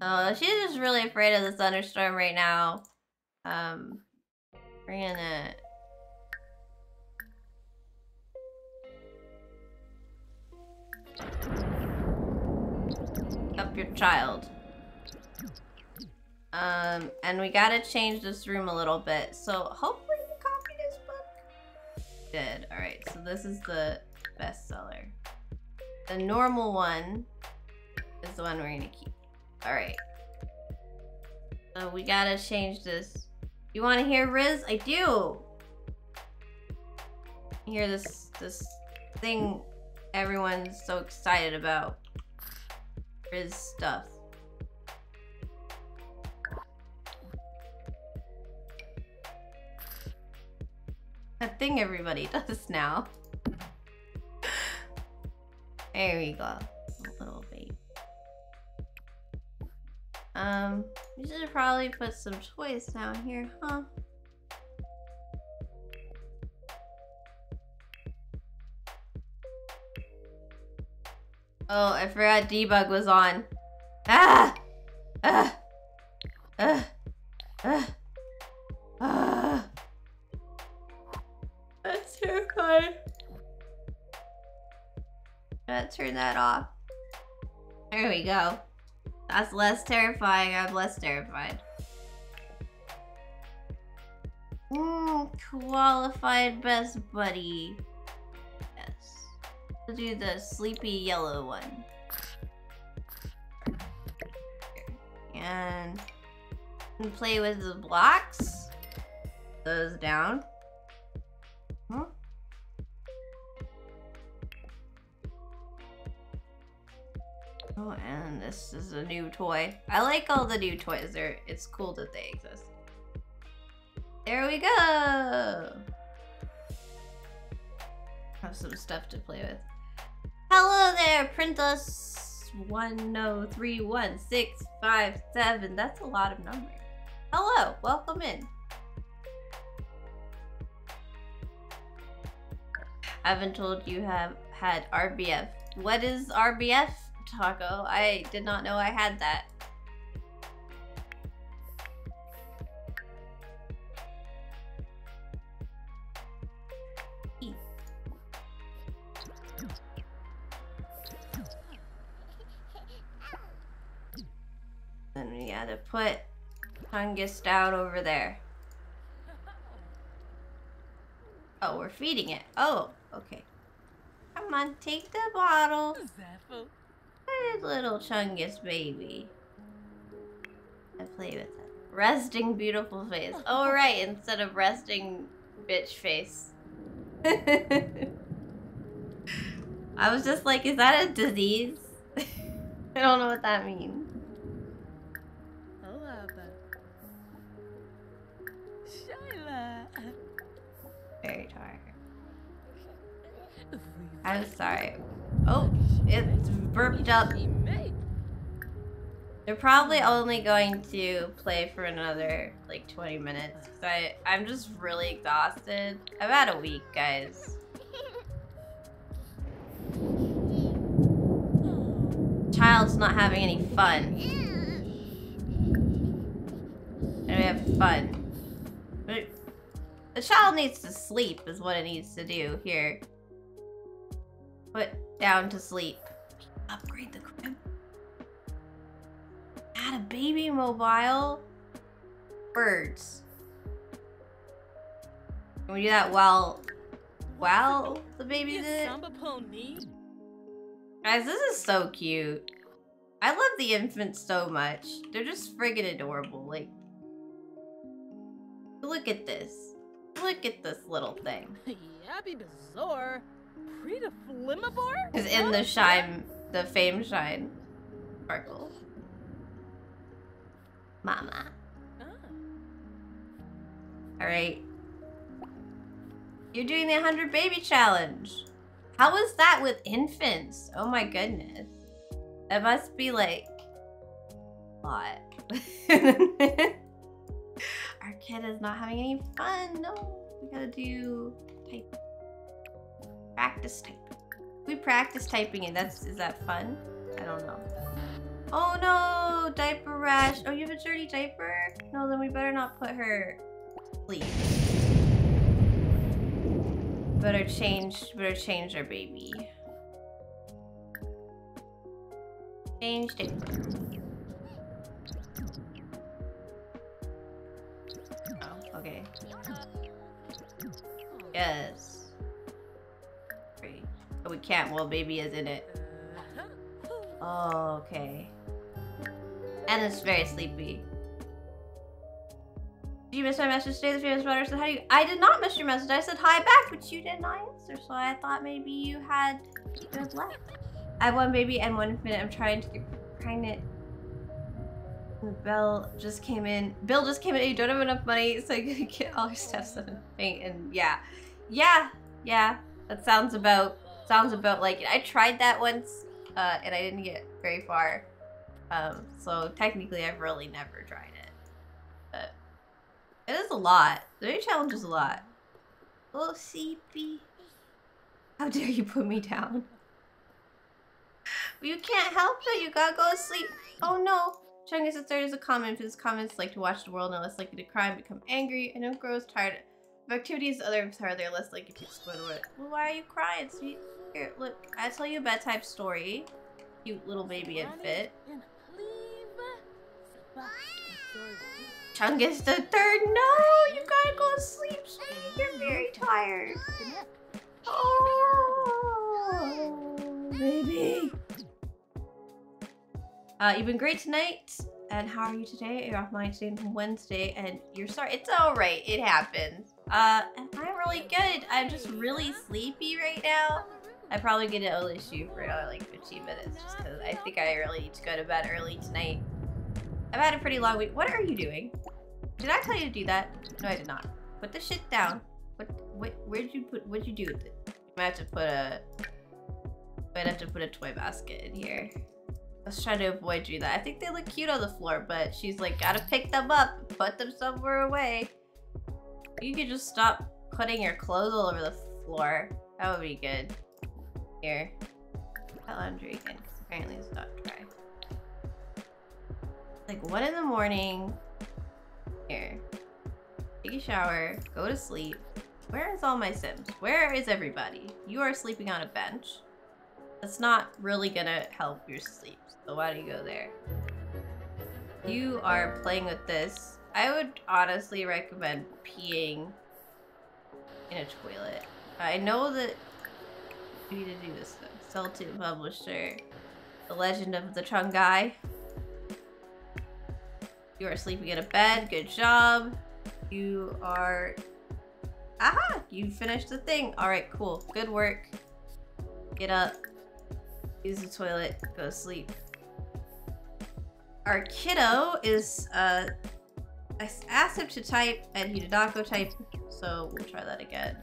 Oh, she's just really afraid of the thunderstorm right now. Um, we're. Up your child. Um, and we gotta change this room a little bit. So hopefully you copied this book. Did. Alright, so this is the bestseller. The normal one is the one we're gonna keep. Alright. So we gotta change this You want to hear Riz? I do. Hear this this thing everyone's so excited about. Riz stuff. That thing everybody [laughs] does now. There we go. Little baby. Um, we should probably put some toys down here, huh? Oh, I forgot debug was on. Ah! Ah! Ah! Ah! Ah! That's terrifying. Turn that off. There we go. That's less terrifying. I'm less terrified. Mm, qualified best buddy. Yes. We'll do the sleepy yellow one. And, and play with the blocks. Those down. Huh? Oh, and this is a new toy. I like all the new toys. They're, it's cool that they exist. There we go! Have some stuff to play with. Hello there, print us 10316557. That's a lot of numbers. Hello, welcome in. I haven't told you have had RBF. What is RBF, Taco? I did not know I had that. Then we gotta put Chungus down over there. Oh, we're feeding it. Oh, okay. Come on, take the bottle. Good little Chungus baby. I play with it. Resting beautiful face. [laughs] Oh, right, instead of resting bitch face. [laughs] I was just like, is that a disease? [laughs] I don't know what that means. Very tired. I'm sorry. Oh, it's burped up. They're probably only going to play for another like 20 minutes. I, I'm just really exhausted. I've had a week, guys. Child's not having any fun. And we have fun. But the child needs to sleep is what it needs to do here. Put down to sleep. Upgrade the crib. Add a baby mobile. Birds. Can we do that while while the baby's in it? Guys, this is so cute. I love the infants so much. They're just friggin' adorable. Like, look at this. Look at this little thing. [laughs] Yabby bizarre. Pretty flimmable. Is in the shine, the fame shine sparkle. Mama. Ah. All right. You're doing the 100 baby challenge. How is that with infants? Oh my goodness. That must be like a lot. [laughs] Our kid is not having any fun. No, we gotta do type. Practice typing. We practice typing and that's is that fun? I don't know. Oh no, diaper rash. Oh, you have a dirty diaper? No, then we better not put her sleep. Better change, better change our baby. Change diaper. Oh, okay. Yes. Oh, we can't while baby is in it. Oh, okay. And it's very sleepy. Did you miss my message today? The famous butter said, how do you... I did not miss your message. I said hi back, but you did not answer. So I thought maybe you had good luck. I have one baby and one minute. I'm trying to get pregnant. Bill just came in. Bill just came in. You don't have enough money, so you're gonna get all your stuff done. And yeah, yeah, yeah. That sounds about sounds about like it. I tried that once, uh, and I didn't get very far. Um, so technically, I've really never tried it. But it is a lot. The new challenge is a lot. Oh, CP. How dare you put me down? You can't help it. You gotta go to sleep. Oh no. Chungus is third is a comment. His comments like to watch the world and less likely to cry and become angry and then grows tired of activities others are they're less likely to explode. Well, why are you crying, sweet? Here, look. I tell you a bedtime story. Cute little baby infant. Chungus the third. No, you gotta go to sleep, sweetie. You're very tired. Oh, baby. Uh, you've been great tonight. And how are you today? You're off mine today Wednesday, and you're sorry. It's all right. It happens. Uh, I'm really good. I'm just really sleepy right now. I probably get to shoot for another like 15 minutes, just because I think I really need to go to bed early tonight. I've had a pretty long week. What are you doing? Did I tell you to do that? No, I did not. Put the shit down. What? What? Where'd you put? What'd you do with it? You might have to put a. Might have to put a toy basket in here. Let's try to avoid doing that. I think they look cute on the floor, but she's like, gotta pick them up, put them somewhere away. You could just stop putting your clothes all over the floor. That would be good. Here. That laundry again, apparently it's not dry. Like, one in the morning. Here. Take a shower, go to sleep. Where is all my Sims? Where is everybody? You are sleeping on a bench. That's not really gonna help your sleep. So why do you go there? You are playing with this. I would honestly recommend peeing in a toilet. I know that need to do this though. Sell to publisher. The Legend of the Chungai. You are sleeping in a bed. Good job. You are... Aha! You finished the thing. Alright, cool. Good work. Get up. Use the toilet. Go to sleep. Our kiddo is, uh... I asked him to type, and he did not go type, so we'll try that again.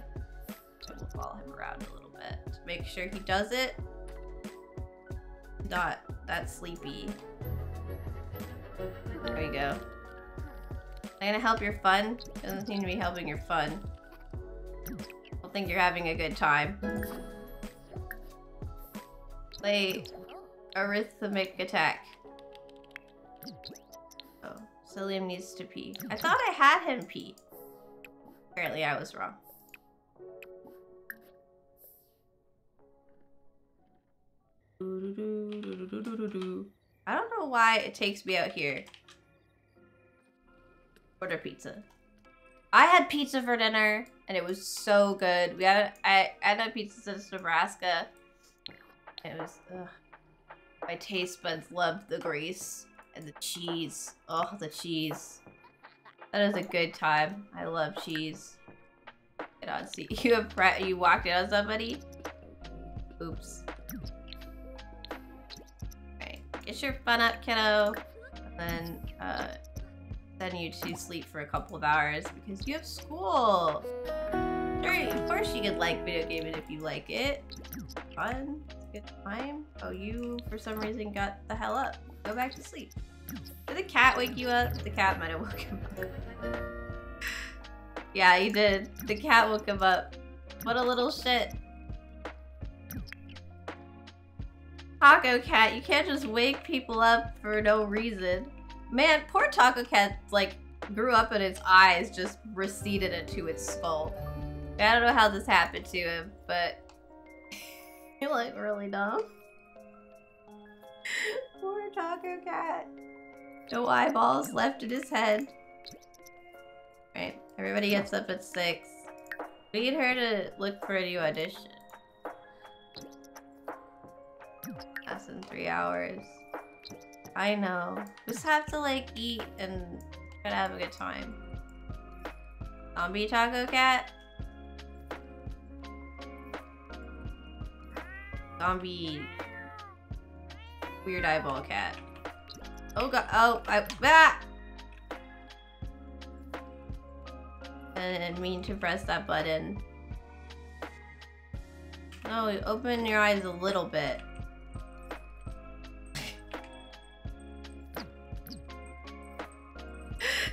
So we'll follow him around a little to make sure he does it. Not that sleepy. There you go. I'm gonna help your fun. Doesn't seem to be helping your fun. I think you're having a good time. Play arithmetic attack. Oh, Cillian needs to pee. I thought I had him pee. Apparently I was wrong. I don't know why it takes me out here. Order pizza. I had pizza for dinner, and it was so good. We had I, I had pizza since Nebraska. It was ugh. my taste buds loved the grease and the cheese. Oh, the cheese. That is a good time. I love cheese. Get on, see [laughs] you have you walked in on somebody. Oops. Get your fun up, kiddo. And then uh, send you to sleep for a couple of hours because you have school. Sure, of course you could like video gaming if you like it. Fun, good time. Oh, you for some reason got the hell up. Go back to sleep. Did the cat wake you up? The cat might have woke him up. [laughs] yeah, he did. The cat woke him up. What a little shit. Taco Cat, you can't just wake people up for no reason. Man, poor Taco Cat, like, grew up and its eyes just receded into its skull. I don't know how this happened to him, but [laughs] you look really dumb. [laughs] poor Taco Cat. No eyeballs left in his head. Right, everybody gets up at 6. We need her to look for a new audition. Than three hours. I know. Just have to like eat and try to have a good time. Zombie taco cat. Zombie weird eyeball cat. Oh god, oh, I, ah! Didn't mean to press that button. No, open your eyes a little bit.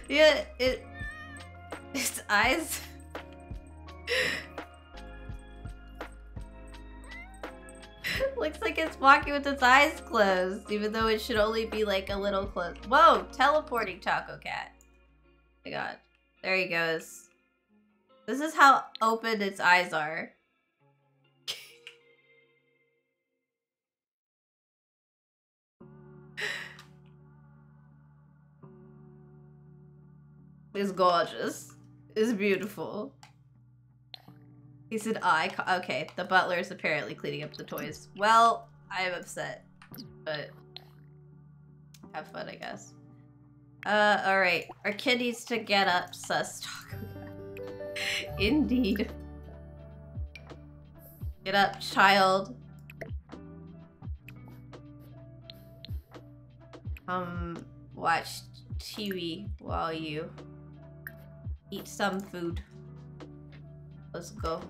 Yeah, it. Its eyes. Looks like it's walking with its eyes closed, even though it should only be like a little closed. Whoa, teleporting taco cat. Oh my god. There he goes. This is how open its eyes are. It's gorgeous. is beautiful. He said I. Okay, the butler is apparently cleaning up the toys. Well, I'm upset. But have fun, I guess. Uh, alright. Our kid needs to get up, sus. [laughs] Indeed. Get up, child. Um, watch TV while you eat some food. Let's go.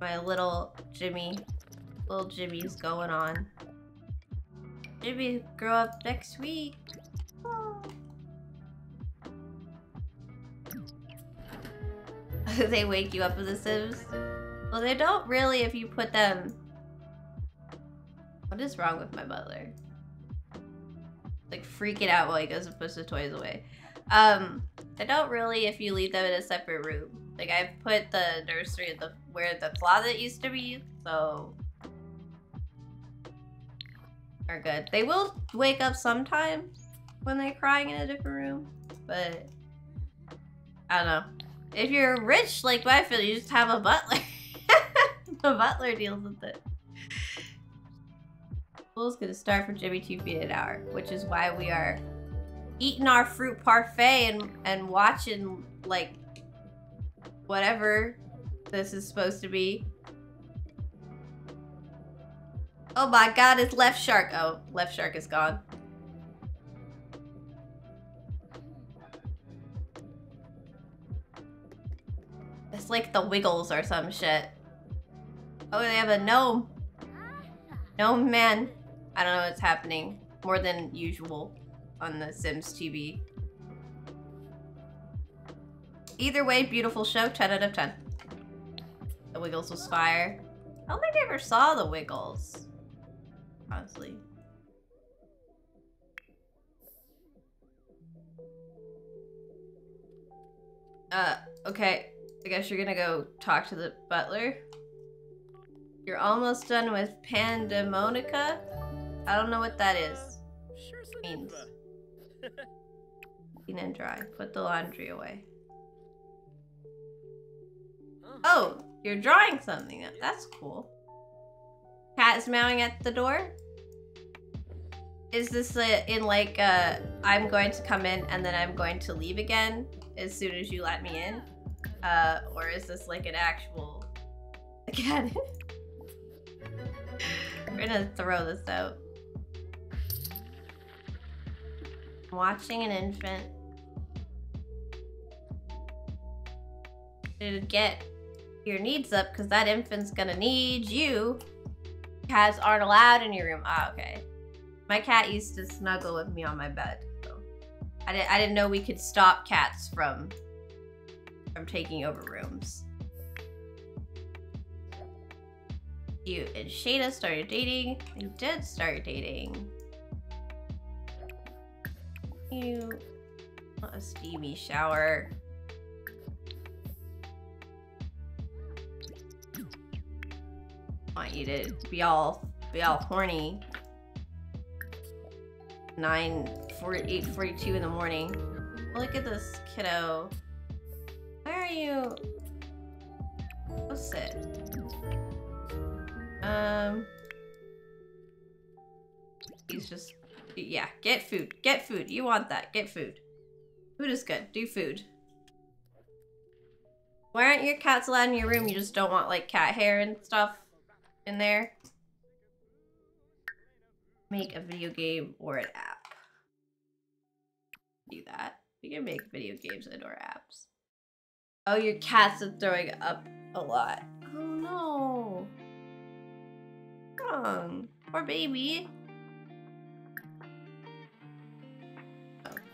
My little Jimmy, little Jimmy's going on. Jimmy grow up next week. [laughs] they wake you up in The Sims? Well, they don't really if you put them... What is wrong with my butler? Like freaking out while he goes and puts the toys away. Um, they don't really if you leave them in a separate room. Like I've put the nursery the where the closet used to be, so are good. They will wake up sometimes when they're crying in a different room, but I don't know. If you're rich like my family, you just have a butler. [laughs] the butler deals with it. School's gonna start for Jimmy two feet an hour, which is why we are eating our fruit parfait and and watching like whatever this is supposed to be. Oh my god, it's left shark. Oh, left shark is gone. It's like the Wiggles or some shit. Oh, they have a gnome. Gnome man. I don't know what's happening. More than usual on the Sims TV. Either way, beautiful show. 10 out of 10. The Wiggles was fire. I don't think I ever saw the Wiggles. Honestly. Uh, okay. I guess you're gonna go talk to the butler. You're almost done with Pandemonica? I don't know what that is. Sure, Means. [laughs] Clean and dry. Put the laundry away. Oh, you're drawing something. That's cool. Cat is meowing at the door. Is this a, in like uh I'm going to come in and then I'm going to leave again as soon as you let me in? Uh, or is this like an actual [laughs] again? [laughs] We're gonna throw this out. Watching an infant. To get your needs up because that infant's gonna need you. Cats aren't allowed in your room. Ah, okay. My cat used to snuggle with me on my bed. So I didn't I didn't know we could stop cats from from taking over rooms. You and Shada started dating. They did start dating. You want a steamy shower. I want you to be all be all horny. 9 8 42 in the morning. Look at this kiddo. Why are you Go sit. Um He's just yeah, get food. Get food. You want that. Get food. Food is good. Do food. Why aren't your cats allowed in your room? You just don't want like cat hair and stuff in there? Make a video game or an app. Do that. We can make video games and or apps. Oh, your cats are throwing up a lot. Oh no. What's wrong? Poor baby.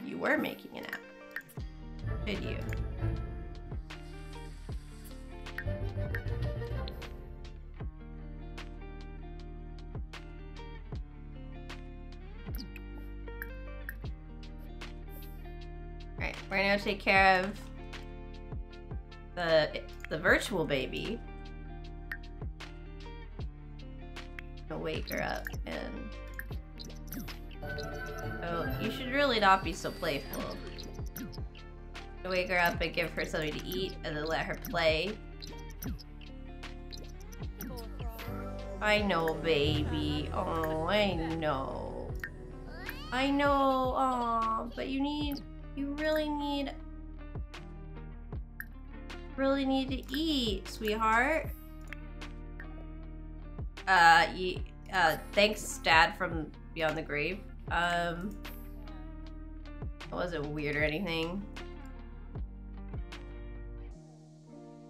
You were making an app. Did you? Alright, we're gonna take care of the the virtual baby. Gonna wake her up and Oh, you should really not be so playful. Wake her up and give her something to eat and then let her play. I know, baby. Oh, I know. I know. Oh, but you need you really need really need to eat, sweetheart. Uh, uh, thanks, Dad from Beyond the Grave. Um, wasn't weird or anything.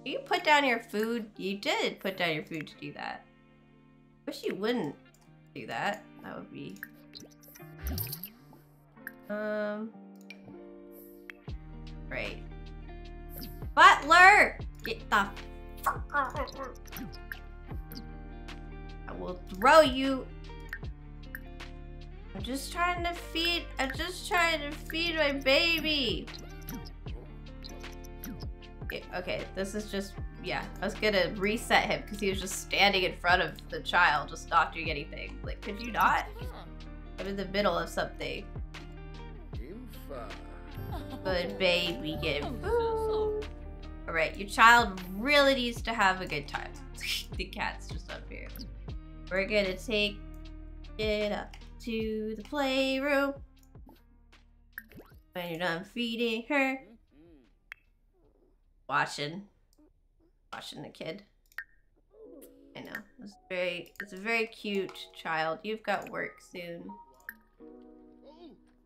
You put down your food. You did put down your food to do that. Wish you wouldn't do that. That would be. Um. Right. Butler! Get the. I will throw you. I'm just trying to feed. I'm just trying to feed my baby. Okay, this is just. Yeah, I was gonna reset him because he was just standing in front of the child, just not doing anything. Like, could you not? I'm in the middle of something. Good baby, get food. Alright, your child really needs to have a good time. [laughs] the cat's just up here. We're gonna take it up to the playroom. When you're done feeding her. Watching. Watching the kid. I know. It's very it's a very cute child. You've got work soon.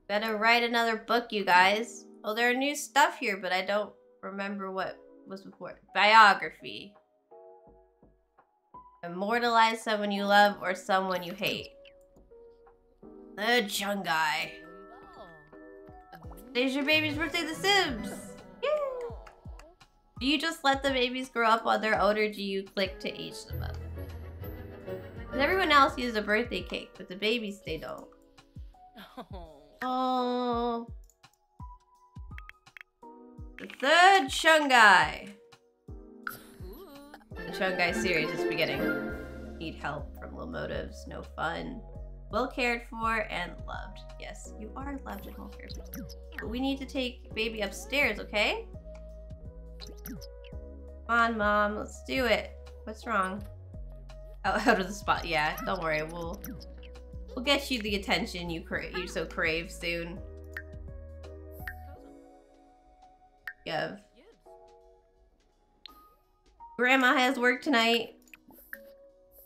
Better write another book, you guys. Oh, there are new stuff here, but I don't remember what was before. Biography. Immortalize someone you love or someone you hate. The Chungai. Today's your baby's birthday, The Sims. Yeah. Do you just let the babies grow up on their own, or do you click to age them up? everyone else uses a birthday cake, but the babies they don't. [laughs] Oh. The third Chungai. The Chungai series is beginning. Need help from low motives, no fun. Well cared for and loved. Yes, you are loved and well cared for. But we need to take baby upstairs, okay? Come on, mom, let's do it. What's wrong? Out, oh, [laughs] out of the spot. Yeah, don't worry. We'll we'll get you the attention you cra- you so crave soon. Yev. Grandma has work tonight.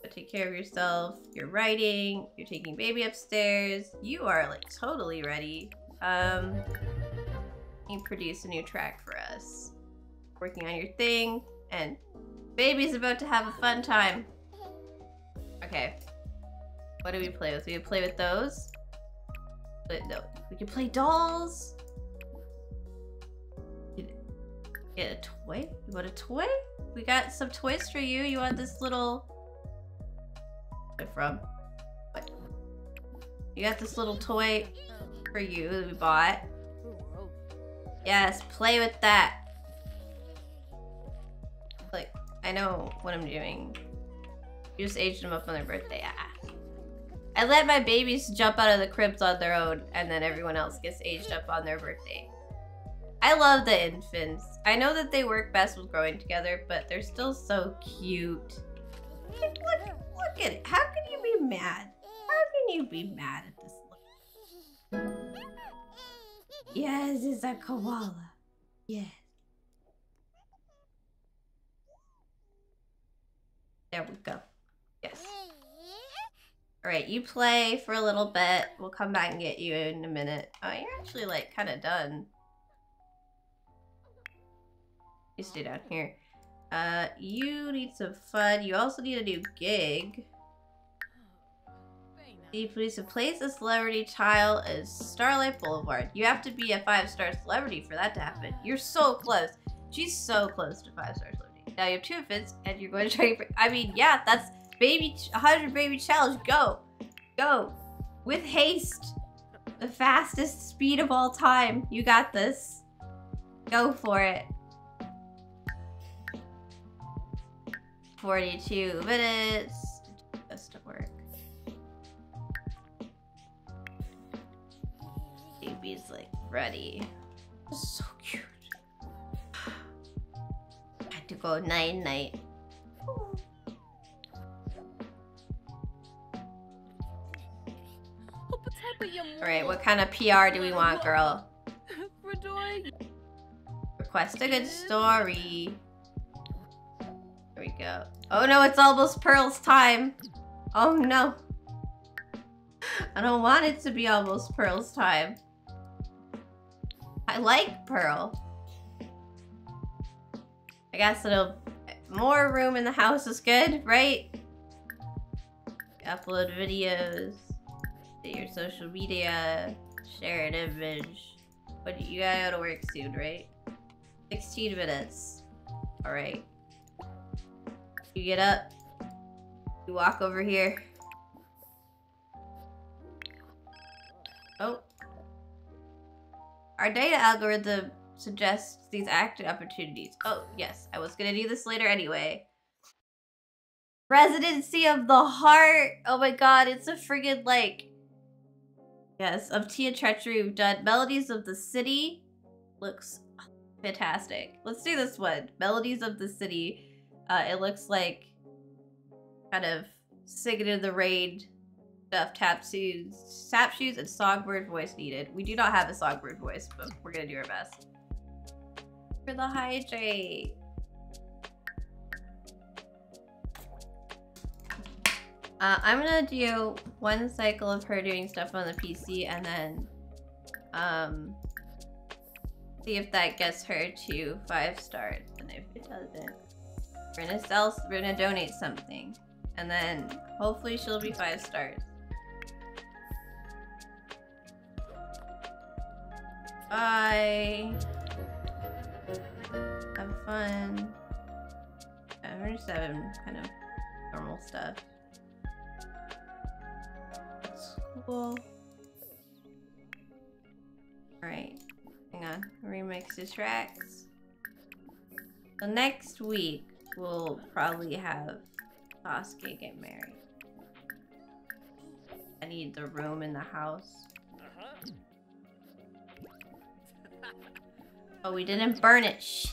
But take care of yourself. You're writing. You're taking baby upstairs. You are like totally ready. Um, you produce a new track for us. Working on your thing, and baby's about to have a fun time. Okay. What do we play with? We play with those. But no, we can play dolls. Get a toy? You want a toy? We got some toys for you. You want this little... Where from? What? You got this little toy for you that we bought. Yes, play with that. Like, I know what I'm doing. You just aged them up on their birthday. Ah. I let my babies jump out of the cribs on their own, and then everyone else gets aged up on their birthday. I love the infants. I know that they work best with growing together, but they're still so cute. Like, look, look at it. How can you be mad? How can you be mad at this? look? Yes, it's a koala. Yes. There we go. Yes. Alright, you play for a little bit. We'll come back and get you in a minute. Oh, you're actually like kind of done. You stay down here. Uh, you need some fun. You also need a new gig. You please replace place a celebrity tile is Starlight Boulevard. You have to be a five-star celebrity for that to happen. You're so close. She's so close to five-star celebrity. Now you have two fits, and you're going to try. I mean, yeah, that's baby 100 baby challenge. Go, go, with haste, the fastest speed of all time. You got this. Go for it. 42 minutes. Just to work. Baby's like ready. So cute. I [sighs] had to go night night. Alright, what kind of PR do we want, girl? Request a good story. There we go. Oh no, it's almost Pearl's time. Oh no. I don't want it to be almost Pearl's time. I like Pearl. I guess it'll... More room in the house is good, right? Upload videos. Do your social media. Share an image. But you gotta go to work soon, right? 16 minutes. Alright. You get up. You walk over here. Oh. Our data algorithm suggests these active opportunities. Oh, yes. I was gonna do this later anyway. Residency of the Heart! Oh my god, it's a friggin' like... Yes, of Tia Treachery we've done. Melodies of the City. Looks fantastic. Let's do this one. Melodies of the City. Uh, it looks like kind of singing in the Raid stuff. Tap shoes, tap shoes, and songbird voice needed. We do not have a songbird voice, but we're gonna do our best. For the hydrate. Uh, I'm gonna do one cycle of her doing stuff on the PC and then um, see if that gets her to five stars. And if it doesn't, we're gonna sell, we're gonna donate something. And then hopefully she'll be five stars. Bye. Have fun. 107 kind of normal stuff. Cool. Alright. Hang on. Remix the tracks. So next week we'll probably have Sasuke get married. I need the room in the house. Oh, we didn't burn it. Shh.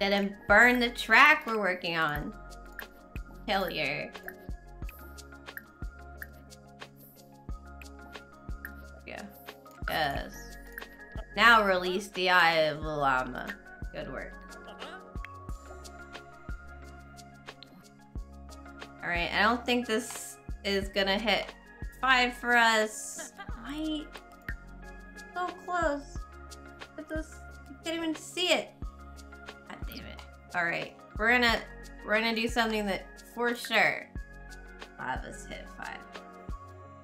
Didn't burn the track we're working on. Failure. Yeah. Yes. Now release the Eye of the Llama. Good work. Alright, I don't think this is gonna hit five for us. Might. So close. But this, you can't even see it. God damn it. Alright, we're gonna, we're gonna do something that for sure have us hit five.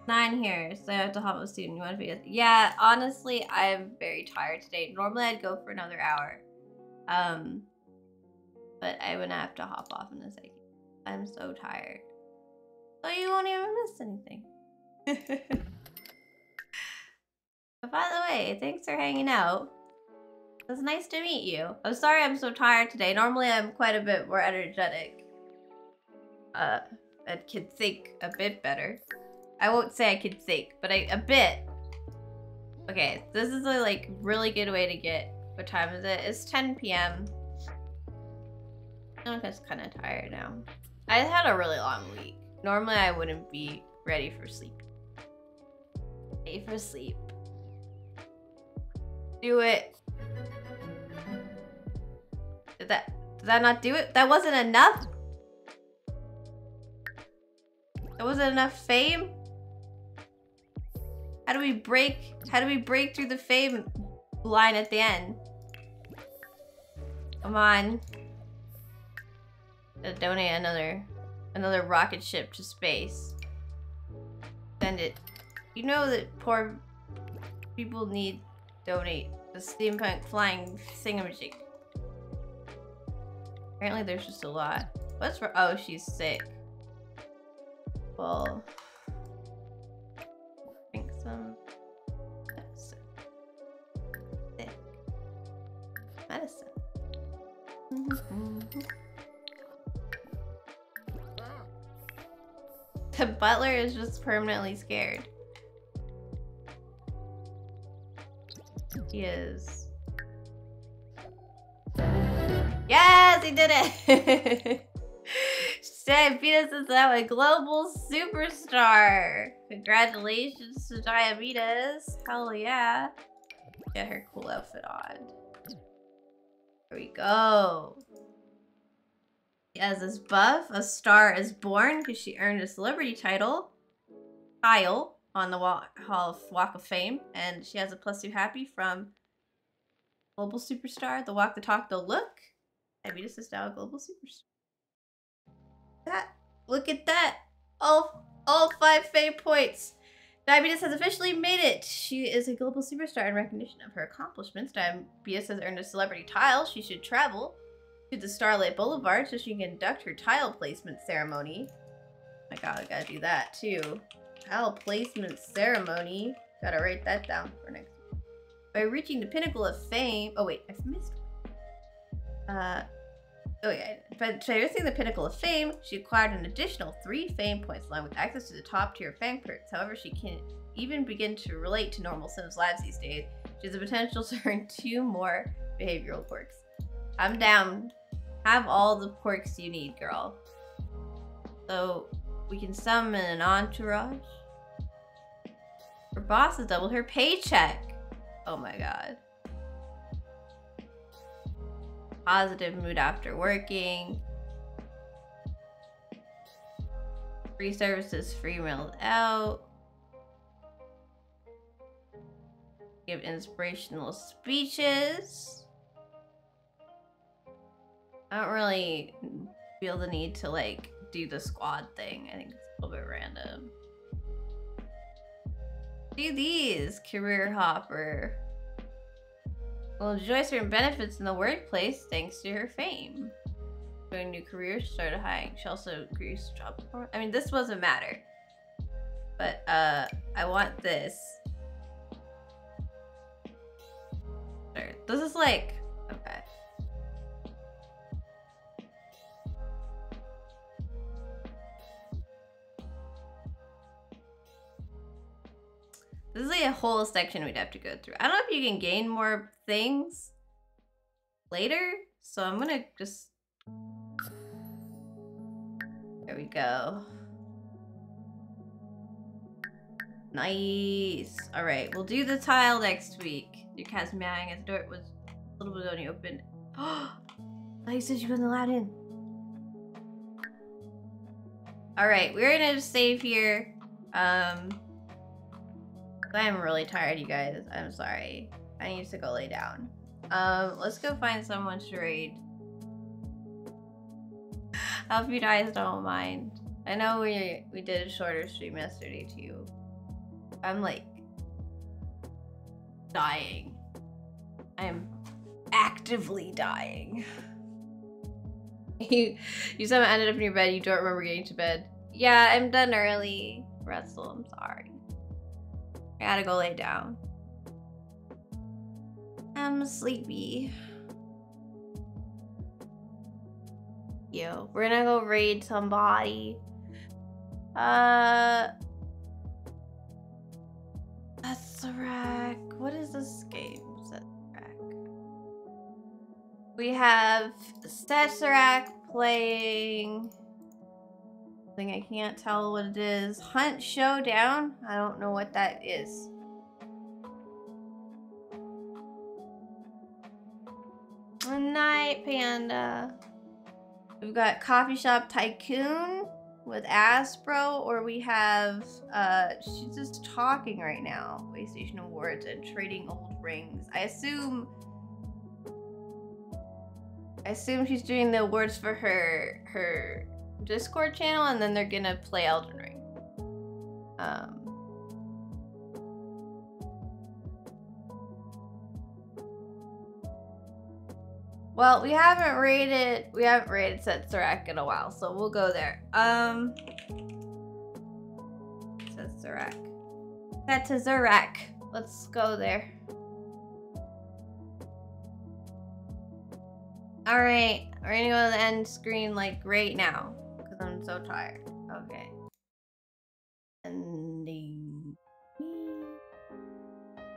Nine here, so I have to hop up soon. You want to be? Yeah, honestly, I'm very tired today. Normally, I'd go for another hour, um, but I'm gonna have to hop off in a second. I'm so tired. So you won't even miss anything. but [laughs] by the way, thanks for hanging out. It was nice to meet you. I'm sorry I'm so tired today. Normally I'm quite a bit more energetic. Uh, and can think a bit better. I won't say I can think, but I a bit. Okay, this is a like really good way to get. What time is it? It's 10 p.m. I'm just kind of tired now. I had a really long week. Normally I wouldn't be ready for sleep. Ready for sleep. Do it. Did that did that not do it? That wasn't enough? That wasn't enough fame? How do we break how do we break through the fame line at the end? Come on. Uh, donate another another rocket ship to space. Send it. You know that poor people need donate the steampunk flying thingamajig. Apparently there's just a lot. What's for oh she's sick. Well some medicine. Sick. Medicine. [laughs] The butler is just permanently scared. He is. Yes, he did it! [laughs] Diabetes is now a global superstar. Congratulations to Diabetes. Hell yeah. Get her cool outfit on. Here we go. As this buff, a star is born because she earned a celebrity title, tile, on the Hall of Walk of Fame, and she has a plus two happy from Global Superstar, the Walk the Talk the Look. Diabetes is now a global superstar. That look at that. All all five fame points. Diabetes has officially made it. She is a global superstar in recognition of her accomplishments. Diabetes has earned a celebrity tile. She should travel to the Starlight Boulevard so she can conduct her tile placement ceremony. Oh my god, I gotta do that too. Tile placement ceremony. Gotta write that down for next. By reaching the pinnacle of fame. Oh wait, I've missed. Uh, oh yeah. By, by reaching the pinnacle of fame, she acquired an additional three fame points along with access to the top tier fame perks. However, she can't even begin to relate to normal Sims lives these days. She has the potential to [laughs] earn two more behavioral quirks. I'm down. Have all the quirks you need, girl. So we can summon an entourage. Her boss has doubled her paycheck. Oh my god. Positive mood after working. Free services, free meals out. Give inspirational speeches. I don't really feel the need to like do the squad thing. I think it's a little bit random. Do these, career hopper. Will enjoy certain benefits in the workplace thanks to her fame. Join new careers, start a high. She also increase job. I mean, this doesn't matter. But uh, I want this. This is like okay. This is like a whole section we'd have to go through. I don't know if you can gain more things later, so I'm gonna just... There we go. Nice. All right, we'll do the tile next week. Your cat's meowing as the door was a little bit only open. Oh, [gasps] I said she wasn't allowed in. All right, we're gonna save here. Um, I'm really tired, you guys. I'm sorry. I need to go lay down. Um, let's go find someone to raid. [sighs] I hope you guys don't mind. I know we we did a shorter stream yesterday too. I'm like dying. I'm actively dying. [laughs] you you somehow ended up in your bed. You don't remember getting to bed. Yeah, I'm done early. Russell, I'm sorry. I gotta go lay down. I'm sleepy. Yo, we're gonna go raid somebody. Uh, Sethrak. What is this game? Sethrak. We have Sethrak playing. Thing I can't tell what it is. Hunt Showdown. I don't know what that is. Good night, Panda. We've got Coffee Shop Tycoon with Aspro, or we have, uh, she's just talking right now. PlayStation Awards and trading old rings. I assume, I assume she's doing the awards for her, her Discord channel, and then they're gonna play Elden Ring. Um, Well, we haven't rated we haven't rated Setsurak in a while, so we'll go there. Um Setsurak. Setsurak. Let's go there. Alright, we're gonna go to the end screen like right now. I'm so tired. Okay. Ending.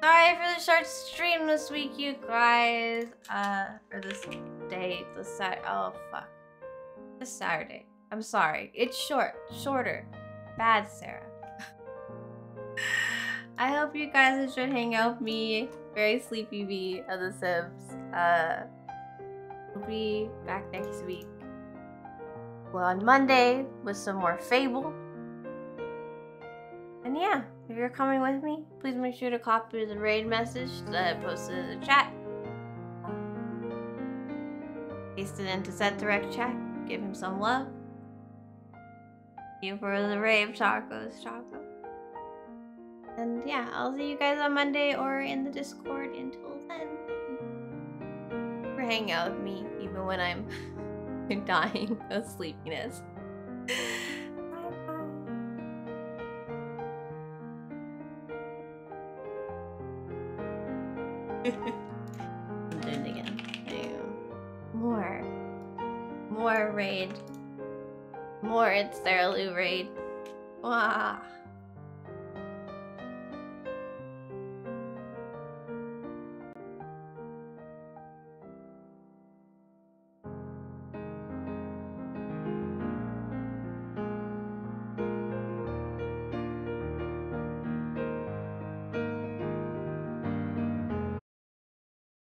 Sorry for the short stream this week, you guys. Uh, or this day, this Sat. Oh fuck, this Saturday. I'm sorry. It's short, shorter. Bad, Sarah. [laughs] I hope you guys enjoyed hanging out with me. Very sleepy bee of the Sims. Uh, we'll be back next week. On Monday with some more Fable. And yeah, if you're coming with me, please make sure to copy the raid message that I posted in the chat. Paste it into set direct chat. Give him some love. Thank you for the rave tacos, Choco. And yeah, I'll see you guys on Monday or in the Discord until then. For hanging out with me, even when I'm [laughs] [laughs] dying of sleepiness. I'm doing it again. There you go. More. More raid. More it's Sarah Lou raid. Wah.